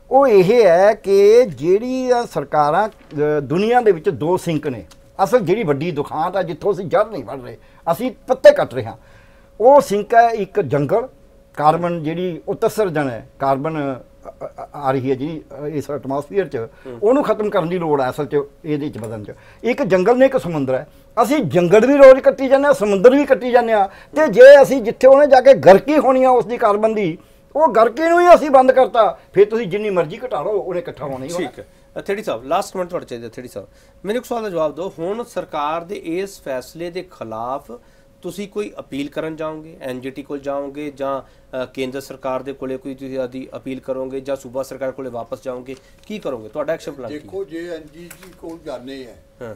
Speaker 4: ਉਹ ਇਹ ਹੈ ਕਿ ਜਿਹੜੀਆਂ ਸਰਕਾਰਾਂ ਦੁਨੀਆ ਦੇ ਵਿੱਚ ਦੋ ਸਿੰਕ ਨੇ। ਅਸਲ ਜਿਹੜੀ ਵੱਡੀ ਦੁਖਾਂਤ ਆ ਜਿੱਥੋਂ ਅਸੀਂ ਜੜ ਨਹੀਂ ਵੜ ਰਹੇ ਅਸੀਂ ਪੱਤੇ ਕੱਟ ਰਹੇ ਹਾਂ। ਉਹ ਸਿੰਕ ਹੈ ਇੱਕ ਜੰਗਲ ਕਾਰਬਨ ਜਿਹੜੀ ਉਤਸਰਜਨ ਹੈ ਕਾਰਬਨ ਆ ਰਹੀ ਹੈ ਜਿਹੜੀ ਇਸ ਐਟਮੋਸਫੀਅਰ 'ਚ ਉਹਨੂੰ ਖਤਮ ਕਰਨ ਦੀ ਲੋੜ ਹੈ ਅਸਲ 'ਚ ਇਹਦੇ 'ਚ ਬਦਲਣ 'ਚ। ਇੱਕ ਜੰਗਲ ਨੇ ਇੱਕ ਸਮੁੰਦਰ ਹੈ। ਅਸੀਂ ਜੰਗਲ ਵੀ ਰੋਜ਼ ਕੱਟੀ ਜਾਂਦੇ ਆ ਸਮੁੰਦਰ ਵੀ ਕੱਟੀ ਜਾਂਦੇ ਆ ਤੇ ਜੇ ਅਸੀਂ ਜਿੱਥੇ ਉਹਨੇ ਜਾ ਕੇ ਗਰਕੀ ਹੋਣੀ ਆ ਉਸ ਦੀ ਕਾਰਬਨ ਦੀ ਉਹ ਗਰਕੀ ਨੂੰ ਹੀ ਅਸੀਂ ਬੰਦ ਕਰਤਾ। ਫਿਰ ਤੁਸੀਂ ਜਿੰਨੀ ਮਰਜ਼ੀ ਘਟਾ ਲਓ ਉਹਨੇ ਇਕੱਠਾ ਹੋਣਾ ਹੀ ਹੋਣਾ।
Speaker 1: ਠੀਕ ਹੈ। ਥੇੜੀ ਸਾਹਿਬ ਲਾਸਟ ਕਮੈਂਟ ਤੁਹਾਡਾ ਚਾਹੀਦਾ ਥੇੜੀ ਸਾਹਿਬ। ਮੈਨੂੰ ਇੱਕ ਸਵਾਲ ਦਾ ਜਵਾਬ ਦਿਓ। ਹੁਣ ਸਰਕਾਰ ਦੇ ਇਸ ਫੈਸਲੇ ਦੇ ਖਿਲਾਫ ਤੁਸੀਂ ਕੋਈ ਅਪੀਲ ਕਰਨ ਜਾਓਗੇ? ਐਨਜੀਟੀ ਕੋਲ ਜਾਓਗੇ ਜਾਂ ਕੇਂਦਰ ਸਰਕਾਰ ਦੇ ਕੋਲੇ ਕੋਈ ਤੁਸੀਂ ਆਦੀ ਅਪੀਲ ਕਰੋਗੇ ਜਾਂ ਸੂਬਾ ਸਰਕਾਰ ਕੋਲੇ ਵਾਪਸ ਜਾਓਗੇ? ਕੀ ਕਰੋਗੇ? ਤੁਹਾਡਾ ਐਕਸ਼ਨ ਪਲਾਨ ਕੀ ਹੈ?
Speaker 2: ਦੇਖੋ ਜੇ ਐਨਜੀਜੀ ਕੋਲ ਜਾਣੇ ਆ
Speaker 1: ਹਾਂ।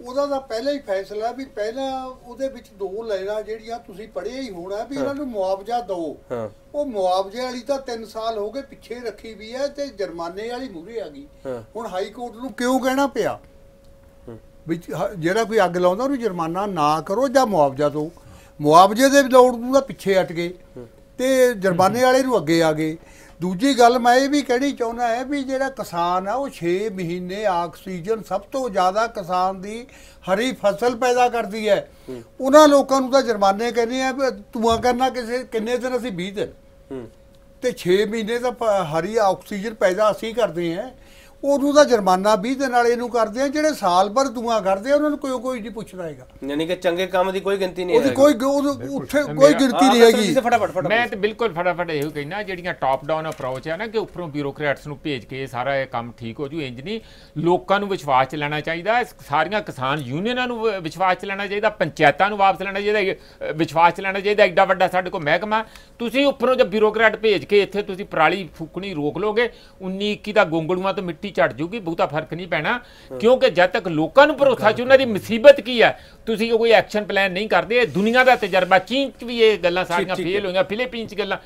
Speaker 2: ਉਹਦਾ ਤਾਂ ਪਹਿਲਾਂ ਹੀ ਫੈਸਲਾ ਵੀ ਪਹਿਲਾਂ ਉਹਦੇ ਵਿੱਚ ਦੋ ਲੈਣਾ ਜਿਹੜੀਆਂ ਤੁਸੀਂ ਪੜ੍ਹਿਆ ਹੀ ਹੋਣਾ ਵੀ ਇਹਨਾਂ ਨੂੰ ਮੁਆਵਜ਼ਾ ਦਿਓ।
Speaker 1: ਹਾਂ।
Speaker 2: ਉਹ ਮੁਆਵਜ਼ੇ ਵਾਲੀ ਤਾਂ 3 ਸਾਲ ਹੋ ਗਏ ਪਿੱਛੇ ਰੱਖੀ ਵੀ ਹੈ ਤੇ ਜੁਰਮਾਨੇ ਵਾਲੀ ਮੂਹਰੇ ਆ ਗਈ। ਹੁਣ ਹਾਈ ਕੋਰਟ ਨੂੰ ਕਿਉਂ ਕਹਿਣਾ ਪਿਆ? ਵੀ ਜਿਹੜਾ ਕੋਈ ਅੱਗ ਲਾਉਂਦਾ ਉਹਨੂੰ ਜੁਰਮਾਨਾ ਨਾ ਕਰੋ ਜਾਂ ਮੁਆਵਜ਼ਾ ਦਿਓ। ਮੁਆਵਜ਼ੇ ਦੇ ਲੋੜ ਨੂੰ ਤਾਂ ਪਿੱਛੇ ਹਟ ਗਏ। ਤੇ ਜੁਰਮਾਨੇ ਵਾਲੇ ਨੂੰ ਅੱਗੇ ਆ ਗਏ। ਦੂਜੀ ਗੱਲ ਮੈਂ ਇਹ ਵੀ ਕਹਿਣੀ ਚਾਹੁੰਦਾ ਹੈ ਵੀ ਜਿਹੜਾ ਕਿਸਾਨ ਆ ਉਹ 6 ਮਹੀਨੇ ਆਕਸੀਜਨ ਸਭ ਤੋਂ ਜ਼ਿਆਦਾ ਕਿਸਾਨ ਦੀ ਹਰੀ ਫਸਲ ਪੈਦਾ ਕਰਦੀ ਹੈ। ਉਹਨਾਂ ਲੋਕਾਂ ਨੂੰ ਤਾਂ ਜੁਰਮਾਨੇ ਕਹਿੰਦੇ ਆ ਵੀ ਧੂਆਂ ਕਰਨਾ ਕਿਸੇ ਕਿੰਨੇ ਦਿਨ ਅਸੀਂ 20 ਦਿਨ ਤੇ 6 ਮਹੀਨੇ ਤਾਂ ਪ- ਹਰੀ ਆਕਸੀਜਨ ਪੈਦਾ ਅਸੀਂ ਕਰਦੇ ਹਾਂ। ਉਹਨੂੰ ਤਾਂ ਜੁਰਮਾਨਾ 20 ਦਿਨ ਵਾਲੇ ਨੂੰ ਕਰਦੇ ਆ ਜਿਹੜੇ ਸਾਲ ਭਰ ਧੂਆਂ ਕਰਦੇ ਆ ਉਹਨਾਂ ਨੂੰ ਕੋਈ ਕੋਈ ਨਹੀਂ ਪੁੱਛਦਾ ਹੈਗਾ।
Speaker 1: ਯਾਨੀ ਕਿ ਚੰਗੇ ਕੰਮ ਦੀ ਕੋਈ ਗਿਣਤੀ ਨਹੀਂ
Speaker 2: ਉਹਦੀ
Speaker 1: ਹੈ
Speaker 2: ਕੋਈ ਉਹਦੇ ਉੱਥੇ ਕੋਈ ਗਿਣਤੀ ਨਹੀਂ ਹੈਗੀ।
Speaker 5: ਮੈਂ ਤੇ ਬਿਲਕੁਲ ਫਟਾਫਟ ਇਹੋ ਕਹਿਣਾ ਜਿਹੜੀਆਂ ਟਾਪ ਡਾਊਨ ਅਪਰੋਚ ਹੈ ਨਾ ਕਿ ਉੱਪਰੋਂ ਬਿਊਰੋਕਰੇਟਸ ਨੂੰ ਭੇਜ ਕੇ ਸਾਰਾ ਇਹ ਕੰਮ ਠੀਕ ਹੋ ਜੂ ਇੰਜ ਨਹੀਂ। ਲੋਕਾਂ ਨੂੰ ਵਿਸ਼ਵਾਸ ਚ ਲੈਣਾ ਚਾਹੀਦਾ ਸਾਰੀਆਂ ਕਿਸਾਨ ਯੂਨੀਅਨਾਂ ਨੂੰ ਵਿਸ਼ਵਾਸ ਚ ਲੈਣਾ ਚਾਹੀਦਾ ਪੰਚਾਇਤਾਂ ਨੂੰ ਵਾਪਸ ਲੈਣਾ ਚਾਹੀਦਾ ਵਿਸ਼ਵਾਸ ਚ ਲੈਣਾ ਚਾਹੀਦਾ ਐਡਾ ਵੱਡਾ ਸਾਡੇ ਕੋਲ ਮਹਿਕਮਾ। ਤੁਸੀਂ ਉੱਪਰੋਂ ਜੇ ਬਿਊਰੋਕਰੇਟ ਭੇਜ ਕੇ ਇੱਥੇ ਤੁਸੀਂ ਪਰਾਲੀ ਫੂਕਣੀ ਰੋਕ ਲੋਗੇ 19 21 ਦਾ ਗੋਂਗਲੂਆਂ ਤੋਂ ਮਿੱਟੀ ਝੜ ਜੂਗੀ ਬਹੁਤਾ ਫ਼ਰਕ ਨਹੀਂ ਪੈਣਾ। ਕਿਉਂਕਿ ਜਦ ਤੱਕ ਲੋਕਾਂ ਨੂੰ ਭਰੋਸਾ ਚ ਉਹਨਾਂ ਦੀ ਮੁਸੀਬਤ ਕੀ ਹੈ? ਤੁਸੀਂ ਕੋਈ ਐਕਸ਼ਨ ਪਲਾਨ ਨਹੀਂ ਕਰਦੇ ਇਹ ਦੁਨੀਆ ਦਾ ਤਜਰਬਾ ਚੀਨ ਚ ਵੀ ਇਹ ਗੱਲਾਂ ਸਾਰੀਆਂ। ਫੇਲ ਹੋਈਆਂ ਫਿਲੀਪੀਨਸ ਚ ਗੱਲਾਂ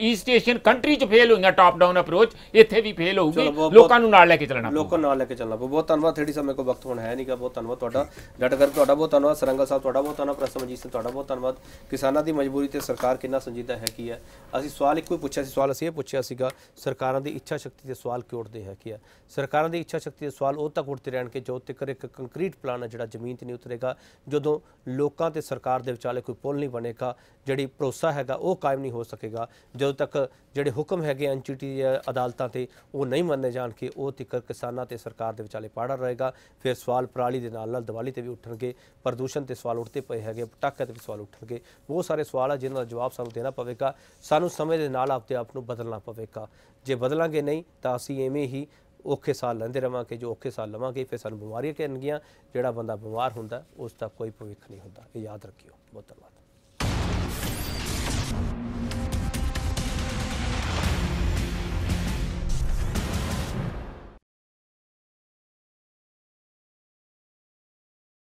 Speaker 5: ਈਸਟ ਏਸ਼ੀਅਨ ਕੰਟਰੀ ਚ ਫੇਲ ਹੋਈਆਂ ਟਾਪ ਡਾਊਨ ਅਪਰੋਚ ਇੱਥੇ ਵੀ ਫੇਲ ਹੋਊਗੀ ਲੋਕਾਂ ਨੂੰ ਨਾਲ ਲੈ ਕੇ ਚੱਲਣਾ
Speaker 1: ਲੋਕਾਂ ਨਾਲ ਲੈ ਕੇ ਚੱਲਣਾ ਬਹੁਤ ਧੰਨਵਾਦ ਥੇੜੀ ਮੇਰੇ ਕੋਲ ਵਕਤ ਹੁਣ ਹੈ ਨਹੀਂਗਾ ਬਹੁਤ ਧੰਨਵਾਦ ਤੁਹਾਡਾ। ਡਟ ਕਰ ਤੁਹਾਡਾ ਬਹੁਤ ਧੰਨਵਾਦ ਸਰੰਗਲ ਸਾਹਿਬ ਤੁਹਾਡਾ ਬਹੁਤ ਧੰਨਵਾਦ ਪ੍ਰਸਮ ਮਜੀਦ ਸਿੰਘ ਤੁਹਾਡਾ ਬਹੁਤ ਧੰਨਵਾਦ। ਕਿਸਾਨਾਂ ਦੀ ਮਜਬੂਰੀ ਤੇ ਸਰਕਾਰ ਕਿੰਨਾ ਸੰਜੀਦਾ ਹੈ ਕੀ ਹੈ? ਅਸੀਂ ਸਵਾਲ ਇੱਕੋ ਹੀ ਪੁੱਛਿਆ ਸੀ ਸਵਾਲ ਅਸੀਂ ਇਹ ਪੁੱਛਿਆ ਸੀਗਾ ਸਰਕਾਰਾਂ ਦੀ ਇੱਛਾ ਸ਼ਕਤੀ ਦੇ ਸਵਾਲ ਕਿਉਂ ਉੱਠਦੇ ਹੈ ਕੀ ਹੈ? ਸਰਕਾਰਾਂ ਦੀ ਇੱਛਾ ਸ਼ਕਤੀ ਦੇ ਸਵਾਲ ਉਹ ਤੱਕ ਉੱਠਦੇ ਰਹਿਣਗੇ ਜਦੋਂ ਤੱਕ ਇੱਕ ਕੰਕਰੀਟ ਪਲਾਨ ਹੈ ਜਿਹੜਾ ਜ਼ਮੀਨ ਤੇ ਨਹੀਂ ਉਤਰੇਗਾ, ਜਦੋਂ ਲੋਕਾਂ ਤੇ ਸਰਕਾਰ ਦੇ ਵਿਚਾਲੇ ਕੋਈ ਪੁਲ ਨਹੀਂ ਬਣੇਗਾ, ਜਿਹੜੀ ਭਰੋਸਾ ਹੈਗਾ ਉਹ ਕਾਇਮ ਨਹੀਂ ਹੋ ਸਕੇਗਾ, ਜਦੋਂ ਤੱਕ ਜਿਹੜੇ ਹੁਕਮ ਹੈਗੇ ਐਨਜੀਟੀ ਅਦਾਲਤਾਂ ਤੇ ਉਹ ਨਹੀਂ ਮੰਨੇ ਜਾਣ ਕਿ ਉਹ ਤਿੱਕਰ ਕਿਸਾਨਾਂ ਤੇ ਸਰਕਾਰ ਦੇ ਵਿਚਾਲੇ ਪਾੜਾ ਰਹੇਗਾ, ਫਿਰ ਸਵਾਲ ਪਰਾਲੀ ਦੇ ਨਾਲ ਨਾਲ ਦੀਵਾਲੀ ਤੇ ਵੀ ਉੱਠਣਗੇ, ਪ੍ਰਦੂਸ਼ਣ ਤੇ ਸਵਾਲ ਉੱਠਦੇ ਪਏ ਹੈਗੇ ਪਟਾਕੇ ਤੇ ਵੀ ਸਵਾਲ ਉੱਠਣਗੇ, ਬਹੁਤ ਸਾਰੇ ਸਵਾਲ ਆ ਜਿਨ੍ਹਾਂ ਦਾ ਜਵਾਬ ਸਾਨੂੰ ਦੇਣਾ ਪਵੇਗਾ, ਸਾਨੂੰ ਸਮੇਂ ਦੇ ਨਾਲ ਆਪਦੇ ਆਪ ਨੂੰ ਬਦਲਣਾ ਪਵੇਗਾ, ਜੇ ਬਦਲਾਂਗੇ ਨਹੀਂ ਤਾਂ ਅਸੀਂ ਐਵੇਂ ਹੀ ਔਖੇ ਸਾਲ ਲੈਂਦੇ ਰਵਾਂਗੇ, ਜੋ ਔਖੇ ਸਾਲ ਲਵਾਂਗੇ, ਫਿਰ ਸਾਨੂੰ ਬਿਮਾਰੀਆਂ ਘੇਰਨਗੀਆਂ ਜਿਹੜਾ ਬੰਦਾ ਬਿਮਾਰ ਹੁੰਦਾ, ਉਸ ਦਾ ਕੋਈ ਭਵਿੱਖ ਨਹੀਂ ਹੁੰਦਾ। ਇਹ ਯਾਦ ਰੱਖਿਓ। ਬਹੁਤ ਧੰਨਵਾਦ।